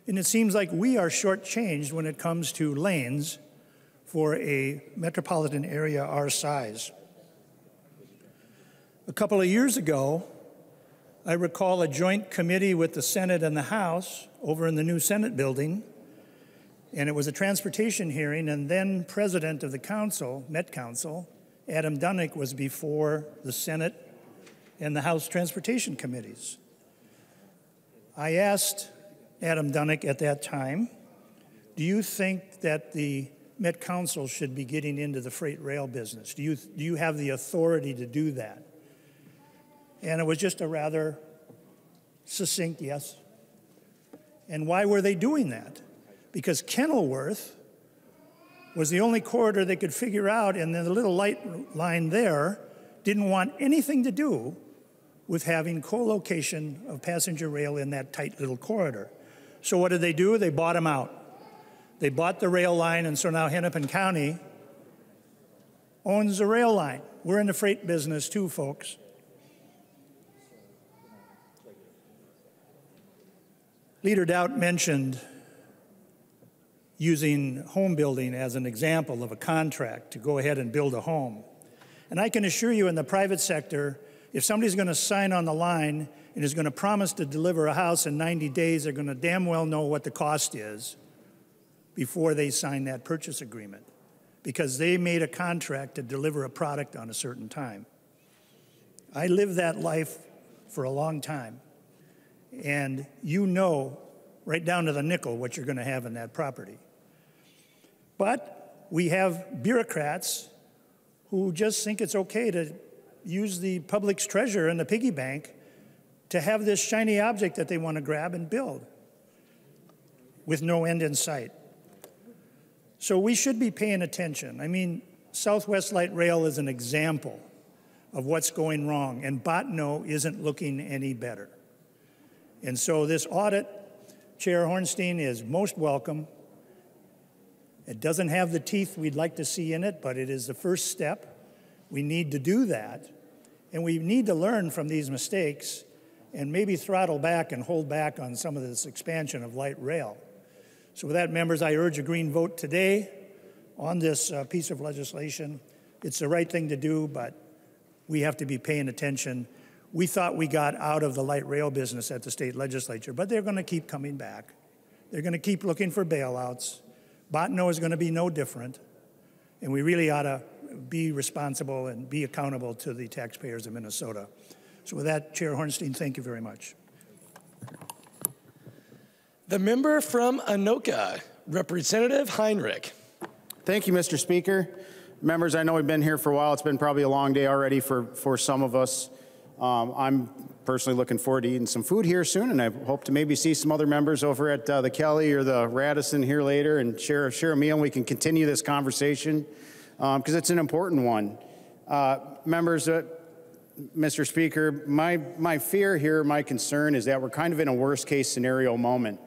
Speaker 39: and it seems like we are shortchanged when it comes to lanes for a metropolitan area our size. A couple of years ago, I recall a joint committee with the Senate and the House over in the new Senate building, and it was a transportation hearing, and then President of the Council, Met Council, Adam Duininck, was before the Senate and the House Transportation Committees. I asked Adam Duininck at that time, do you think that the Met Council should be getting into the freight rail business? Do you, do you have the authority to do that? And it was just a rather succinct yes. And why were they doing that? Because Kenilworth was the only corridor they could figure out, and then the little light line there didn't want anything to do with having co-location of passenger rail in that tight little corridor. So what did they do? They bought them out. They bought the rail line, and so now Hennepin County owns the rail line. We're in the freight business too, folks. Leader Daudt mentioned using home building as an example of a contract to go ahead and build a home. And I can assure you in the private sector, if somebody's going to sign on the line and is going to promise to deliver a house in 90 days, they're going to damn well know what the cost is before they sign that purchase agreement because they made a contract to deliver a product on a certain time. I lived that life for a long time, and you know right down to the nickel what you're going to have in that property. But we have bureaucrats who just think it's okay to use the public's treasure in the piggy bank to have this shiny object that they want to grab and build with no end in sight. So we should be paying attention. I mean, Southwest Light Rail is an example of what's going wrong, and Bottineau isn't looking any better. And so this audit, Chair Hornstein, is most welcome. It doesn't have the teeth we'd like to see in it, but it is the first step. We need to do that. And we need to learn from these mistakes and maybe throttle back and hold back on some of this expansion of light rail. So with that, members, I urge a green vote today on this uh, piece of legislation. It's the right thing to do, but we have to be paying attention. We thought we got out of the light rail business at the state legislature, but they're going to keep coming back. They're going to keep looking for bailouts. Bottineau is going to be no different, and we really ought to be responsible and be accountable to the taxpayers of Minnesota. So with that, Chair Hornstein, thank you very much.
Speaker 18: The member from Anoka, Representative Heinrich.
Speaker 24: Thank you, Mr. Speaker. Members, I know we've been here for a while. It's been probably a long day already for, for some of us. Um, I'm personally looking forward to eating some food here soon, and I hope to maybe see some other members over at uh, the Kelly or the Radisson here later and share, share a meal, and we can continue this conversation because it's an important one. Uh, members, uh, Mr. Speaker, my, my fear here, my concern is that we're kind of in a worst case scenario moment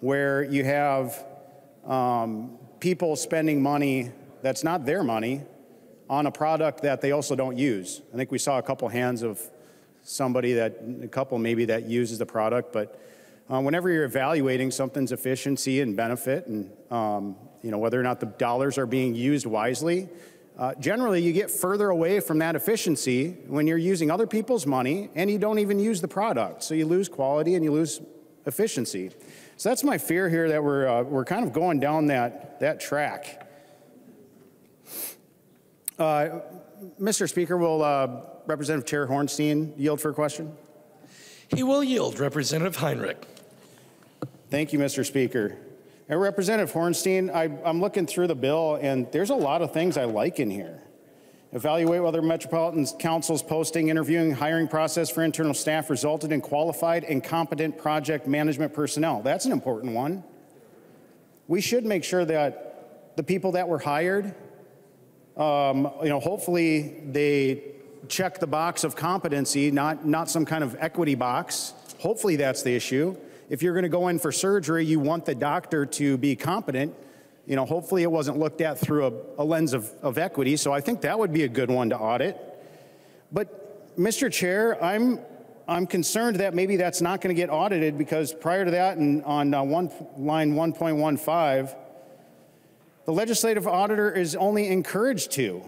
Speaker 24: where you have um, people spending money that's not their money on a product that they also don't use. I think we saw a couple hands of somebody that, a couple maybe that uses the product, but uh, whenever you're evaluating something's efficiency and benefit and um, you know whether or not the dollars are being used wisely, uh, generally you get further away from that efficiency when you're using other people's money and you don't even use the product. So you lose quality and you lose efficiency. So that's my fear here that we're, uh, we're kind of going down that, that track. Uh, Mr. Speaker, will uh, Representative Chair Hornstein yield for a question?
Speaker 18: He will yield. Representative Heinrich.
Speaker 24: Thank you, Mr. Speaker. And Representative Hornstein, I, I'm looking through the bill, and there's a lot of things I like in here. Evaluate whether Metropolitan Council's posting, interviewing, hiring process for internal staff resulted in qualified and competent project management personnel. That's an important one. We should make sure that the people that were hired, um, you know, hopefully they check the box of competency, not, not some kind of equity box. Hopefully that's the issue. If you're going to go in for surgery, you want the doctor to be competent you know, hopefully it wasn't looked at through a, a lens of, of equity, so I think that would be a good one to audit. But, Mr. Chair, I'm, I'm concerned that maybe that's not going to get audited because prior to that, and on uh, one, line 1.15, the legislative auditor is only encouraged to.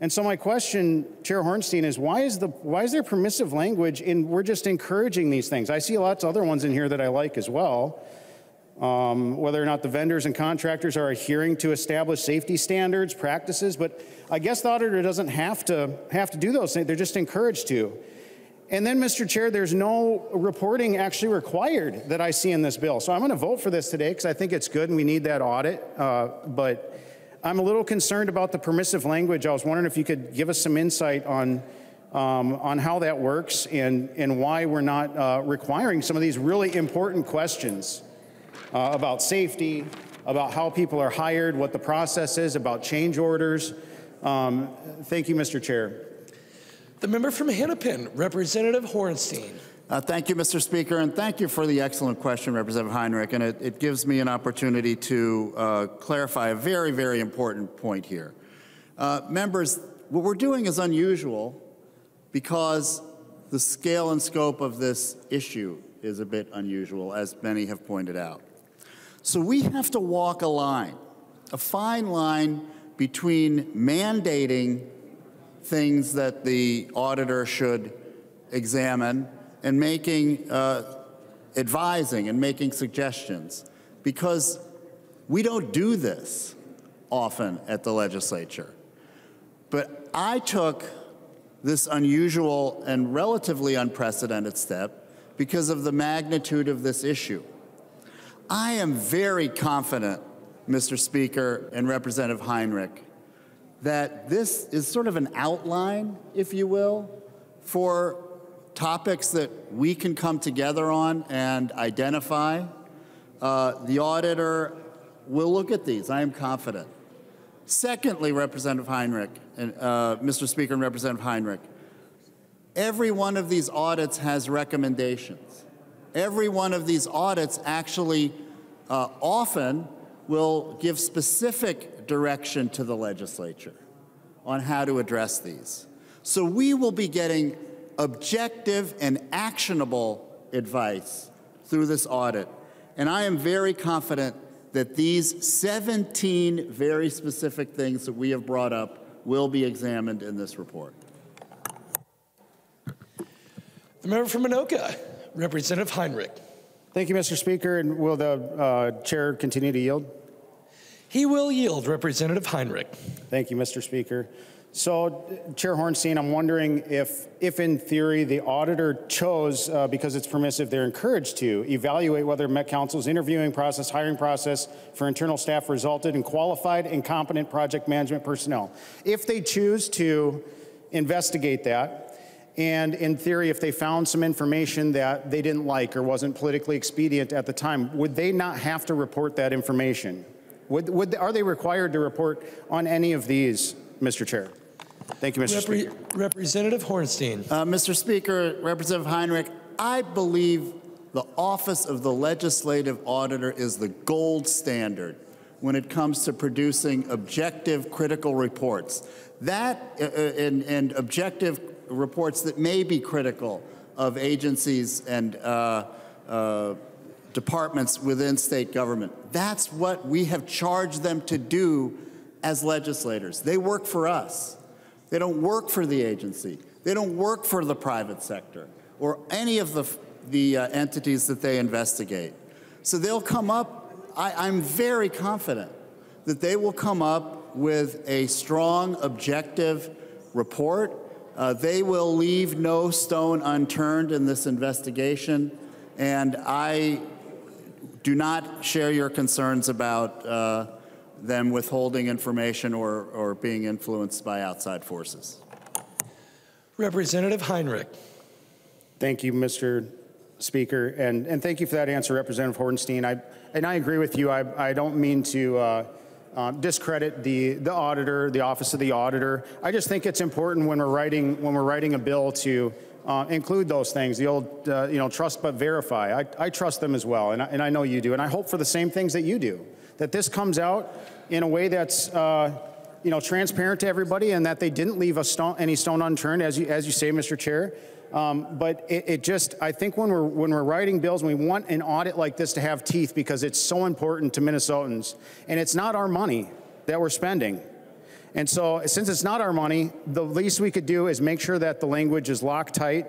Speaker 24: And so my question, Chair Hornstein, is why is, the, why is there permissive language in we're just encouraging these things? I see lots of other ones in here that I like as well um, whether or not the vendors and contractors are adhering to established safety standards, practices, but I guess the auditor doesn't have to have to do those things. They're just encouraged to. And then, Mr. Chair, there's no reporting actually required that I see in this bill. So I'm going to vote for this today because I think it's good and we need that audit. Uh, but I'm a little concerned about the permissive language. I was wondering if you could give us some insight on um, on how that works and, and why we're not uh, requiring some of these really important questions uh, about safety, about how people are hired, what the process is, about change orders. Um, thank you, Mr. Chair.
Speaker 18: The member from Hennepin, Representative Hornstein.
Speaker 14: Uh, thank you, Mr. Speaker, and thank you for the excellent question, Representative Heinrich. And it, it gives me an opportunity to uh, clarify a very, very important point here. Uh, members, what we're doing is unusual because the scale and scope of this issue is a bit unusual, as many have pointed out. So we have to walk a line, a fine line between mandating things that the auditor should examine and making, uh, advising and making suggestions. Because we don't do this often at the legislature. But I took this unusual and relatively unprecedented step because of the magnitude of this issue. I am very confident, Mr. Speaker and Representative Heinrich, that this is sort of an outline, if you will, for topics that we can come together on and identify. Uh, the auditor will look at these, I am confident. Secondly, Representative Heinrich, and, uh, Mr. Speaker and Representative Heinrich, every one of these audits has recommendations every one of these audits actually uh, often will give specific direction to the legislature on how to address these. So we will be getting objective and actionable advice through this audit. And I am very confident that these 17 very specific things that we have brought up will be examined in this report.
Speaker 18: The member from Anoka. Representative Heinrich.
Speaker 24: Thank you, Mr. Speaker. And will the uh, chair continue to yield?
Speaker 18: He will yield, Representative Heinrich.
Speaker 24: Thank you, Mr. Speaker. So, Chair Hornstein, I'm wondering if, if in theory the auditor chose, uh, because it's permissive, they're encouraged to evaluate whether Met Council's interviewing process, hiring process for internal staff resulted in qualified and competent project management personnel. If they choose to investigate that, and in theory, if they found some information that they didn't like or wasn't politically expedient at the time, would they not have to report that information? Would, would, are they required to report on any of these, Mr. Chair? Thank you, Mr.
Speaker 18: Repre-
Speaker 24: Speaker.
Speaker 18: Representative Hornstein.
Speaker 14: Uh, Mr. Speaker, Representative Heinrich, I believe the Office of the Legislative Auditor is the gold standard when it comes to producing objective, critical reports. That uh, uh, and, and objective reports that may be critical of agencies and uh, uh, departments within state government. That's what we have charged them to do as legislators. They work for us. They don't work for the agency. They don't work for the private sector or any of the, the uh, entities that they investigate. So they'll come up, I, I'm very confident that they will come up with a strong, objective report. Uh, they will leave no stone unturned in this investigation. And I do not share your concerns about uh, them withholding information or, or being influenced by outside forces.
Speaker 18: Representative Heinrich.
Speaker 24: Thank you, Mr. Speaker, and, and thank you for that answer, Representative Hornstein. I, and I agree with you. I, I don't mean to uh, uh, discredit the, the auditor, the office of the auditor. I just think it's important when we're writing, when we're writing a bill to uh, include those things, the old, uh, you know, trust but verify. I, I trust them as well, and I, and I know you do, and I hope for the same things that you do, that this comes out in a way that's, uh, you know, transparent to everybody and that they didn't leave a stone, any stone unturned, as you, as you say, Mr. Chair. Um, but it, it, just, I think when we're, when we're writing bills, we want an audit like this to have teeth because it's so important to Minnesotans. And it's not our money that we're spending. And so, since it's not our money, the least we could do is make sure that the language is locked tight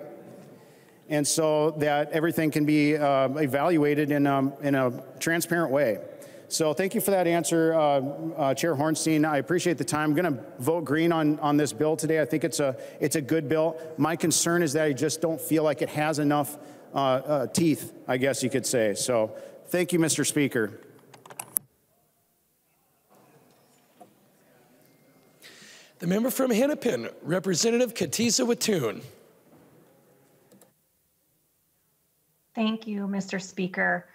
Speaker 24: and so that everything can be uh, evaluated in a, in a transparent way. So thank you for that answer, uh, uh, Chair Hornstein. I appreciate the time. I'm going to vote green on, on this bill today. I think it's a, it's a good bill. My concern is that I just don't feel like it has enough uh, uh teeth, I guess you could say. So thank you, Mr. Speaker.
Speaker 18: The member from Hennepin, Representative Kotyza-Witthuhn.
Speaker 40: Thank you, Mr. Speaker.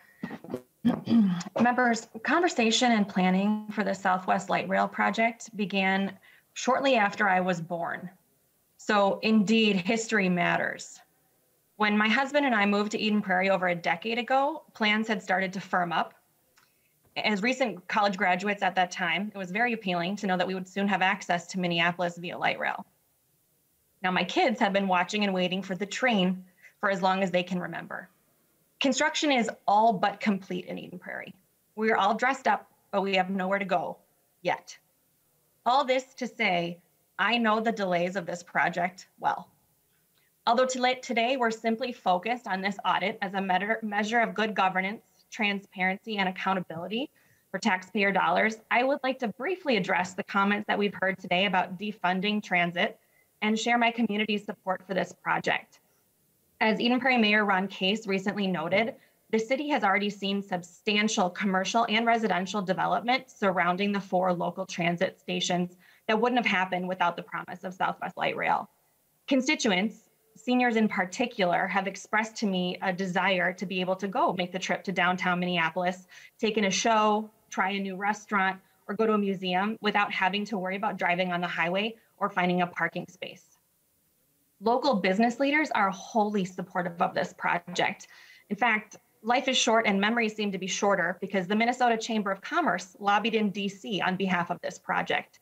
Speaker 40: Members, conversation and planning for the Southwest Light Rail project began shortly after I was born. So, indeed, history matters. When my husband and I moved to Eden Prairie over a decade ago, plans had started to firm up. As recent college graduates at that time, it was very appealing to know that we would soon have access to Minneapolis via light rail. Now, my kids have been watching and waiting for the train for as long as they can remember. Construction is all but complete in Eden Prairie. We're all dressed up, but we have nowhere to go yet. All this to say, I know the delays of this project well. Although today we're simply focused on this audit as a measure of good governance, transparency, and accountability for taxpayer dollars, I would like to briefly address the comments that we've heard today about defunding transit and share my community's support for this project. As Eden Prairie Mayor Ron Case recently noted, the city has already seen substantial commercial and residential development surrounding the four local transit stations that wouldn't have happened without the promise of Southwest Light Rail. Constituents, seniors in particular, have expressed to me a desire to be able to go make the trip to downtown Minneapolis, take in a show, try a new restaurant, or go to a museum without having to worry about driving on the highway or finding a parking space. Local business leaders are wholly supportive of this project. In fact, life is short and memories seem to be shorter because the Minnesota Chamber of Commerce lobbied in DC on behalf of this project.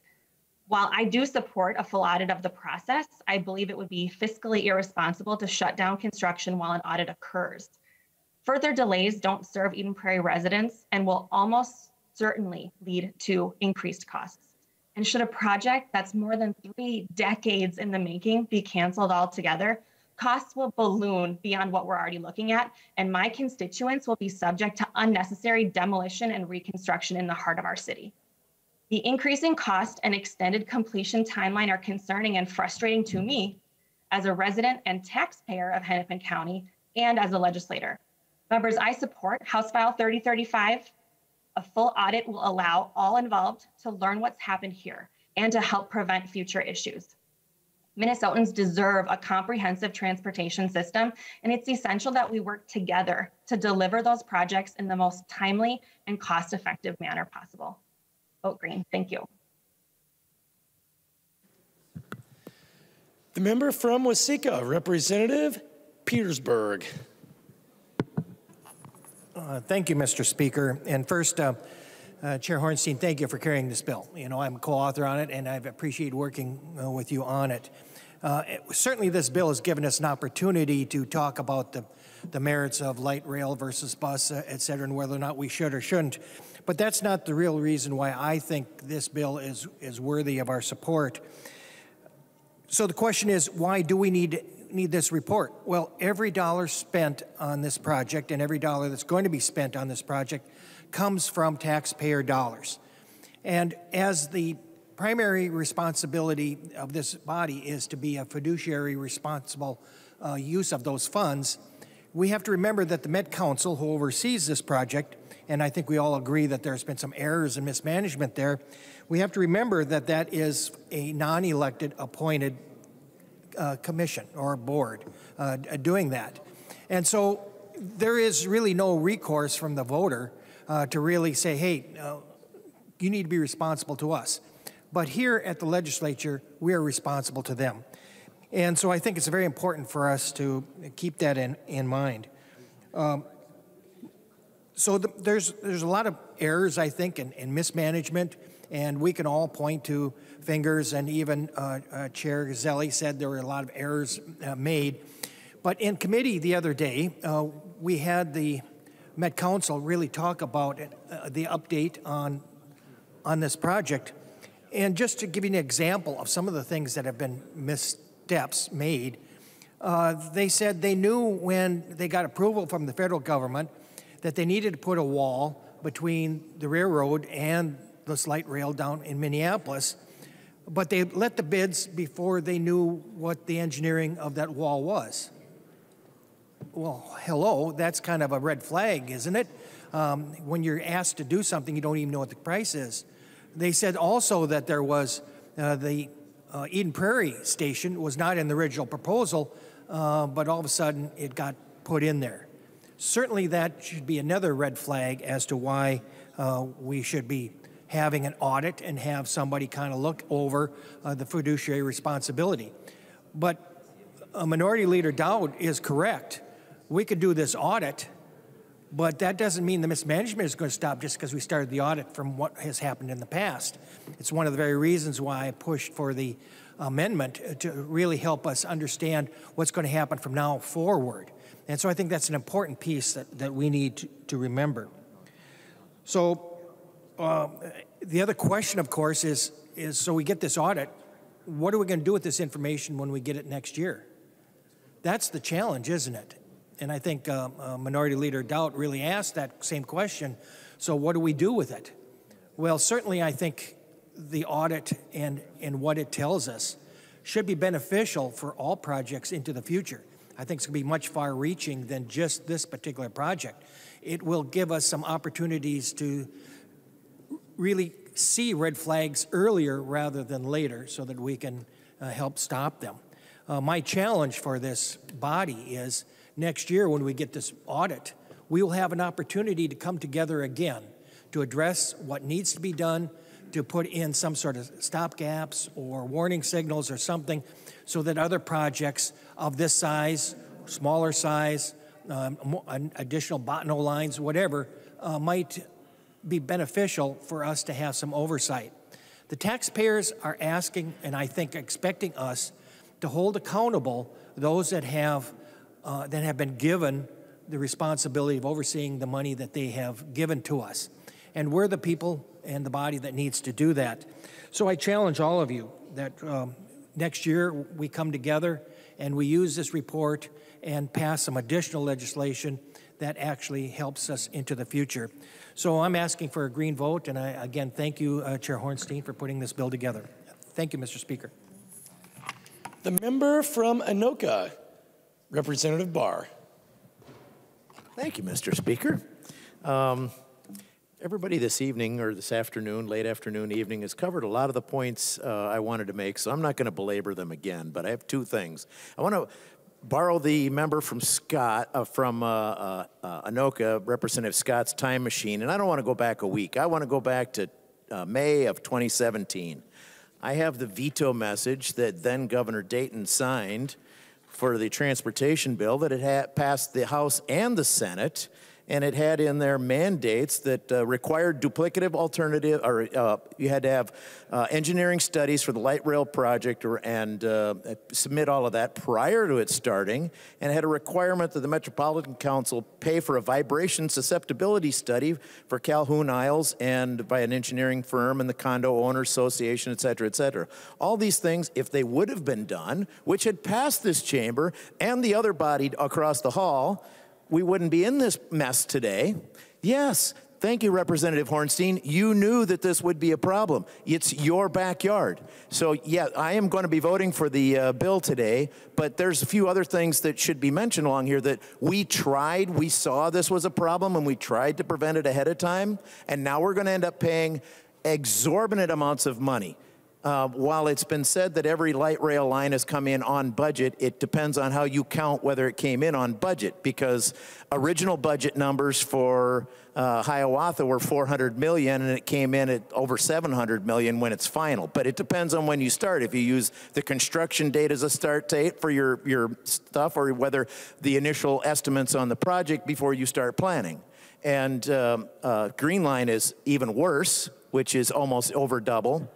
Speaker 40: While I do support a full audit of the process, I believe it would be fiscally irresponsible to shut down construction while an audit occurs. Further delays don't serve Eden Prairie residents and will almost certainly lead to increased costs. And should a project that's more than three decades in the making be canceled altogether, costs will balloon beyond what we're already looking at, and my constituents will be subject to unnecessary demolition and reconstruction in the heart of our city. The increasing cost and extended completion timeline are concerning and frustrating to me as a resident and taxpayer of Hennepin County and as a legislator. Members, I support House File 3035. A full audit will allow all involved to learn what's happened here and to help prevent future issues. Minnesotans deserve a comprehensive transportation system, and it's essential that we work together to deliver those projects in the most timely and cost effective manner possible. Vote green. Thank you.
Speaker 18: The member from Waseca, Representative Petersburg.
Speaker 33: Uh, thank you, Mr. Speaker. And first, uh, uh, Chair Hornstein, thank you for carrying this bill. You know, I'm co-author on it, and I've appreciated working uh, with you on it. Uh, it. Certainly, this bill has given us an opportunity to talk about the, the merits of light rail versus bus, et cetera, and whether or not we should or shouldn't. But that's not the real reason why I think this bill is, is worthy of our support. So the question is, why do we need need this report? Well, every dollar spent on this project and every dollar that's going to be spent on this project comes from taxpayer dollars. And as the primary responsibility of this body is to be a fiduciary responsible uh, use of those funds, we have to remember that the Met Council, who oversees this project, and I think we all agree that there's been some errors and mismanagement there, we have to remember that that is a non-elected appointed uh, commission or board uh, doing that. And so there is really no recourse from the voter uh, to really say, hey, uh, you need to be responsible to us. But here at the legislature, we are responsible to them. And so I think it's very important for us to keep that in, in mind. Um, so the, there's, there's a lot of errors, I think, and, and mismanagement, and we can all point to fingers, and even uh, uh, Chair Zelle said there were a lot of errors uh, made. But in committee the other day, we had the Met Council really talk about the update on, on this project. And just to give you an example of some of the things that have been missteps made, uh, they said they knew when they got approval from the federal government that they needed to put a wall between the railroad and this light rail down in Minneapolis but they let the bids before they knew what the engineering of that wall was. Well, hello, that's kind of a red flag, isn't it? Um, when you're asked to do something, you don't even know what the price is. They said also that there was uh, the uh, Eden Prairie station was not in the original proposal, uh, but all of a sudden it got put in there. Certainly, that should be another red flag as to why uh, we should be having an audit and have somebody kind of look over uh, the fiduciary responsibility. But a Minority Leader Daudt is correct. We could do this audit, but that doesn't mean the mismanagement is going to stop just because we started the audit from what has happened in the past. It's one of the very reasons why I pushed for the amendment uh, to really help us understand what's going to happen from now forward. And so I think that's an important piece that, that we need to, to remember. So uh, the other question, of course, is, is so we get this audit, what are we going to do with this information when we get it next year? That's the challenge, isn't it? And I think uh, uh, Minority Leader Daudt really asked that same question. So what do we do with it? Well, certainly I think the audit and, and what it tells us should be beneficial for all projects into the future. I think it's going to be much far reaching than just this particular project. It will give us some opportunities to really see red flags earlier rather than later so that we can uh, help stop them. Uh, my challenge for this body is next year when we get this audit, we will have an opportunity to come together again to address what needs to be done, to put in some sort of stop gaps or warning signals or something so that other projects of this size, smaller size, um, additional Bottineau lines, whatever, uh, might be beneficial for us to have some oversight. The taxpayers are asking, and I think expecting us, to hold accountable those that have, uh, that have been given the responsibility of overseeing the money that they have given to us. And we're the people and the body that needs to do that. So I challenge all of you that um, next year we come together and we use this report and pass some additional legislation that actually helps us into the future. So I'm asking for a green vote, and I again thank you, uh, Chair Hornstein, for putting this bill together. Thank you, Mr. Speaker.
Speaker 18: The member from Anoka, Representative Barr.
Speaker 41: Thank you, Mr. Speaker. Um, everybody this evening or this afternoon, late afternoon, evening, has covered a lot of the points uh, I wanted to make, so I'm not going to belabor them again. But I have two things. I want to borrow the member from Scott, uh, from uh, uh, uh, Anoka, Representative Scott's time machine, and I don't want to go back a week. I want to go back to uh, May of 2017. I have the veto message that then Governor Dayton signed for the transportation bill that it had passed the House and the Senate, and it had in there mandates that uh, required duplicative alternative, or uh, you had to have uh, engineering studies for the light rail project or, and uh, submit all of that prior to it starting, and it had a requirement that the Metropolitan Council pay for a vibration susceptibility study for Calhoun Isles and by an engineering firm and the Condo Owners Association, et cetera, et cetera. All these things, if they would have been done, which had passed this chamber and the other body across the hall, we wouldn't be in this mess today. Yes, thank you, Representative Hornstein. You knew that this would be a problem. It's your backyard. So, yeah, I am going to be voting for the uh, bill today, but there's a few other things that should be mentioned along here that we tried, we saw this was a problem, and we tried to prevent it ahead of time, and now we're going to end up paying exorbitant amounts of money. Uh, while it's been said that every light rail line has come in on budget, it depends on how you count whether it came in on budget because original budget numbers for uh, Hiawatha were 400 million and it came in at over 700 million when it's final. But it depends on when you start. If you use the construction date as a start date for your, your stuff or whether the initial estimates on the project before you start planning. And um, uh, Green Line is even worse, which is almost over double.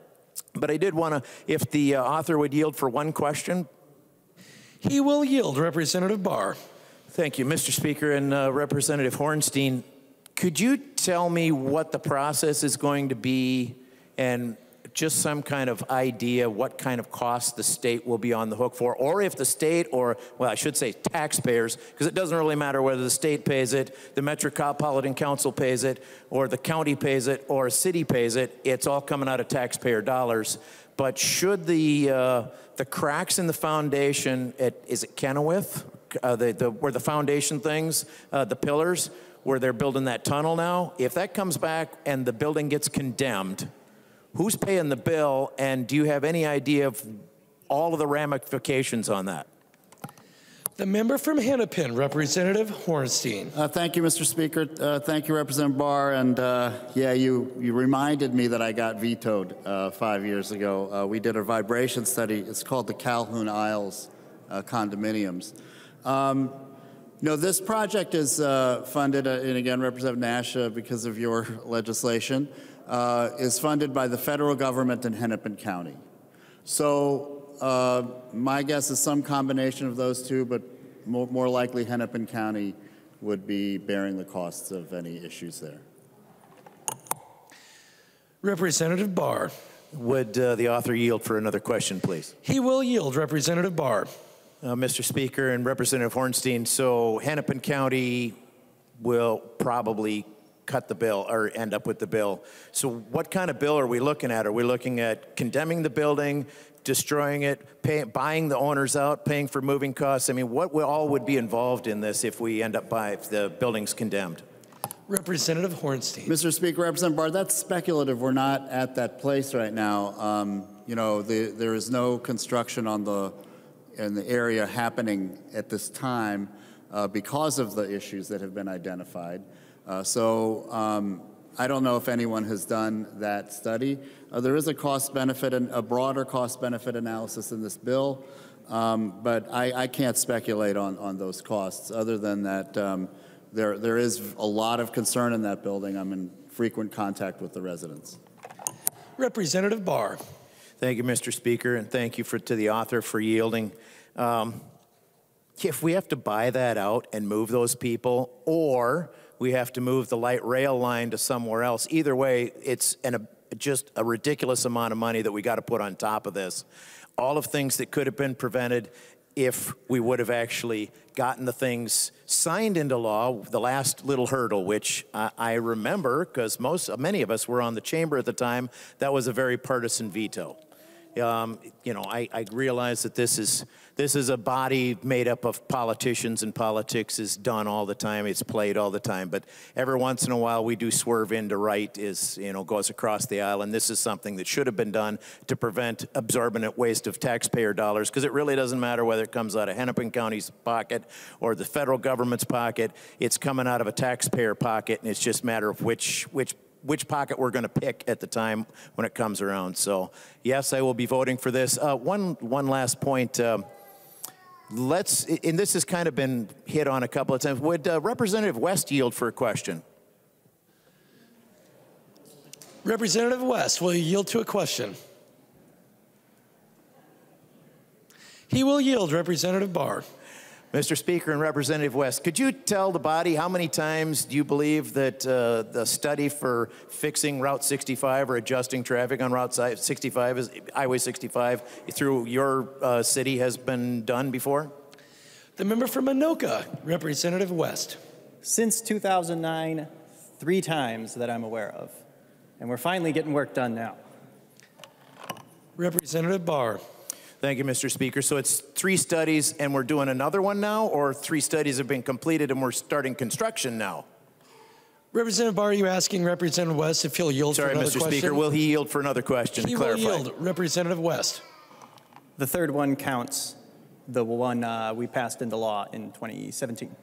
Speaker 41: But I did want to, if the uh, author would yield for one question.
Speaker 18: He will yield, Representative Barr.
Speaker 41: Thank you, Mr. Speaker. And uh, Representative Hornstein, could you tell me what the process is going to be and just some kind of idea what kind of cost the state will be on the hook for, or if the state, or, well, I should say taxpayers, because it doesn't really matter whether the state pays it, the Metropolitan Council pays it, or the county pays it, or a city pays it. It's all coming out of taxpayer dollars. But should the, uh, the cracks in the foundation at, is it Kenilworth? Uh, the, the, where the foundation things, uh, the pillars, where they're building that tunnel now, if that comes back and the building gets condemned, Who's paying the bill, and do you have any idea of all of the ramifications on that?
Speaker 18: The member from Hennepin, Representative Hornstein.
Speaker 14: Uh, thank you, Mr. Speaker. Uh, thank you, Representative Barr. And uh, yeah, you, you reminded me that I got vetoed uh, five years ago. Uh, we did a vibration study. It's called the Calhoun Isles uh, condominiums. Um, you know, this project is funded, and again, Representative Nash, because of your legislation, uh, is funded by the federal government in Hennepin County. So uh, my guess is some combination of those two, but more, more likely Hennepin County would be bearing the costs of any issues there.
Speaker 18: Representative Barr.
Speaker 41: Would uh, the author yield for another question, please?
Speaker 18: He will yield, Representative Barr.
Speaker 41: Uh, Mr. Speaker and Representative Hornstein, so Hennepin County will probably cut the bill or end up with the bill. So what kind of bill are we looking at? Are we looking at condemning the building, destroying it, pay, buying the owners out, paying for moving costs? I mean, what all would be involved in this if we end up by if the building's condemned?
Speaker 18: Representative Hornstein.
Speaker 14: Mr. Speaker, Representative Barr, that's speculative. We're not at that place right now. Um, you know, the, there is no construction on the in the area happening at this time uh, because of the issues that have been identified. Uh, so um, I don't know if anyone has done that study. Uh, there is a cost benefit and a broader cost benefit analysis in this bill, um, but I, I, can't speculate on, on those costs other than that um, there, there is a lot of concern in that building. I'm in frequent contact with the residents.
Speaker 18: Representative Barr.
Speaker 41: Thank you, Mr. Speaker, and thank you for, to the author for yielding. Um, if we have to buy that out and move those people, or we have to move the light rail line to somewhere else. Either way, it's an, a, just a ridiculous amount of money that we got to put on top of this. All of things that could have been prevented if we would have actually gotten the things signed into law, the last little hurdle, which I, I remember because most, many of us were on the chamber at the time, that was a very partisan veto. Um, you know, I, I realize that this is this is a body made up of politicians, and politics is done all the time. It's played all the time. But every once in a while, we do swerve into right, is you know, goes across the aisle, and this is something that should have been done to prevent absorbent waste of taxpayer dollars, because it really doesn't matter whether it comes out of Hennepin County's pocket or the federal government's pocket. It's coming out of a taxpayer pocket, and it's just a matter of which which which pocket we're going to pick at the time when it comes around. So, yes, I will be voting for this. Uh, one, one last point. Uh, let's, and this has kind of been hit on a couple of times. Would uh, Representative West yield for a question?
Speaker 18: Representative West, will you yield to a question? He will yield, Representative Barr.
Speaker 41: Mr. Speaker and Representative West, could you tell the body how many times do you believe that uh, the study for fixing Route 65 or adjusting traffic on Route 65, is, Highway 65, through your uh, city has been done before?
Speaker 18: The member from Anoka, Representative West.
Speaker 30: Since 2009, three times that I'm aware of. And we're finally getting work done now.
Speaker 18: Representative Barr.
Speaker 41: Thank you, Mr. Speaker. So it's three studies and we're doing another one now, or three studies have been completed and we're starting construction now?
Speaker 18: Representative Barr, are you asking Representative West if he'll yield
Speaker 41: Sorry,
Speaker 18: for another
Speaker 41: Mr.
Speaker 18: question? Sorry, Mr.
Speaker 41: Speaker, will he yield for another question?
Speaker 18: He
Speaker 41: Clarify.
Speaker 18: will yield. Representative West.
Speaker 30: The third one counts, the one uh, we passed into law in 2017.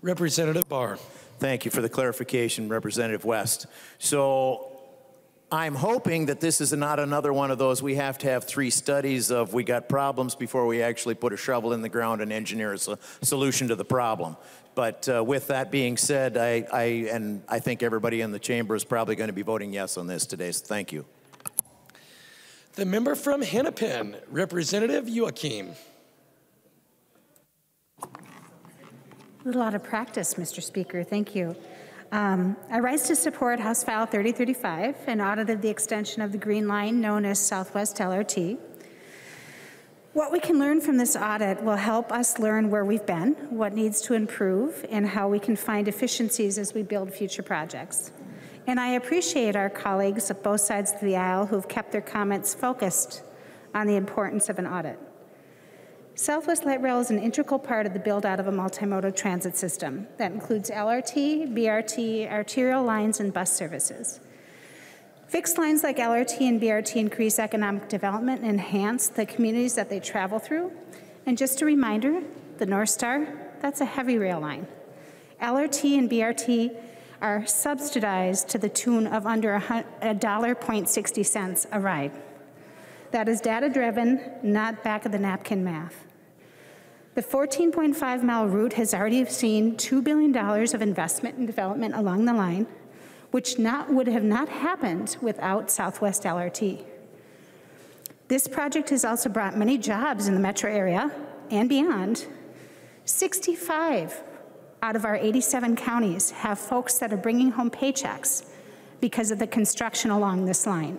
Speaker 18: Representative Barr.
Speaker 41: Thank you for the clarification, Representative West. So I'm hoping that this is not another one of those we have to have three studies of we got problems before we actually put a shovel in the ground and engineer a so- solution to the problem. But uh, with that being said, I, I, and I think everybody in the chamber is probably going to be voting yes on this today, so thank you.
Speaker 18: The member from Hennepin, Representative Youakim.
Speaker 42: A little out of practice, Mr. Speaker. Thank you. Um, I rise to support House File 3035, an audit of the extension of the Green Line known as Southwest LRT. What we can learn from this audit will help us learn where we've been, what needs to improve, and how we can find efficiencies as we build future projects. And I appreciate our colleagues of both sides of the aisle who've kept their comments focused on the importance of an audit. Southwest Light Rail is an integral part of the build out of a multimodal transit system that includes LRT, BRT, arterial lines, and bus services. Fixed lines like LRT and BRT increase economic development and enhance the communities that they travel through. And just a reminder the North Star, that's a heavy rail line. LRT and BRT are subsidized to the tune of under a dollar point sixty cents a ride. That is data driven, not back of the napkin math. The 14.5 mile route has already seen $2 billion of investment and development along the line, which not, would have not happened without Southwest LRT. This project has also brought many jobs in the metro area and beyond. 65 out of our 87 counties have folks that are bringing home paychecks because of the construction along this line.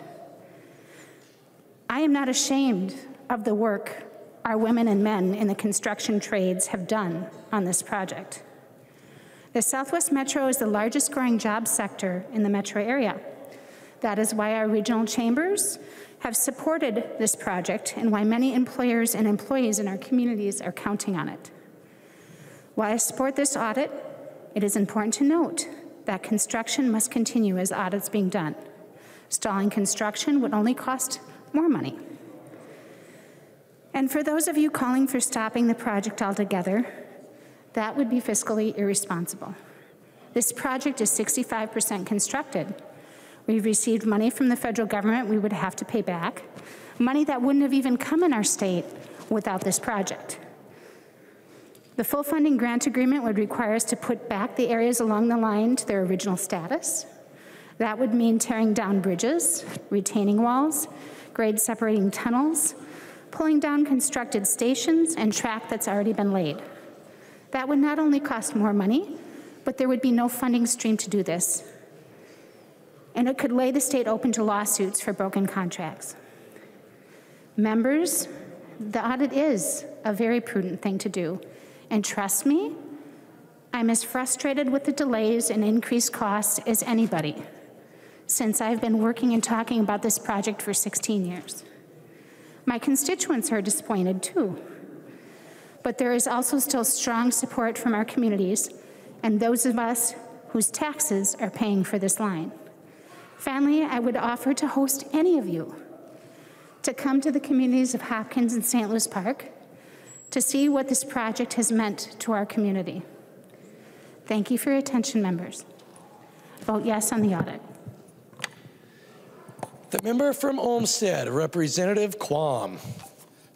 Speaker 42: I am not ashamed of the work our women and men in the construction trades have done on this project. The Southwest Metro is the largest growing job sector in the metro area. That is why our regional chambers have supported this project and why many employers and employees in our communities are counting on it. While I support this audit, it is important to note that construction must continue as audits being done. Stalling construction would only cost more money. And for those of you calling for stopping the project altogether, that would be fiscally irresponsible. This project is 65% constructed. We've received money from the federal government we would have to pay back, money that wouldn't have even come in our state without this project. The full funding grant agreement would require us to put back the areas along the line to their original status. That would mean tearing down bridges, retaining walls, grade separating tunnels, pulling down constructed stations and track that's already been laid. That would not only cost more money, but there would be no funding stream to do this. And it could lay the state open to lawsuits for broken contracts. Members, the audit is a very prudent thing to do. And trust me, I'm as frustrated with the delays and increased costs as anybody since I've been working and talking about this project for 16 years. My constituents are disappointed too. But there is also still strong support from our communities and those of us whose taxes are paying for this line. Finally, I would offer to host any of you to come to the communities of Hopkins and St. Louis Park to see what this project has meant to our community. Thank you for your attention, members. Vote yes on the audit.
Speaker 18: The member from Olmsted, Representative Quam.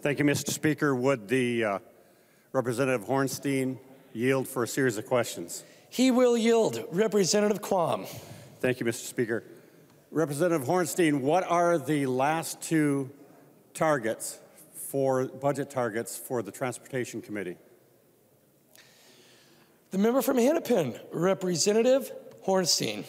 Speaker 24: Thank you, Mr. Speaker. Would the uh, Representative Hornstein yield for a series of questions?
Speaker 18: He will yield. Representative Quam.
Speaker 24: Thank you, Mr. Speaker. Representative Hornstein, what are the last two targets for budget targets for the Transportation Committee?
Speaker 18: The member from Hennepin, Representative Hornstein.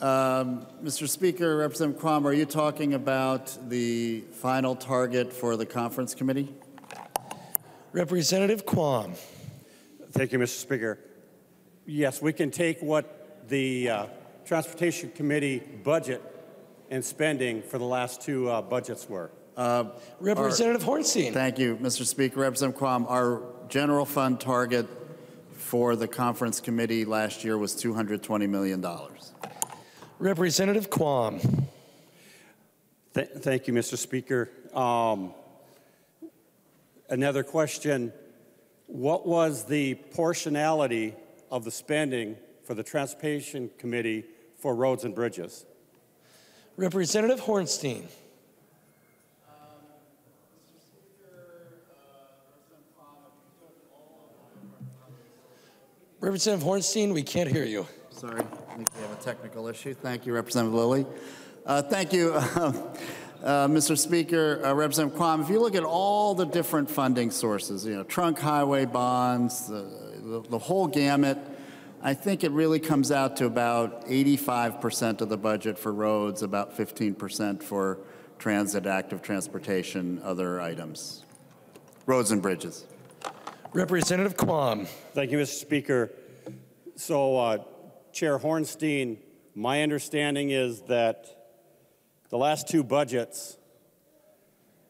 Speaker 14: Um, Mr. Speaker, Representative Quam, are you talking about the final target for the conference committee?
Speaker 18: Representative Quam.
Speaker 24: Thank you, Mr. Speaker. Yes, we can take what the uh, Transportation Committee budget and spending for the last two uh, budgets were.
Speaker 14: Uh,
Speaker 18: Representative
Speaker 14: our,
Speaker 18: Hornstein.
Speaker 14: Thank you, Mr. Speaker. Representative Quam, our general fund target for the conference committee last year was $220 million.
Speaker 18: Representative Quam.
Speaker 24: Th thank you, Mr. Speaker. Um, another question. What was the portionality of the spending for the Transportation Committee for roads and bridges?
Speaker 18: Representative Hornstein. Representative Hornstein, we can't hear you.
Speaker 14: Sorry, I think we have a technical issue. Thank you, Representative Lillie. Uh, thank you, uh, uh, Mr. Speaker, uh, Representative Quam. If you look at all the different funding sources, you know, trunk highway bonds, the, the, the whole gamut, I think it really comes out to about 85% of the budget for roads, about 15% for transit, active transportation, other items. Roads and bridges.
Speaker 18: Representative Quam.
Speaker 24: Thank you, Mr. Speaker. So, uh, Chair Hornstein, my understanding is that the last two budgets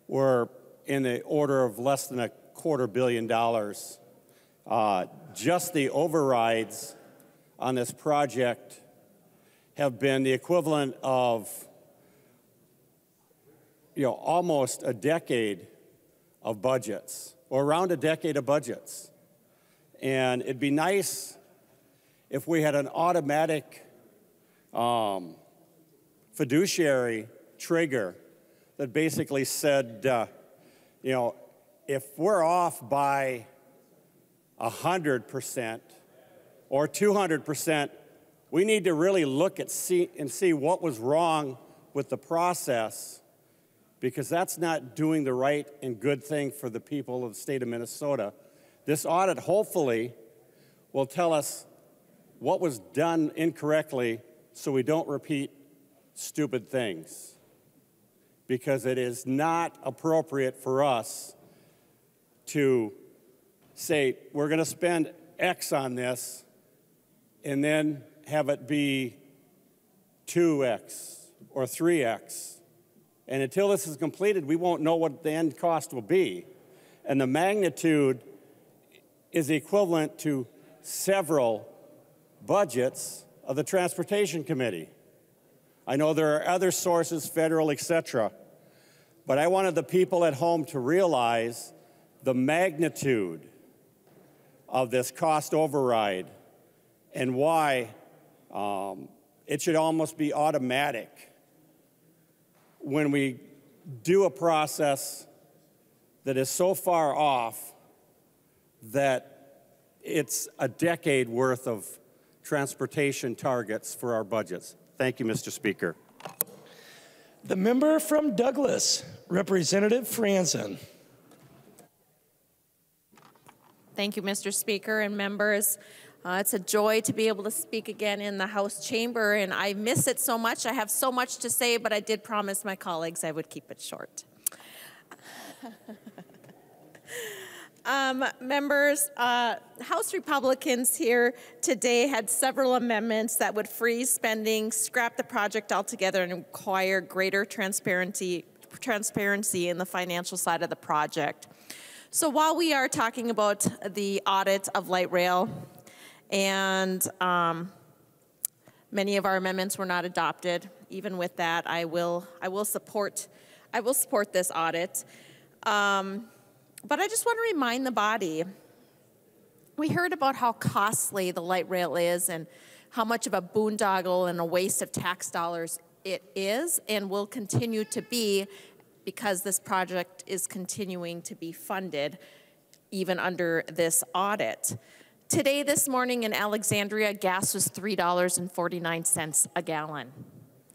Speaker 24: were in the order of less than a quarter billion dollars. Uh, just the overrides on this project have been the equivalent of you know, almost a decade of budgets or around a decade of budgets. And it'd be nice if we had an automatic um, fiduciary trigger that basically said, uh, you know, if we're off by 100% or 200%, we need to really look at see and see what was wrong with the process because that's not doing the right and good thing for the people of the state of Minnesota. This audit hopefully will tell us what was done incorrectly so we don't repeat stupid things. Because it is not appropriate for us to say, we're going to spend X on this and then have it be 2X or 3X and until this is completed, we won't know what the end cost will be. And the magnitude is equivalent to several budgets of the Transportation Committee. I know there are other sources, federal, et cetera, but I wanted the people at home to realize the magnitude of this cost override and why um, it should almost be automatic when we do a process that is so far off that it's a decade worth of transportation targets for our budgets. Thank you, Mr. Speaker.
Speaker 18: The member from Douglas, Representative Franson.
Speaker 43: Thank you, Mr. Speaker and members. Uh, it's a joy to be able to speak again in the House chamber, and I miss it so much. I have so much to say, but I did promise my colleagues I would keep it short. Um, members, uh, House Republicans here today had several amendments that would freeze spending, scrap the project altogether, and require greater transparency, transparency in the financial side of the project. So while we are talking about the audit of light rail, and um, many of our amendments were not adopted, even with that, I will I will support I will support this audit. Um, but I just want to remind the body we heard about how costly the light rail is and how much of a boondoggle and a waste of tax dollars it is and will continue to be because this project is continuing to be funded even under this audit. Today, this morning in Alexandria, gas was $3.49 a gallon.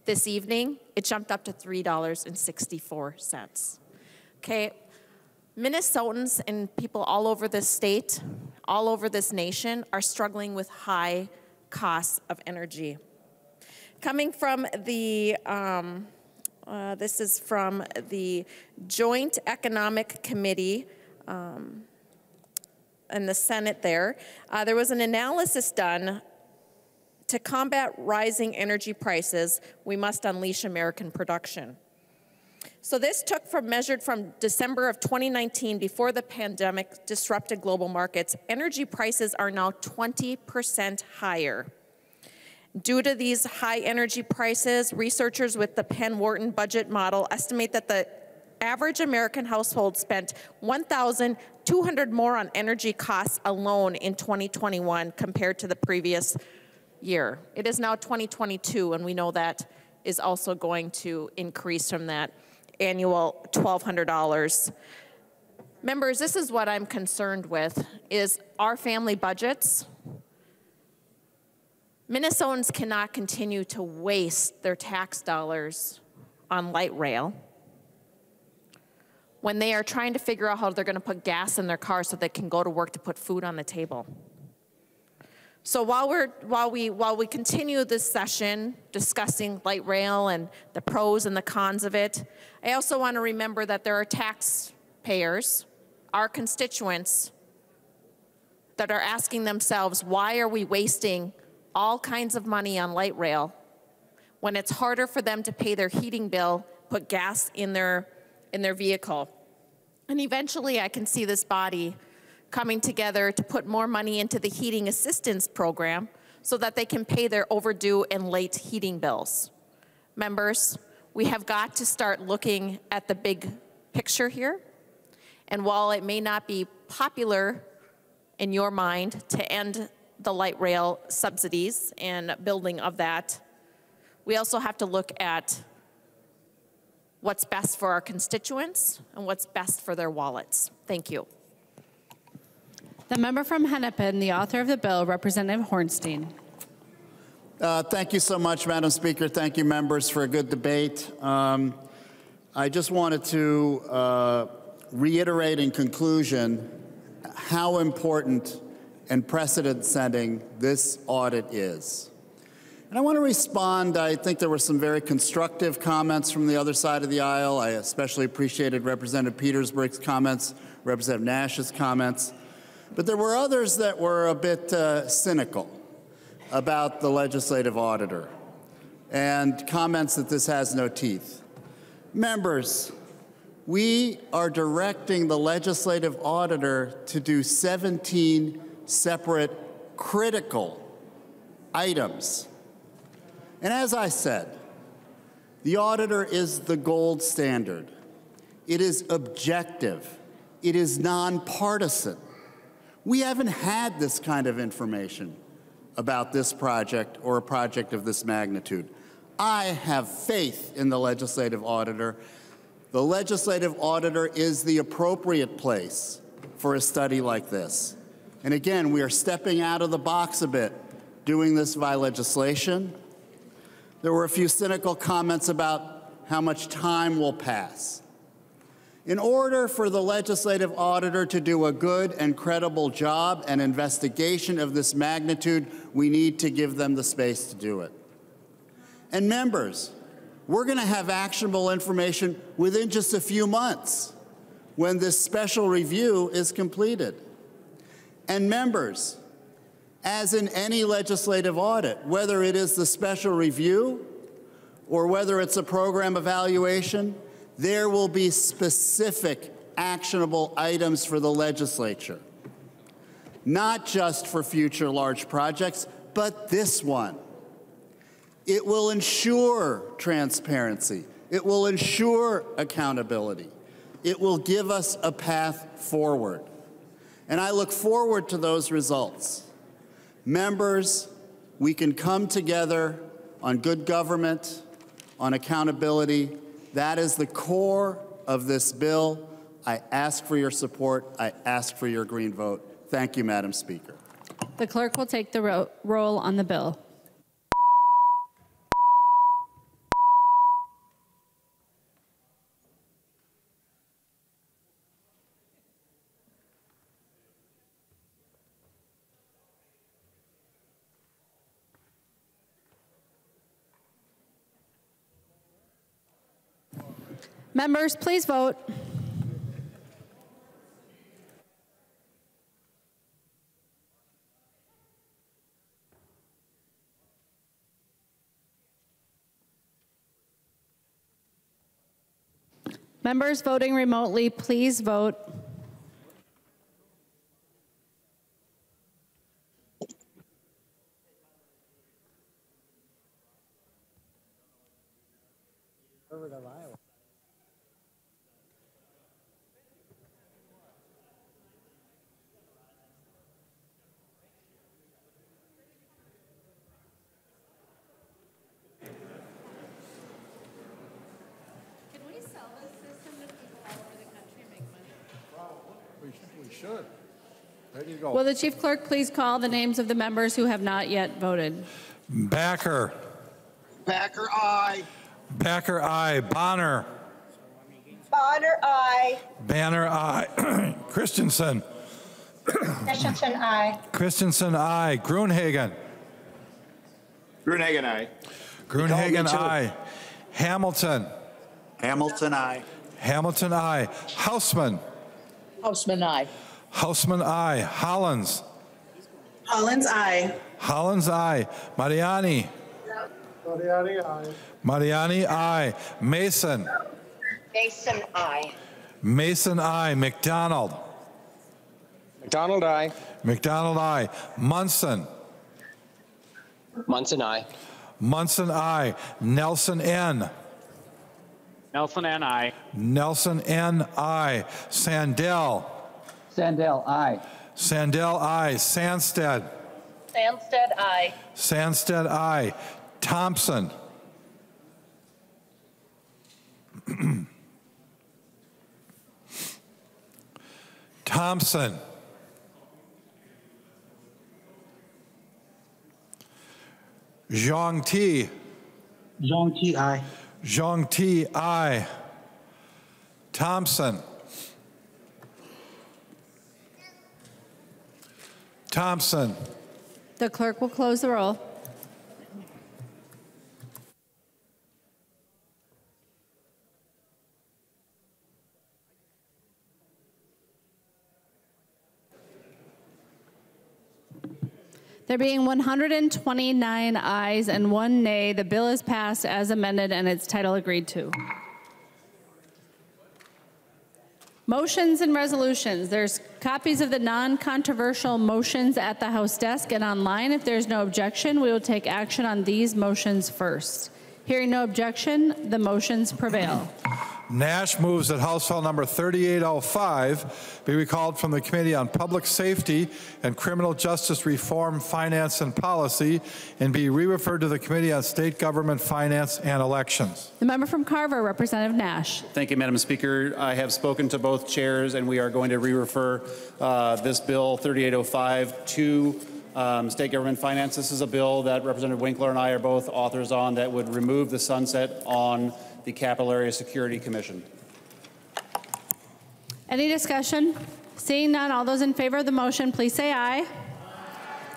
Speaker 43: This evening, it jumped up to $3.64. Okay, Minnesotans and people all over this state, all over this nation, are struggling with high costs of energy. Coming from the, um, uh, this is from the Joint Economic Committee um, in the Senate there. Uh, there was an analysis done to combat rising energy prices, we must unleash American production. So this took from measured from December of 2019 before the pandemic disrupted global markets. Energy prices are now 20% higher. Due to these high energy prices, researchers with the Penn Wharton budget model estimate that the average American household spent 1,200 more on energy costs alone in 2021 compared to the previous year. It is now 2022 and we know that is also going to increase from that annual $1,200. Members, this is what I'm concerned with, is our family budgets. Minnesotans cannot continue to waste their tax dollars on light rail when they are trying to figure out how they're going to put gas in their car so they can go to work to put food on the table. So while, we're, while, we, while we continue this session discussing light rail and the pros and the cons of it, I also want to remember that there are taxpayers, our constituents, that are asking themselves, why are we wasting all kinds of money on light rail when it's harder for them to pay their heating bill, put gas in their, in their vehicle? And eventually I can see this body coming together to put more money into the heating assistance program so that they can pay their overdue and late heating bills. Members, we have got to start looking at the big picture here. And while it may not be popular in your mind to end the light rail subsidies and building of that, we also have to look at what's best for our constituents and what's best for their wallets. Thank you.
Speaker 1: The member from Hennepin, the author of the bill, Representative Hornstein.
Speaker 14: Uh, thank you so much, Madam Speaker. Thank you, members, for a good debate. Um, I just wanted to uh, reiterate in conclusion how important and precedent setting this audit is. And I want to respond. I think there were some very constructive comments from the other side of the aisle. I especially appreciated Representative Petersburg's comments, Representative Nash's comments. But there were others that were a bit uh, cynical about the legislative auditor and comments that this has no teeth. Members, we are directing the legislative auditor to do 17 separate critical items. And as I said, the auditor is the gold standard. It is objective. It is nonpartisan. We haven't had this kind of information about this project or a project of this magnitude. I have faith in the legislative auditor. The legislative auditor is the appropriate place for a study like this. And again, we are stepping out of the box a bit doing this by legislation. There were a few cynical comments about how much time will pass. In order for the legislative auditor to do a good and credible job and investigation of this magnitude, we need to give them the space to do it. And members, we're going to have actionable information within just a few months. when this special review is completed. And members, as in any legislative audit, whether it is the special review or whether it's a program evaluation, there will be specific actionable items for the legislature. Not just for future large projects, but this one. It will ensure transparency. It will ensure accountability. It will give us a path forward. And I look forward to those results. Members, we can come together on good government, on accountability. That is the core of this bill. I ask for your support. I ask for your green vote. Thank you, Madam Speaker.
Speaker 1: The clerk will take the ro- roll on the bill. Members, please vote. Members voting remotely, please vote. Can we sell this system to people all over the country and make money?
Speaker 3: We should. There you go.
Speaker 1: Will the chief clerk please call the names of the members who have not yet voted?
Speaker 3: Backer.
Speaker 19: Backer, aye.
Speaker 3: Backer, aye. Bahner.
Speaker 19: Bahner, aye.
Speaker 3: Bahner, aye. Christensen.
Speaker 19: Christensen, aye.
Speaker 3: Christensen, aye. Gruenhagen.
Speaker 19: Gruenhagen, aye.
Speaker 3: Gruenhagen,
Speaker 19: too.
Speaker 3: aye. Hamilton.
Speaker 19: Hamilton, aye.
Speaker 3: Hamilton, aye. Hausman.
Speaker 19: Hausman, aye.
Speaker 3: Hausman, aye. Hollins.
Speaker 19: Hollins, aye.
Speaker 3: Hollins, aye. Mariani.
Speaker 19: Mariani, aye.
Speaker 3: Mariani, aye. Masin.
Speaker 19: Masin, aye.
Speaker 3: Masin, aye. McDonald.
Speaker 19: McDonald, aye.
Speaker 3: McDonald, aye. Munson.
Speaker 19: Munson, aye.
Speaker 3: Munson, aye. Nelson, N.
Speaker 19: Nelson, and aye.
Speaker 3: Nelson, N, aye. Sandell.
Speaker 19: Sandell, aye.
Speaker 3: Sandell, aye. Sandsted.
Speaker 19: Sandsted, aye.
Speaker 3: Sandsted, aye. Thompson. Thompson. Zhang Ti.
Speaker 19: Zhang Ti, aye.
Speaker 3: Zhang Ti, aye. Thompson. Thompson.
Speaker 1: The clerk will close the roll. There being 129 ayes and one nay, the bill is passed as amended and its title agreed to. Motions and resolutions. There's copies of the non-controversial motions at the House desk and online. If there's no objection, we will take action on these motions first. Hearing no objection, the motions prevail.
Speaker 3: Nash moves that House File Number 3805 be recalled from the Committee on Public Safety and Criminal Justice Reform, Finance, and Policy and be re-referred to the Committee on State Government, Finance, and Elections.
Speaker 1: The member from Carver, Representative Nash.
Speaker 24: Thank you, Madam Speaker. I have spoken to both chairs, and we are going to re-refer uh, this bill 3805 to um, state government finance. This is a bill that Representative Winkler and I are both authors on that would remove the sunset on the Capital Area Security Commission.
Speaker 1: Any discussion? Seeing none, all those in favor of the motion, please say aye.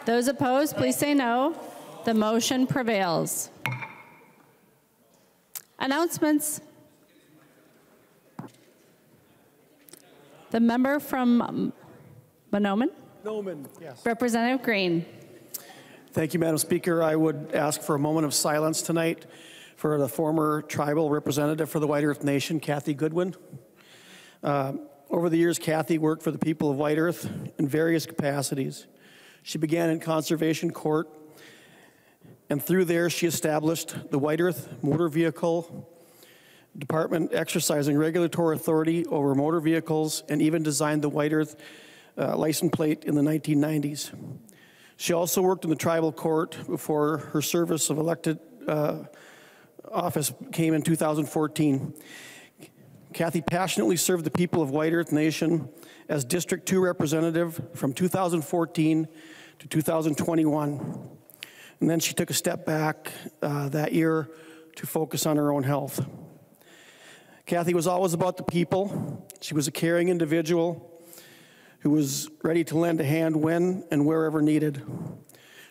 Speaker 1: Those opposed, please say no. The motion prevails. Announcements. The member from Mahnomen,
Speaker 44: Noman, yes.
Speaker 1: Representative Green.
Speaker 44: Thank you, Madam Speaker. I would ask for a moment of silence tonight for the former tribal representative for the White Earth Nation, Kathy Goodwin. Uh, over the years, Kathy worked for the people of White Earth in various capacities. She began in conservation court, and through there, she established the White Earth Motor Vehicle Department, exercising regulatory authority over motor vehicles, and even designed the White Earth uh, license plate in the 1990s. She also worked in the tribal court before her service of elected uh, office came in 2014. Kathy passionately served the people of White Earth Nation as District 2 representative from 2014 to 2021. And then she took a step back uh, that year to focus on her own health. Kathy was always about the people. She was a caring individual who was ready to lend a hand when and wherever needed.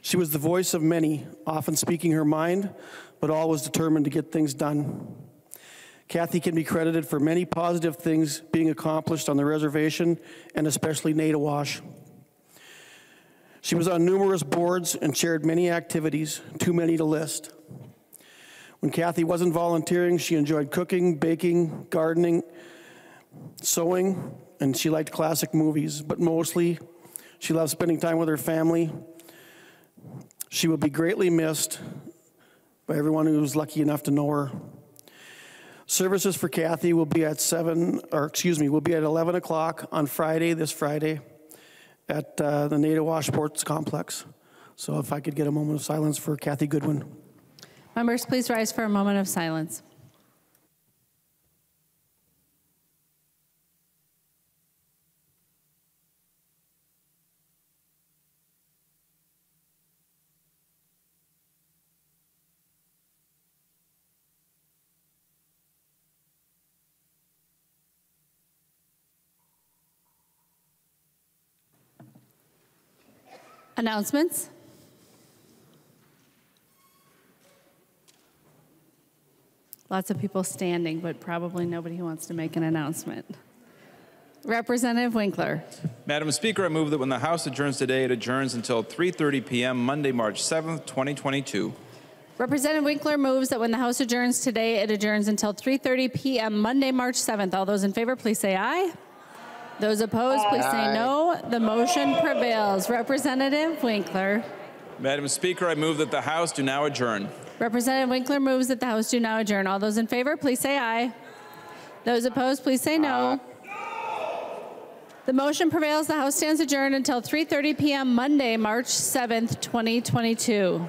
Speaker 44: She was the voice of many, often speaking her mind, but always determined to get things done. Kathy can be credited for many positive things being accomplished on the reservation and especially Naytahwaush. She was on numerous boards and chaired many activities, too many to list. When Kathy wasn't volunteering, she enjoyed cooking, baking, gardening, sewing, and she liked classic movies, but mostly she loved spending time with her family. She will be greatly missed by everyone who was lucky enough to know her. Services for Kathy will be at 7, or excuse me, will be at 11 o'clock on Friday, this Friday, at uh, the Naytahwaush Sports Complex. So if I could get a moment of silence for Kathy Goodwin.
Speaker 1: Members, please rise for a moment of silence. Announcements? Lots of people standing, but probably nobody who wants to make an announcement. Representative Winkler.
Speaker 45: Madam Speaker, I move that when the House adjourns today, it adjourns until 3:30 p.m. Monday, March 7th, 2022.
Speaker 1: Representative Winkler moves that when the House adjourns today, it adjourns until 3:30 p.m. Monday, March 7th. All those in favor, please say aye. Those opposed, please say no. The motion prevails. Representative Winkler.
Speaker 45: Madam Speaker, I move that the House do now adjourn.
Speaker 1: Representative Winkler moves that the House do now adjourn. All those in favor, please say aye. Those opposed, please say no. The motion prevails. The House stands adjourned until 3:30 p.m. Monday, March 7th, 2022.